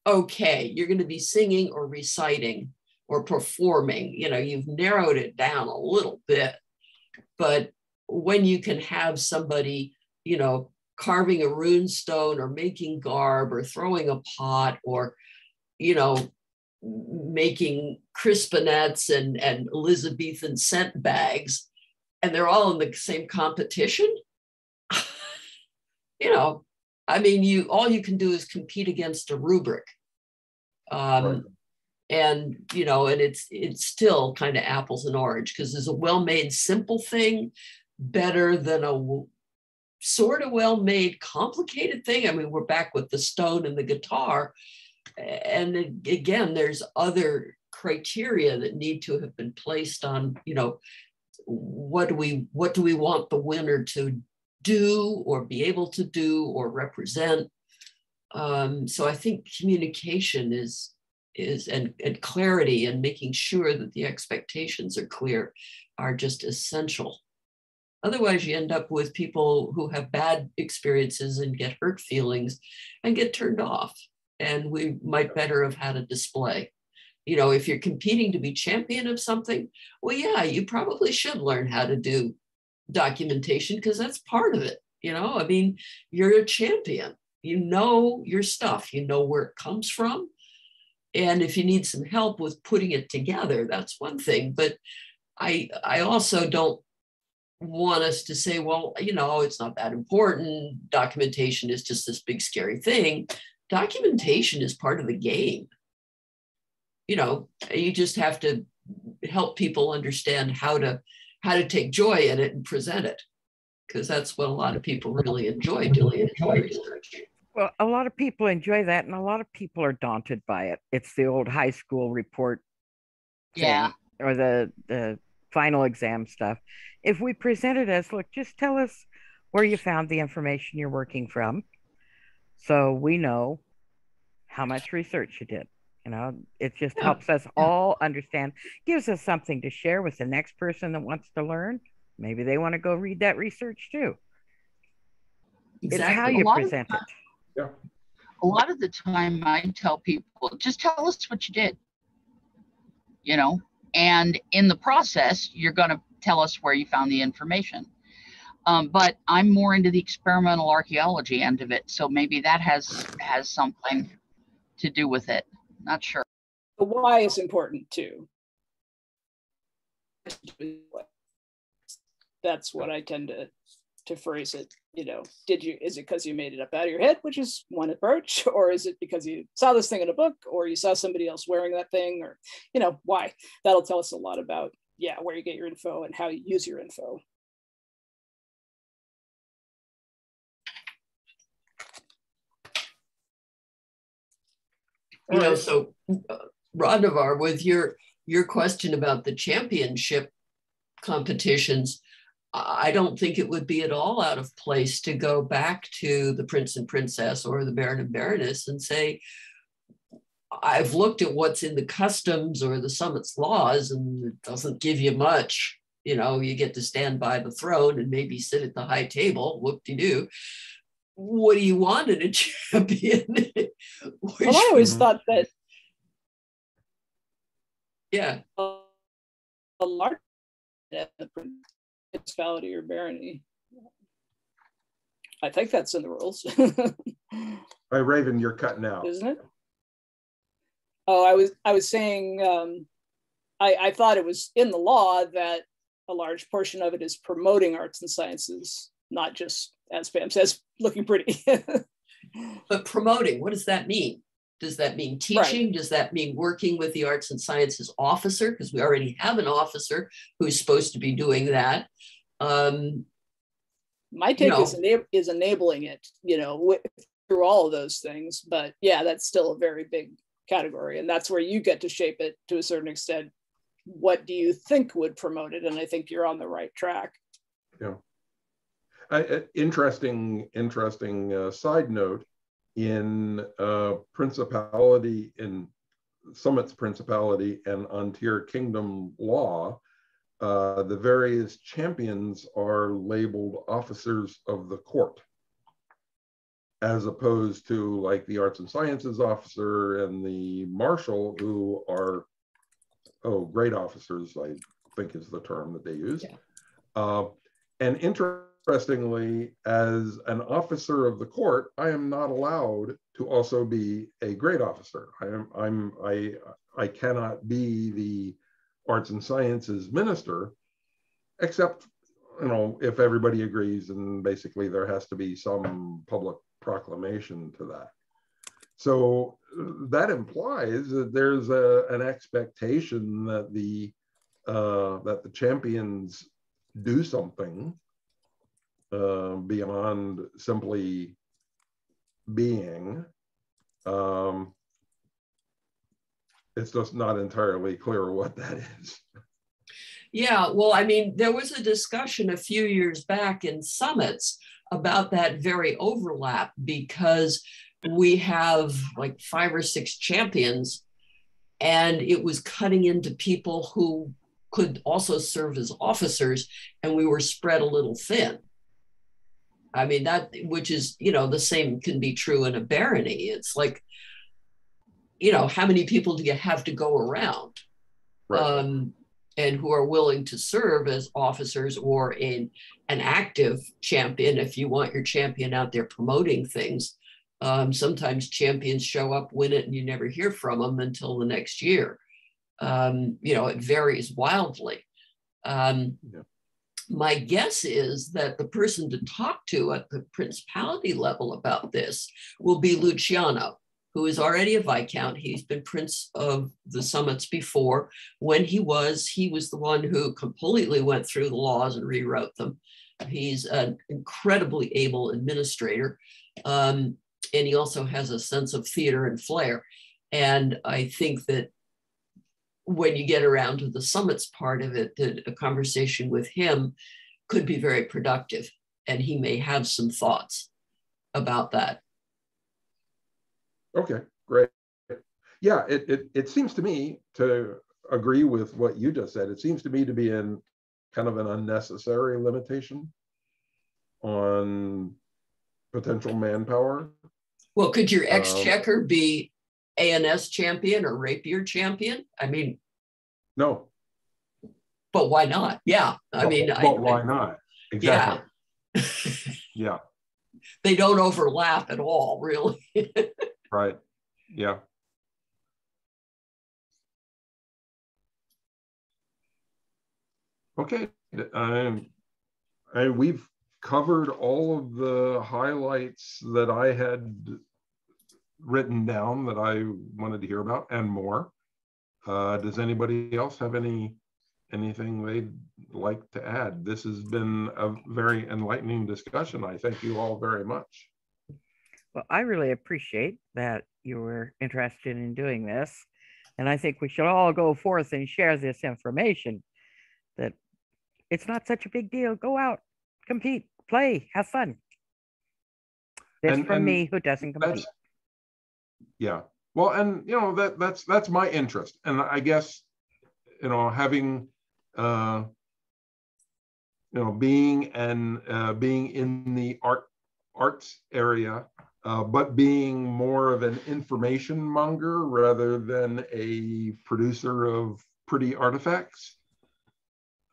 Speaker 7: okay, you're going to be singing or reciting or performing. You know, you've narrowed it down a little bit. But when you can have somebody, you know, carving a rune stone or making garb or throwing a pot or, you know, making crispinets and, and Elizabethan scent bags, and they're all in the same competition. you know, I mean, you all you can do is compete against a rubric. Um,
Speaker 1: Right.
Speaker 7: And you know and it's it's still kind of apples and orange because there's a well-made simple thing better than a sort of well-made complicated thing. I mean we're back with the stone and the guitar and again there's other criteria that need to have been placed on you know what do we what do we want the winner to do or be able to do or represent? Um, so i think communication is is and, and clarity and making sure that the expectations are clear are just essential. Otherwise, you end up with people who have bad experiences and get hurt feelings and get turned off. And we might better have had a display. You know, if you're competing to be champion of something, well, yeah, you probably should learn how to do documentation because that's part of it. You know, I mean, you're a champion. You know your stuff, you know where it comes from, and if you need some help with putting it together that's one thing but i i also don't want us to say well you know it's not that important. Documentation is just this big scary thing. Documentation is part of the game. You know you just have to help people understand how to how to take joy in it and present it because that's what a lot of people really enjoy doing research.
Speaker 5: Well, a lot of people enjoy that, and a lot of people are daunted by it. It's the old high school report, thing,
Speaker 4: Yeah.
Speaker 5: or the the final exam stuff. If we present it as, look, just tell us where you found the information you're working from, so we know how much research you did. You know, it just
Speaker 7: Yeah,
Speaker 5: helps us all understand, gives us something to share with the next person that wants to learn. Maybe they want to go read that research too. It's how you
Speaker 4: A lot of
Speaker 5: present it.
Speaker 1: Yeah.
Speaker 4: a lot of the time I tell people, just tell us what you did. You know, and in the process, you're going to tell us where you found the information. Um, but I'm more into the experimental archaeology end of it, so maybe that has has something to do with it. Not sure.
Speaker 2: The why is important too. That's what I tend to to phrase it. You know, did you is it because you made it up out of your head, which is one approach, or is it because you saw this thing in a book, or you saw somebody else wearing that thing, or you know why? That'll tell us a lot about yeah where you get your info and how you use your info.
Speaker 7: You know, so uh, Hrodr-Navar, with your your question about the championship competitions, I I don't think it would be at all out of place to go back to the prince and princess or the baron and baroness and say, I've looked at what's in the customs or the summit's laws, and it doesn't give you much. You know, you get to stand by the throne and maybe sit at the high table. Whoop de doo. What do you want in a champion?
Speaker 2: Well, I always
Speaker 1: Mhm.
Speaker 2: thought that
Speaker 7: yeah,
Speaker 2: a a large principality or barony. I think that's in the rules,
Speaker 1: Hey, Raven, you're cutting out.
Speaker 2: isn't it? Oh, I was I was saying um, I, I thought it was in the law that a large portion of it is promoting arts and sciences, not just as Pam says, looking pretty.
Speaker 7: but promoting, what does that mean? Does that mean teaching? Does that mean working with the arts and sciences officer? Because we already have an officer who's supposed to be doing that. Um,
Speaker 2: My take
Speaker 7: No.
Speaker 2: is, enab- is enabling it, you know, wi- through all of those things. But yeah, that's still a very big category. And that's where you get to shape it to a certain extent. What do you think would promote it? And I think you're on the right track.
Speaker 1: Yeah. I- interesting, interesting uh, side note in uh, principality in Summit's principality and An Tir Kingdom law, uh, the various champions are labeled officers of the court, as opposed to like the arts and sciences officer and the marshal, who are oh great officers, I think is the term that they use.
Speaker 7: Yeah.
Speaker 1: Uh, and interestingly, as an officer of the court, I am not allowed to also be a grade officer. I am I'm I I cannot be the arts and sciences minister, except you know if everybody agrees, and basically there has to be some public proclamation to that. So that implies that there's a, an expectation that the uh, that the champions do something uh, beyond simply being. Um, it's just not entirely clear what that is.
Speaker 7: Yeah, well, I mean, there was a discussion a few years back in summits about that very overlap because we have like five or six champions, and it was cutting into people who could also serve as officers, and we were spread a little thin. I mean, that, which is, you know, the same can be true in a barony. It's like, you know, how many people do you have to go around? um, and who are willing to serve as officers or in an active champion if you want your champion out there promoting things. Um, sometimes champions show up, win it, and you never hear from them until the next year. Um, you know, it varies wildly. Um,
Speaker 1: Yeah.
Speaker 7: My guess is that the person to talk to at the principality level about this will be Luciano, who is already a Viscount. He's been Prince of the Summits before. When he was, he was the one who completely went through the laws and rewrote them. He's an incredibly able administrator. Um, and he also has a sense of theater and flair. And I think that when you get around to the summits part of it, that a conversation with him could be very productive. And he may have some thoughts about that.
Speaker 1: Okay, great. Yeah, it, it, it seems to me to agree with what you just said. It seems to me to be in kind of an unnecessary limitation on potential manpower.
Speaker 7: Well, could your exchequer um, be A&S champion or rapier champion? I mean,
Speaker 1: no.
Speaker 7: But why not? Yeah. I
Speaker 1: but,
Speaker 7: mean,
Speaker 1: but
Speaker 7: I,
Speaker 1: why not? Exactly.
Speaker 7: Yeah.
Speaker 1: yeah.
Speaker 7: They don't overlap at all, really.
Speaker 1: right. Yeah. Okay. Um, and we've covered all of the highlights that I had written down that I wanted to hear about and more. Uh, does anybody else have any anything they'd like to add? This has been a very enlightening discussion. I thank you all very much.
Speaker 5: Well, I really appreciate that you were interested in doing this. And I think we should all go forth and share this information that it's not such a big deal. Go out, compete, play, have fun. This and, from and me who doesn't compete.
Speaker 1: Yeah. Well, and you know that that's that's my interest, and I guess you know having uh, you know being and uh, being in the art arts area, uh, but being more of an information monger rather than a producer of pretty artifacts.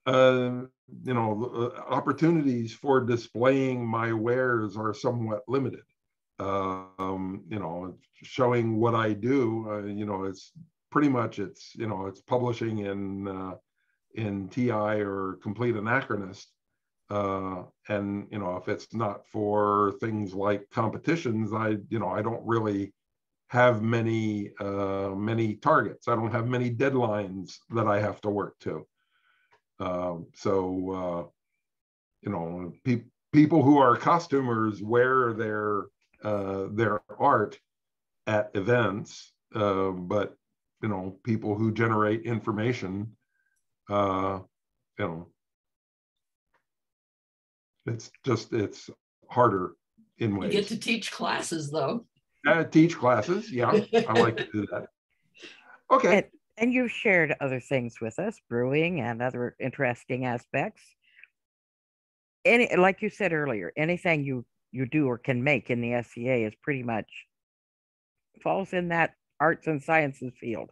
Speaker 1: Uh, you know, uh, opportunities for displaying my wares are somewhat limited. Um, you know, showing what I do, uh, you know, it's pretty much it's you know it's publishing in uh, in TI or Complete Anachronist, uh, and you know if it's not for things like competitions, I you know I don't really have many uh, many targets. I don't have many deadlines that I have to work to. Um, so, uh, you know, pe- people who are costumers wear their uh, their art at events, uh, but you know, people who generate information, uh, you know, it's just it's harder in ways.
Speaker 7: You get to teach classes though.
Speaker 1: Uh, teach classes, yeah, I like to do that. Okay.
Speaker 5: And, and you've shared other things with us, brewing and other interesting aspects. Any, like you said earlier, anything you you do or can make in the SCA is pretty much falls in that arts and sciences field.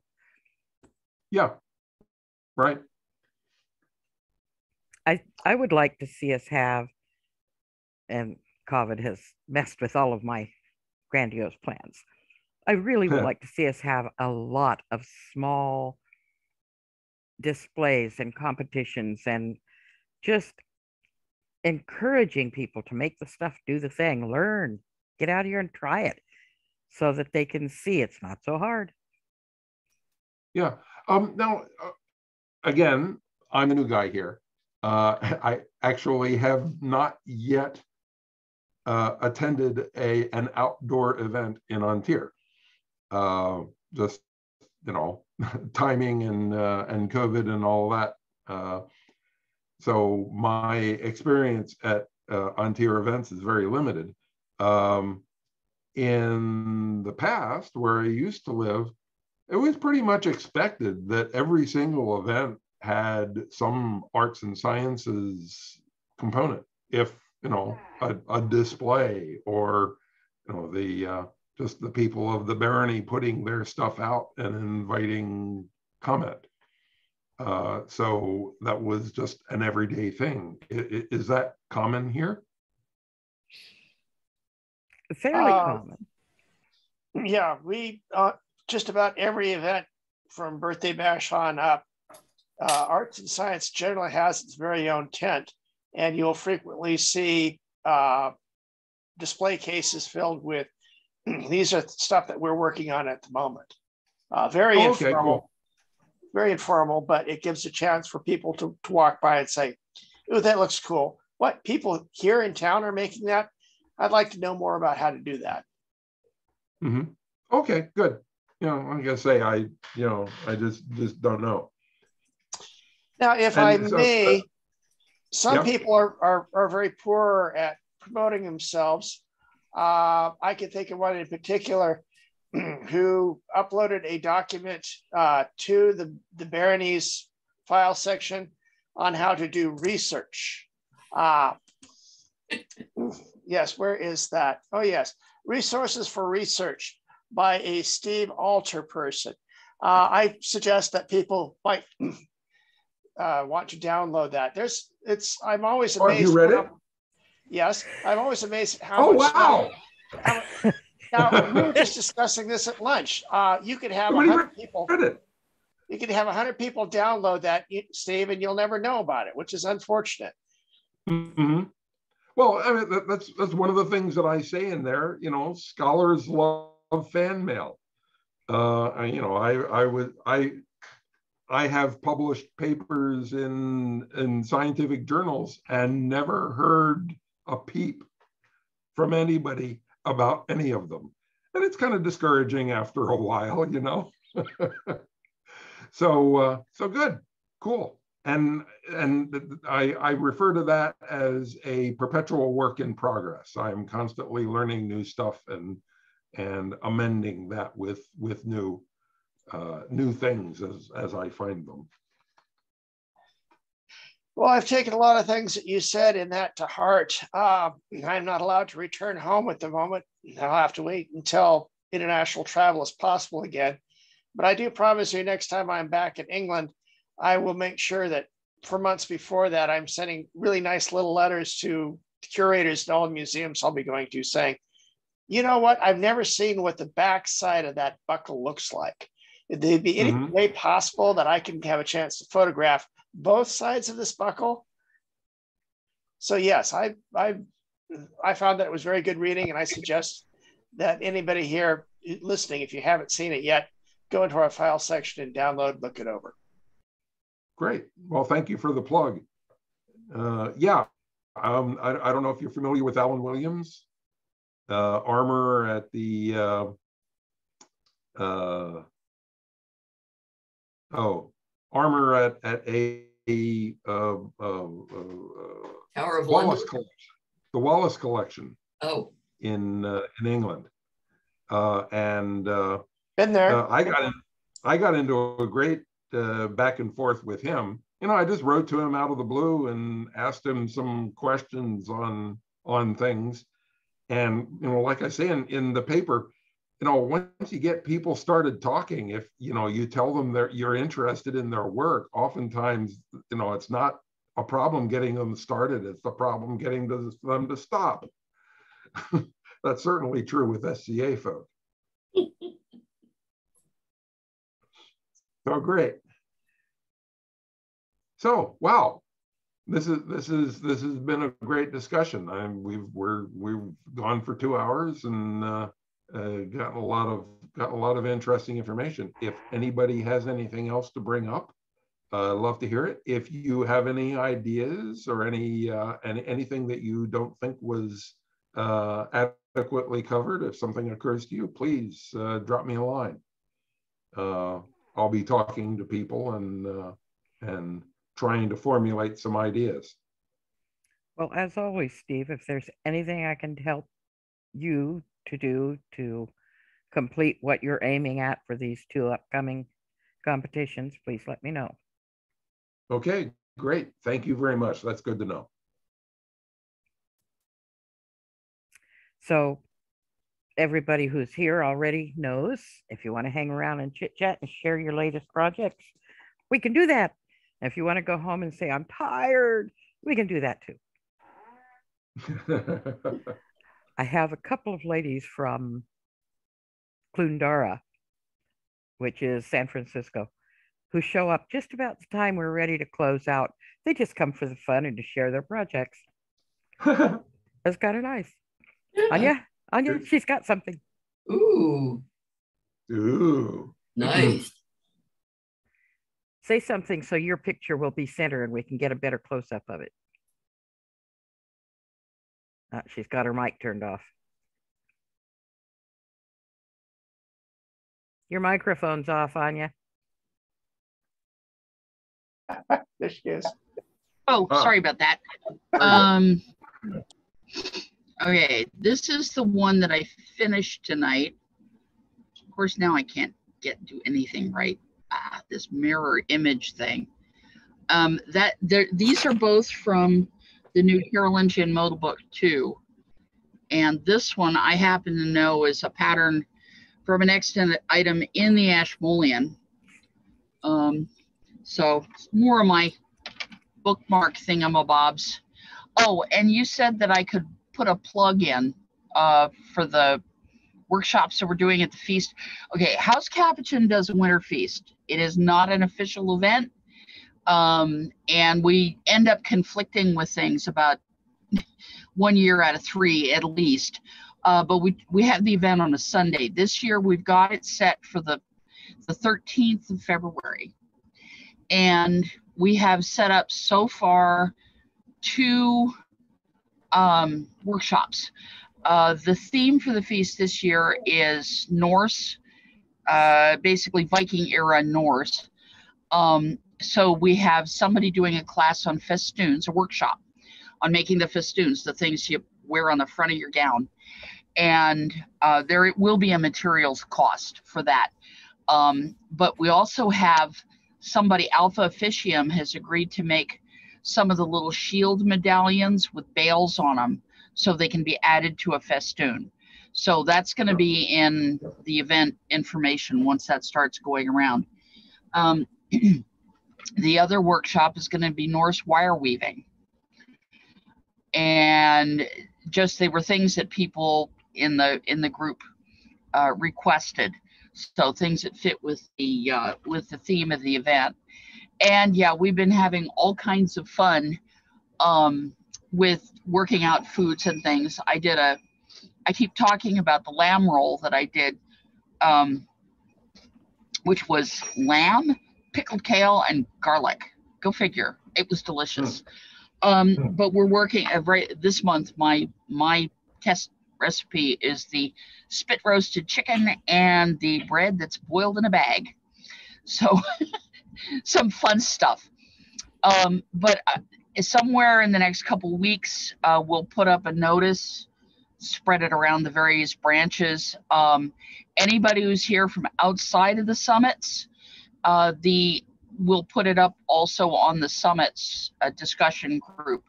Speaker 1: Yeah, right.
Speaker 5: I I would like to see us have, and COVID has messed with all of my grandiose plans. I really would like to see us have a lot of small displays and competitions and just encouraging people to make the stuff do the thing, learn, get out here and try it so that they can see it's not so hard.
Speaker 1: Yeah. Um, now, uh, again, I'm a new guy here. Uh, I actually have not yet uh, attended a an outdoor event in An Tir uh, just you know timing and uh, and COVID and all that. So my experience at uh, An Tir events is very limited. Um, in the past, where I used to live, it was pretty much expected that every single event had some arts and sciences component. If you know a, a display or you know the uh, just the people of the barony putting their stuff out and inviting comment. Uh, so that was just an everyday thing. Is, is that common here?
Speaker 5: Fairly uh, common.
Speaker 6: Yeah, we uh, just about every event from birthday bash on up, uh, arts and science generally has its very own tent, and you'll frequently see uh, display cases filled with these are stuff that we're working on at the moment. Uh, very oh, okay, informal, cool. Very informal, but it gives a chance for people to, to walk by and say, "Oh, that looks cool." what people here in town are making that. I'd like to know more about how to do that.
Speaker 1: hmm Okay, good. You know, I'm gonna say I, you know, I just just don't know.
Speaker 6: Now, if
Speaker 1: And
Speaker 6: I
Speaker 1: so-
Speaker 6: may, some
Speaker 1: Yeah.
Speaker 6: people are, are, are very poor at promoting themselves. Uh, I can think of one in particular who uploaded a document uh, to the, the Baronies file section on how to do research. Uh, yes, where is that? Oh, yes, resources for research by a Steve Alter person. Uh, I suggest that people might uh, want to download that. There's, it's, I'm always
Speaker 1: amazed. Oh,
Speaker 6: amazed.
Speaker 1: you read
Speaker 6: how-
Speaker 1: it?
Speaker 6: Yes, I'm always amazed how
Speaker 1: Oh,
Speaker 6: much.
Speaker 1: wow.
Speaker 6: how- now we were just discussing this at lunch. Uh, you could have a hundred people. You could have a hundred people download that, Steve, and you'll never know about it, which is unfortunate.
Speaker 1: hmm Well, I mean, that, that's that's one of the things that I say in there. You know, scholars love fan mail. Uh, I, you know, I I would I I have published papers in in scientific journals and never heard a peep from anybody about any of them, and it's kind of discouraging after a while, you know. so uh, so good, cool and and I, I refer to that as a perpetual work in progress. I'm constantly learning new stuff and and amending that with with new uh, new things as as I find them.
Speaker 6: Well, I've taken a lot of things that you said in that to heart. Uh, I'm not allowed to return home at the moment. I'll have to wait until international travel is possible again. But I do promise you, next time I'm back in England, I will make sure that for months before that, I'm sending really nice little letters to curators at all the museums I'll be going to saying, you know what? I've never seen what the back side of that buckle looks like. Would there be any
Speaker 1: Mhm.
Speaker 6: way possible that I can have a chance to photograph both sides of this buckle? So yes, I I I found that it was very good reading, and I suggest that anybody here listening, if you haven't seen it yet, go into our file section and download, look it over.
Speaker 1: Great. Well, thank you for the plug. Uh, yeah, um, I, I don't know if you're familiar with Alan Williams, uh, armor at the uh, uh, oh armor at at a, a uh, uh, uh,
Speaker 7: Tower of
Speaker 1: Wallace
Speaker 7: London.
Speaker 1: collection, the Wallace collection
Speaker 7: Oh,
Speaker 1: in uh, in England, uh, and uh,
Speaker 6: Been there.
Speaker 1: uh, I got in, I got into a great uh, back and forth with him. You know, I just wrote to him out of the blue and asked him some questions on on things. And you know, like I say in, in the paper, you know, once you get people started talking, if you know you tell them that you're interested in their work, oftentimes you know it's not a problem getting them started; it's the problem getting them to stop. That's certainly true with SCA folk. So great. So wow, this is this is this has been a great discussion. I'm we've we're we've gone for two hours and uh, uh, gotten a lot of got a lot of interesting information. If anybody has anything else to bring up, uh, love to hear it. If you have any ideas or any uh, any anything that you don't think was uh, adequately covered, if something occurs to you, please uh, drop me a line. Uh, I'll be talking to people and uh, and trying to formulate some ideas.
Speaker 5: Well, as always, Steve, if there's anything I can help you to do to complete what you're aiming at for these two upcoming competitions, please let me know.
Speaker 1: Okay, great. Thank you very much. That's good to know.
Speaker 5: So everybody who's here already knows if you want to hang around and chit chat and share your latest projects, we can do that. If you want to go home and say, I'm tired, we can do that too. I have a couple of ladies from Cloondara, which is San Francisco, who show up just about the time we're ready to close out. They just come for the fun and to share their projects. That's kind of nice. Anya, Anya, she's got something.
Speaker 7: ooh,
Speaker 1: Ooh.
Speaker 7: nice.
Speaker 5: Say something so your picture will be center and we can get a better close up of it. Uh, she's got her mic turned off. Your microphone's off, Anya.
Speaker 6: There she is.
Speaker 4: Oh,
Speaker 1: Oh.
Speaker 4: sorry about that. Um, okay, this is the one that I finished tonight. Of course, now I can't get do anything right. Ah, this mirror image thing. Um, that there, these are both from the new Carolingian Modelbook 2. And this one I happen to know is a pattern from an extant item in the Ashmolean. Um, so it's more of my bookmark thingamabobs. Oh, and you said that I could put a plug in uh, for the workshops that we're doing at the feast. Okay, House Capuchin does a winter feast. It is not an official event. Um, and we end up conflicting with things about one year out of three at least. Uh, but we, we have the event on a Sunday. This year we've got it set for the, the 13th of February. And we have set up so far two um, workshops. Uh, the theme for the feast this year is Norse, uh, basically Viking era Norse. Um, so we have somebody doing a class on festoons, a workshop on making the festoons, the things you wear on the front of your gown. And uh, there will be a materials cost for that. Um, but we also have somebody, Alpha Officium, has agreed to make some of the little shield medallions with bales on them so they can be added to a festoon. So that's going to be in the event information once that starts going around. Um, the other workshop is going to be Norse wire weaving. And just they were things that people in the in the group uh, requested. So things that fit with the uh, with the theme of the event. And yeah, we've been having all kinds of fun um, with working out foods and things. I did a, I keep talking about the lamb roll that I did, um, which was lamb, pickled kale, and garlic. Go figure. It was delicious. Um, but we're working uh, right this month. My my test recipe is the spit roasted chicken and the bread that's boiled in a bag. So some fun stuff. Um, but uh, somewhere in the next couple weeks, uh, we'll put up a notice, spread it around the various branches. Um, anybody who's here from outside of the summits, uh, the we'll put it up also on the summits uh, discussion group,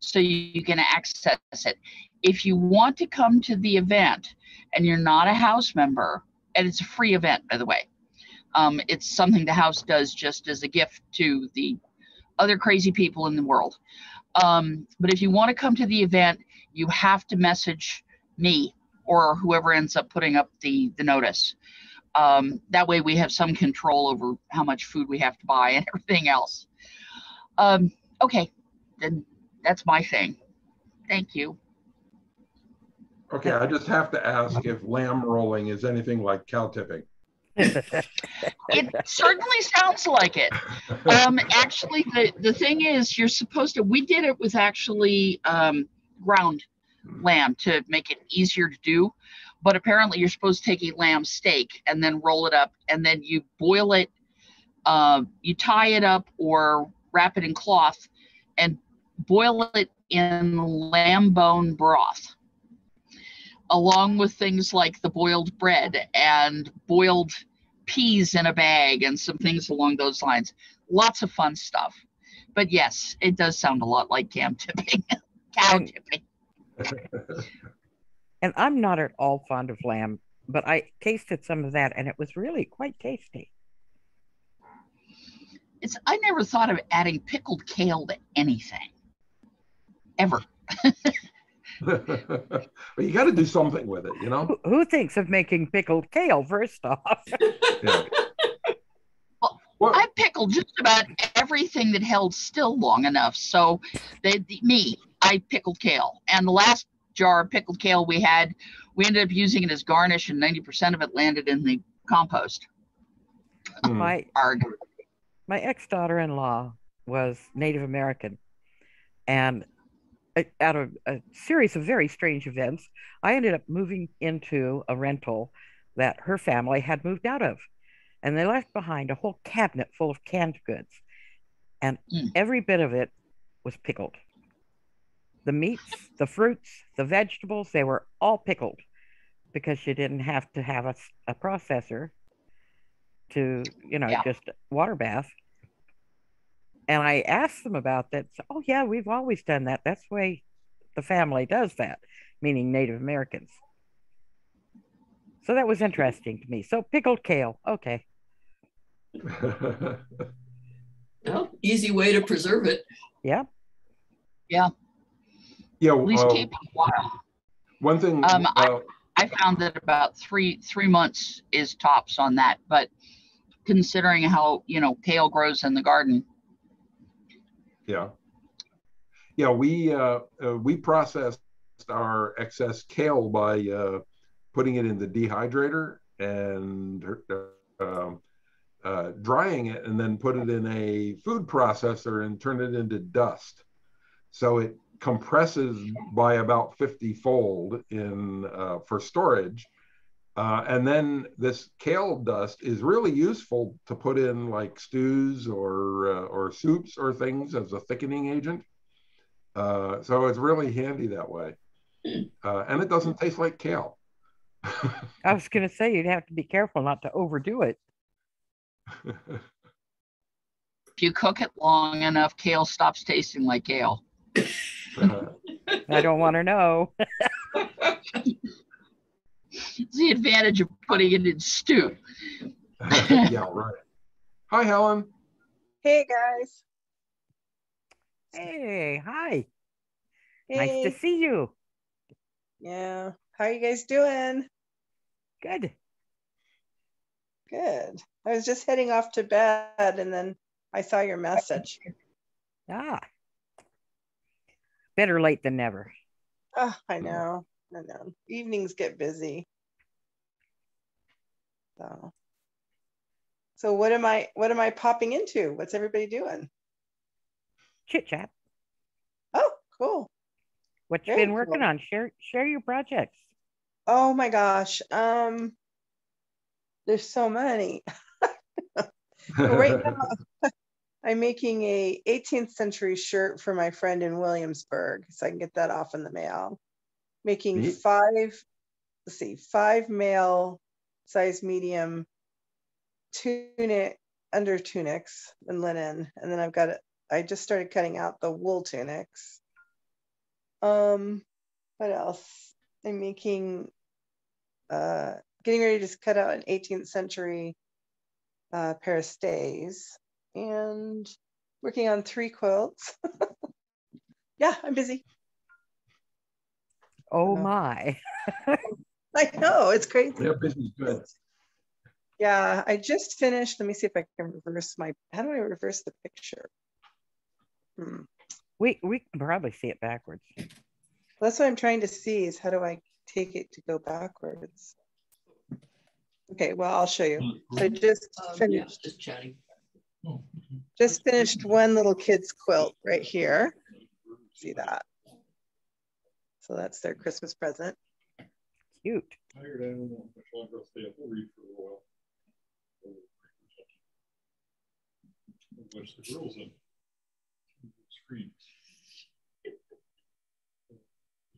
Speaker 4: so you, can access it. If you want to come to the event and you're not a house member, and it's a free event, by the way. Um, it's something the house does just as a gift to the other crazy people in the world. Um, but if you want to come to the event, you have to message me or whoever ends up putting up the, the notice. Um, that way we have some control over how much food we have to buy and everything else. Um, okay, then that's my thing. Thank you.
Speaker 1: Okay, I just have to ask if lamb rolling is anything like cow tipping.
Speaker 4: It certainly sounds like it. Um, actually, the, the thing is, you're supposed to, we did it with actually um, ground lamb to make it easier to do. But apparently, you're supposed to take a lamb steak and then roll it up, and then you boil it, uh, you tie it up or wrap it in cloth and boil it in lamb bone broth, along with things like the boiled bread and boiled peas in a bag and some things along those lines. Lots of fun stuff. But yes, it does sound a lot like cam tipping, cow tipping.
Speaker 5: and I'm not at all fond of lamb, but I tasted some of that and it was really quite tasty.
Speaker 4: It's I never thought of adding pickled kale to anything. Ever.
Speaker 1: but you got to do something with it, you know?
Speaker 5: Who, who thinks of making pickled kale first off?
Speaker 1: Yeah.
Speaker 4: Well,
Speaker 1: Well,
Speaker 4: I pickled just about everything that held still long enough. So they, the- me, I pickled kale. And the last jar of pickled kale we had, we ended up using it as garnish and 90% of it landed in the compost.
Speaker 1: hmm.
Speaker 5: my
Speaker 4: Arg.
Speaker 5: my ex daughter in law was Native American, and a- out of a series of very strange events, I ended up moving into a rental that her family had moved out of. And they left behind a whole cabinet full of canned goods. And
Speaker 4: Mm.
Speaker 5: every bit of it was pickled. The meats, the fruits, the vegetables, they were all pickled because you didn't have to have a processor to, you know,
Speaker 4: Yeah.
Speaker 5: just water bath. And I asked them about that. So, oh, yeah, we've always done that. That's the way the family does that, meaning Native Americans. So that was interesting to me. So pickled kale. Okay.
Speaker 7: Well, easy way to preserve it.
Speaker 5: Yeah.
Speaker 1: yeah.
Speaker 4: At least
Speaker 1: uh,
Speaker 4: keep it a while.
Speaker 1: one thing.
Speaker 4: Um, I-
Speaker 1: uh,
Speaker 4: I found that about three three months is tops on that, but considering how you know kale grows in the garden,
Speaker 1: Yeah. Yeah, we uh, uh, we processed our excess kale by uh, putting it in the dehydrator and uh, um, uh, drying it, and then put it in a food processor and turn it into dust. So it compresses by about 50 fold in uh, for storage. Uh, and then this kale dust is really useful to put in like stews or uh, or soups or things as a thickening agent. Uh, so it's really handy that way, uh, and it doesn't taste like kale.
Speaker 5: I was going to say you'd have to be careful not to overdo it.
Speaker 4: if you cook it long enough, kale stops tasting like kale.
Speaker 5: I don't want to know.
Speaker 4: It's the advantage of putting it in stew.
Speaker 1: yeah, right. Hi, Helen.
Speaker 11: Hey guys.
Speaker 5: Hey, hi.
Speaker 11: Hey.
Speaker 5: Nice to see you.
Speaker 11: Yeah. How are you guys doing?
Speaker 5: Good.
Speaker 11: Good. I was just heading off to bed and then I saw your message.
Speaker 5: Ah. Better late than never.
Speaker 11: Oh, I know. I know. Evenings get busy. So so what am I what am I popping into? What's everybody doing?
Speaker 5: Chit chat.
Speaker 11: Oh, cool.
Speaker 5: What you
Speaker 11: Very
Speaker 5: been working
Speaker 11: cool.
Speaker 5: on? Share share your projects.
Speaker 11: Oh my gosh. Um there's so many. Right now, I'm making a 18th century shirt for my friend in Williamsburg, so I can get that off in the mail. Making
Speaker 1: Neat.
Speaker 11: five, let's see, five male size medium tunic under tunics and linen, and then I've got. I just started cutting out the wool tunics. Um, what else? I'm making, uh, getting ready to cut out an 18th century uh, pair of stays and working on three quilts. yeah, I'm busy.
Speaker 5: Oh my.
Speaker 11: I know it's crazy.
Speaker 1: Yeah, busy's good.
Speaker 11: Yeah, I just finished. Let me see if I can reverse my. How do I reverse the picture? Hmm.
Speaker 5: We we can probably see it backwards.
Speaker 11: That's what I'm trying to see is how do I take it to go backwards? Okay, well, I'll show you. I just
Speaker 7: Um, yeah, just chatting.
Speaker 11: Just finished one little kid's quilt right here. See that? So that's their Christmas present.
Speaker 5: Cute.
Speaker 12: Tired animal, which I'll stay up for a while. Watch the girls in. Screen.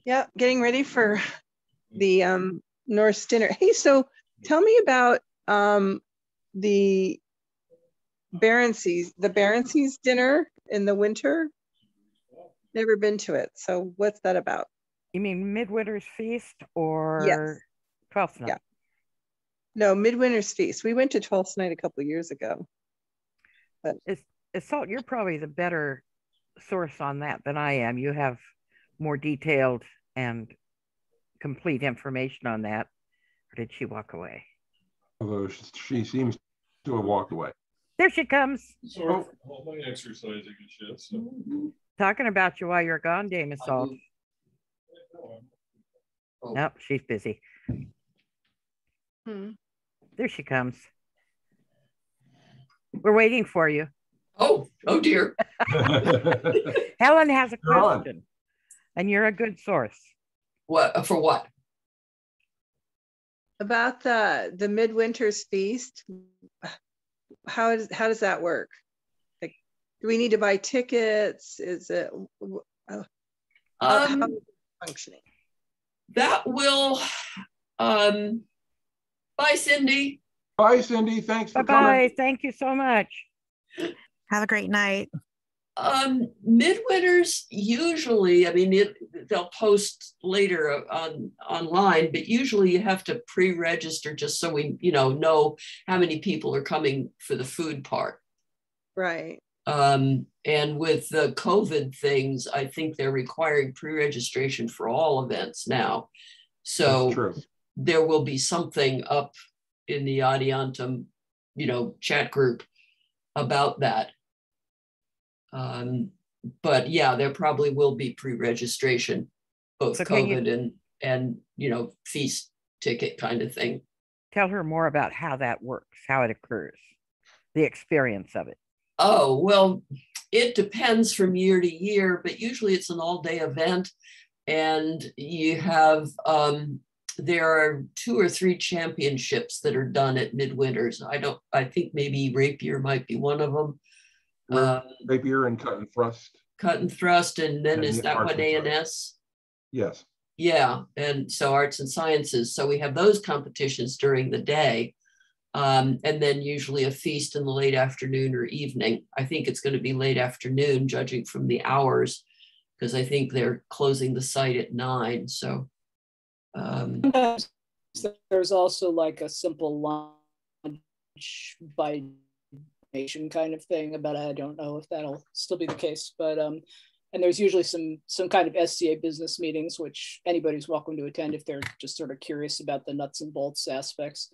Speaker 11: Yeah, getting ready for the um, Norse dinner. Hey, so tell me about um, the Barencies, the Barencies dinner in the winter. Never been to it. So what's that about?
Speaker 5: You mean Midwinter's Feast or Twelfth Night?
Speaker 11: Yeah. No, Midwinter's Feast. We went to Twelfth Night a couple of years ago. But
Speaker 5: Is Salt, you're probably the better source on that than I am. You have more detailed and complete information on that. Or did she walk away?
Speaker 1: Although she seems to have walked away.
Speaker 5: There she comes.
Speaker 12: Sorry for all my exercising and shit, so.
Speaker 5: Talking about you while you're gone, Dame Salt.
Speaker 7: Oh,
Speaker 5: Nope, she's busy.
Speaker 11: hmm.
Speaker 5: There she comes. We're waiting for you.
Speaker 7: oh, oh dear.
Speaker 5: Helen has a
Speaker 1: You're
Speaker 5: question. And you're a good source.
Speaker 7: What for what?
Speaker 11: About the the midwinter's feast, how is how does that work? Like, do we need to buy tickets? Is it uh,
Speaker 7: Um,
Speaker 11: is it functioning?
Speaker 7: that will um bye Cindy.
Speaker 1: Bye, Cindy. Thanks
Speaker 5: Bye
Speaker 1: for coming.
Speaker 5: bye. Thank you so much.
Speaker 9: Have a great night.
Speaker 7: Um, midwinters usually, I mean, it, they'll post later on online, but usually you have to pre-register just so we, you know, know how many people are coming for the food part.
Speaker 11: Right.
Speaker 7: Um, and with the COVID things, I think they're requiring pre-registration for all events now. So there will be something up in the Adiantum, you know, chat group about that. Um, but yeah, there probably will be pre-registration, both
Speaker 5: So can you-
Speaker 7: COVID and and you know feast ticket kind of thing.
Speaker 5: Tell her more about how that works, how it occurs, the experience of it.
Speaker 7: Oh, well, it depends from year to year, but usually it's an all day event. And you have, um, there are two or three championships that are done at midwinters. I don't, I think maybe Rapier might be one of them.
Speaker 1: Ra-
Speaker 7: Um,
Speaker 1: Rapier and cut and thrust.
Speaker 7: cut and thrust, and then
Speaker 1: And
Speaker 7: is
Speaker 1: the
Speaker 7: that
Speaker 1: arts
Speaker 7: one A and. S?
Speaker 1: Yes.
Speaker 7: Yeah, and so arts and sciences. So we have those competitions during the day. Um, and then usually a feast in the late afternoon or evening. I think it's going to be late afternoon, judging from the hours, because I think they're closing the site at nine. So, um,
Speaker 2: Sometimes there's also like a simple lunch by nation kind of thing, but I don't know if that'll still be the case. But um, and there's usually some some kind of SCA business meetings, which anybody's welcome to attend if they're just sort of curious about the nuts and bolts aspects.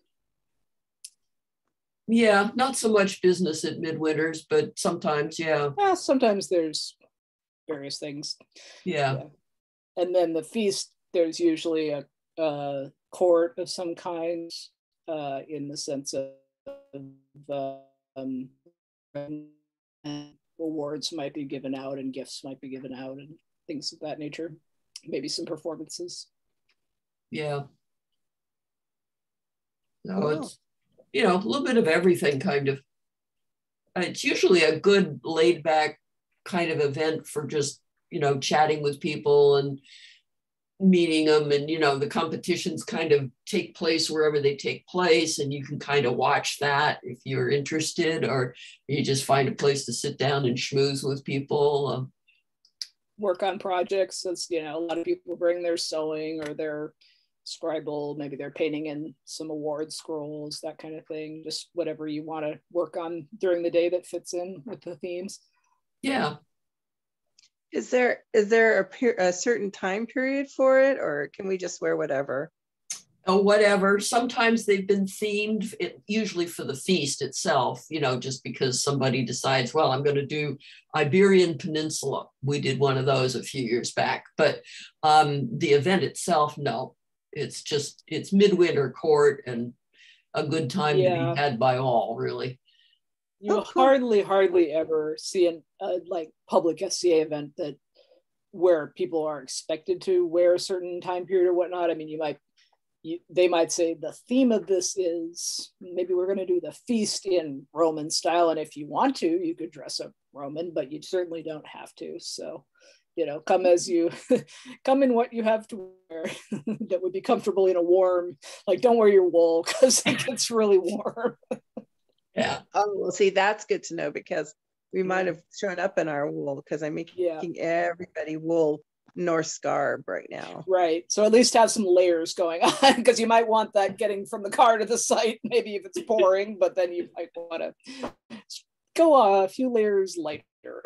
Speaker 7: yeah, not so much business at midwinters, but sometimes, yeah,
Speaker 2: Uh, sometimes there's various things.
Speaker 7: yeah,
Speaker 2: and then the feast there's usually a, a court of some kind uh, in the sense of uh, um, and awards might be given out and gifts might be given out and things of that nature maybe some performances
Speaker 7: yeah. So
Speaker 11: Wow.
Speaker 7: it's, you know, a little bit of everything kind of. It's usually a good laid back kind of event for just, you know, chatting with people and meeting them. And, you know, the competitions kind of take place wherever they take place. And you can kind of watch that if you're interested, or you just find a place to sit down and schmooze with people. Um,
Speaker 2: work on projects as you know a lot of people bring their sewing or their scribble maybe they're painting in some award scrolls that kind of thing just whatever you want to work on during the day that fits in with the themes
Speaker 7: yeah.
Speaker 11: Is there is there a, per- a certain time period for it, or can we just wear whatever?
Speaker 7: or whatever. Sometimes they've been themed, it, usually for the feast itself, you know, just because somebody decides, well, I'm going to do Iberian Peninsula. We did one of those a few years back, but um, the event itself, no, it's just, it's midwinter court and a good time to be had by all, really.
Speaker 2: You
Speaker 11: Oh, cool.
Speaker 2: hardly hardly ever see an uh, like public SCA event that where people are expected to wear a certain time period or whatnot. I mean, you might you, they might say the theme of this is maybe we're going to do the feast in Roman style, and if you want to, you could dress up Roman, but you certainly don't have to. So, you know, come as you come in what you have to wear that would be comfortable in a warm. Like, don't wear your wool because it gets really warm.
Speaker 7: Yeah.
Speaker 11: Oh, well, see, that's good to know because we might have shown up in our wool because I'm making
Speaker 2: Yeah.
Speaker 11: everybody wool Norse garb right now.
Speaker 2: Right. So at least have some layers going on because you might want that getting from the car to the site, maybe if it's pouring, but then you might want to go a few layers lighter.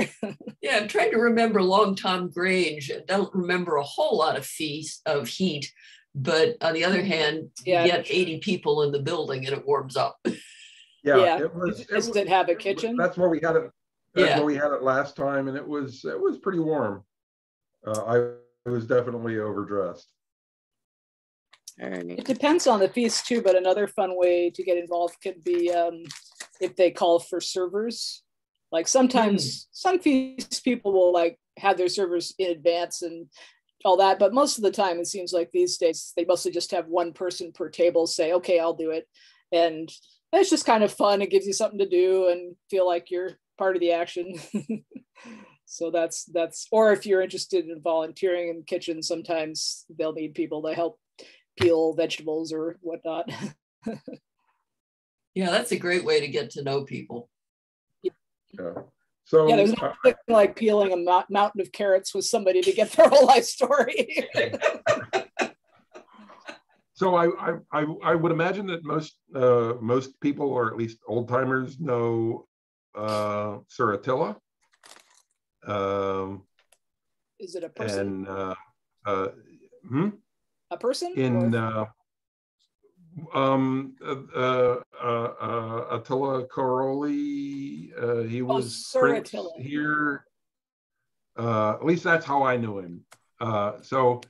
Speaker 7: Yeah, I'm trying to remember Long Tom Grange. I don't remember a whole lot of feast of heat, but on the other mm-hmm. hand,
Speaker 2: Yeah.
Speaker 7: you get 80 people in the building and it warms up.
Speaker 1: Yeah,
Speaker 2: Yeah.
Speaker 1: it was. it
Speaker 2: Does
Speaker 1: was-
Speaker 2: it have a
Speaker 1: it was-
Speaker 2: kitchen?
Speaker 1: That's where we had it. That's
Speaker 7: Yeah.
Speaker 1: where we had it last time, and it was it was pretty warm. Uh, I was definitely overdressed.
Speaker 11: All right.
Speaker 2: It depends on the feast too, but another fun way to get involved could be um, if they call for servers. Like sometimes some feast people will like have their servers in advance and all that. But most of the time, it seems like these days they mostly just have one person per table say, "Okay, I'll do it," and it's just kind of fun. It gives you something to do and feel like you're part of the action. so that's that's or if you're interested in volunteering in the kitchen, sometimes they'll need people to help peel vegetables or whatnot.
Speaker 7: Yeah, that's a great way to get to know people.
Speaker 1: Yeah. So
Speaker 2: yeah, there's
Speaker 1: uh,
Speaker 2: nothing like peeling a mo- mountain of carrots with somebody to get their whole life story.
Speaker 1: So I, I, I, I would imagine that most, uh, most people, or at least old timers, know uh, Sir Attila. Um,
Speaker 2: Is it a person?
Speaker 1: and uh, uh, hmm?
Speaker 2: a person?
Speaker 1: in
Speaker 2: or-
Speaker 1: uh, um, uh, uh, uh, Attila Caroli, uh, he was
Speaker 2: Oh, Sir Attila.
Speaker 1: here. Uh, at least that's how I knew him. Uh, so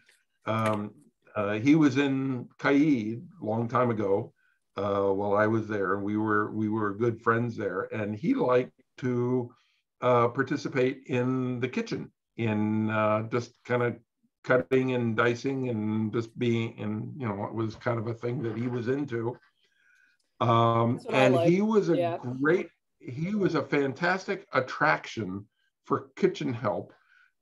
Speaker 1: um, uh, he was in Caid a long time ago uh, while I was there, and we were we were good friends there. And he liked to uh, participate in the kitchen, in uh, just kind of cutting and dicing and just being and you know it was kind of a thing that he was into um
Speaker 2: That's what I
Speaker 1: and
Speaker 2: like,
Speaker 1: he was a
Speaker 2: yeah.
Speaker 1: great he was a fantastic attraction for kitchen help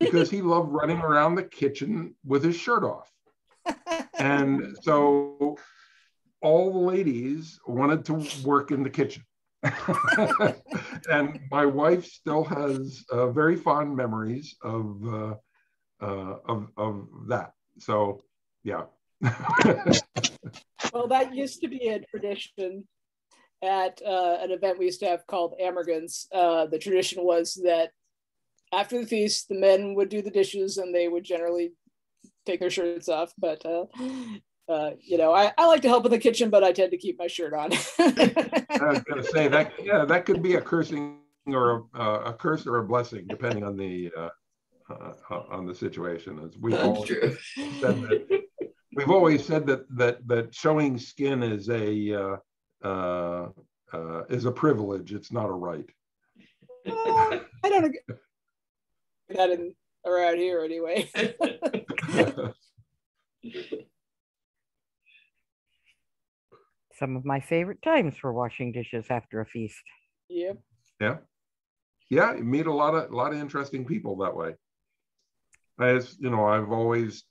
Speaker 1: because he loved running around the kitchen with his shirt off and so all the ladies wanted to work in the kitchen and my wife still has uh, very fond memories of uh, uh, of of that. So yeah.
Speaker 2: well, that used to be a tradition at uh, an event we used to have called Amergans. Uh, the tradition was that after the feast, the men would do the dishes and they would generally take their shirts off. But, uh, uh, you know, I, I like to help in the kitchen, but I tend to keep my shirt on.
Speaker 1: I was gonna say that yeah, that could be a cursing or a, a curse or a blessing depending on the uh, uh, on the situation. As we've
Speaker 7: That's
Speaker 1: always
Speaker 7: true.
Speaker 1: said that we've always said that that that showing skin is a uh, uh, uh, is a privilege. It's not a right.
Speaker 2: I don't agree that in around here anyway.
Speaker 5: Some of my favorite times for washing dishes after a feast.
Speaker 2: yep.
Speaker 1: Yeah. Yeah, you meet a lot of a lot of interesting people that way. As you know, I've always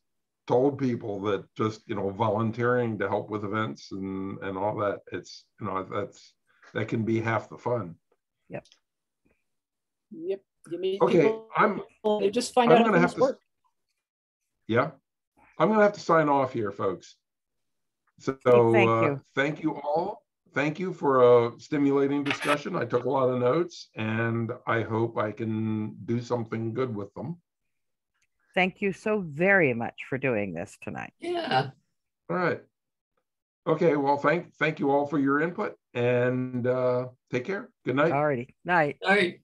Speaker 1: told people that just, you know, volunteering to help with events and and all that, it's, you know, that's that can be half the fun.
Speaker 2: Yep yep. You meet
Speaker 1: Okay,
Speaker 2: people,
Speaker 1: I'm
Speaker 2: you just find
Speaker 1: I'm
Speaker 2: out
Speaker 1: gonna have to
Speaker 2: work.
Speaker 1: yeah. I'm gonna have to sign off here, folks. So
Speaker 5: thank
Speaker 1: uh,
Speaker 5: you.
Speaker 1: thank you all. Thank you for a stimulating discussion. I took a lot of notes and I hope I can do something good with them.
Speaker 5: Thank you so very much for doing this tonight.
Speaker 7: Yeah.
Speaker 1: All right. Okay, well, thank, thank you all for your input and uh, take care. Good night.
Speaker 5: Alrighty, night.
Speaker 7: All right.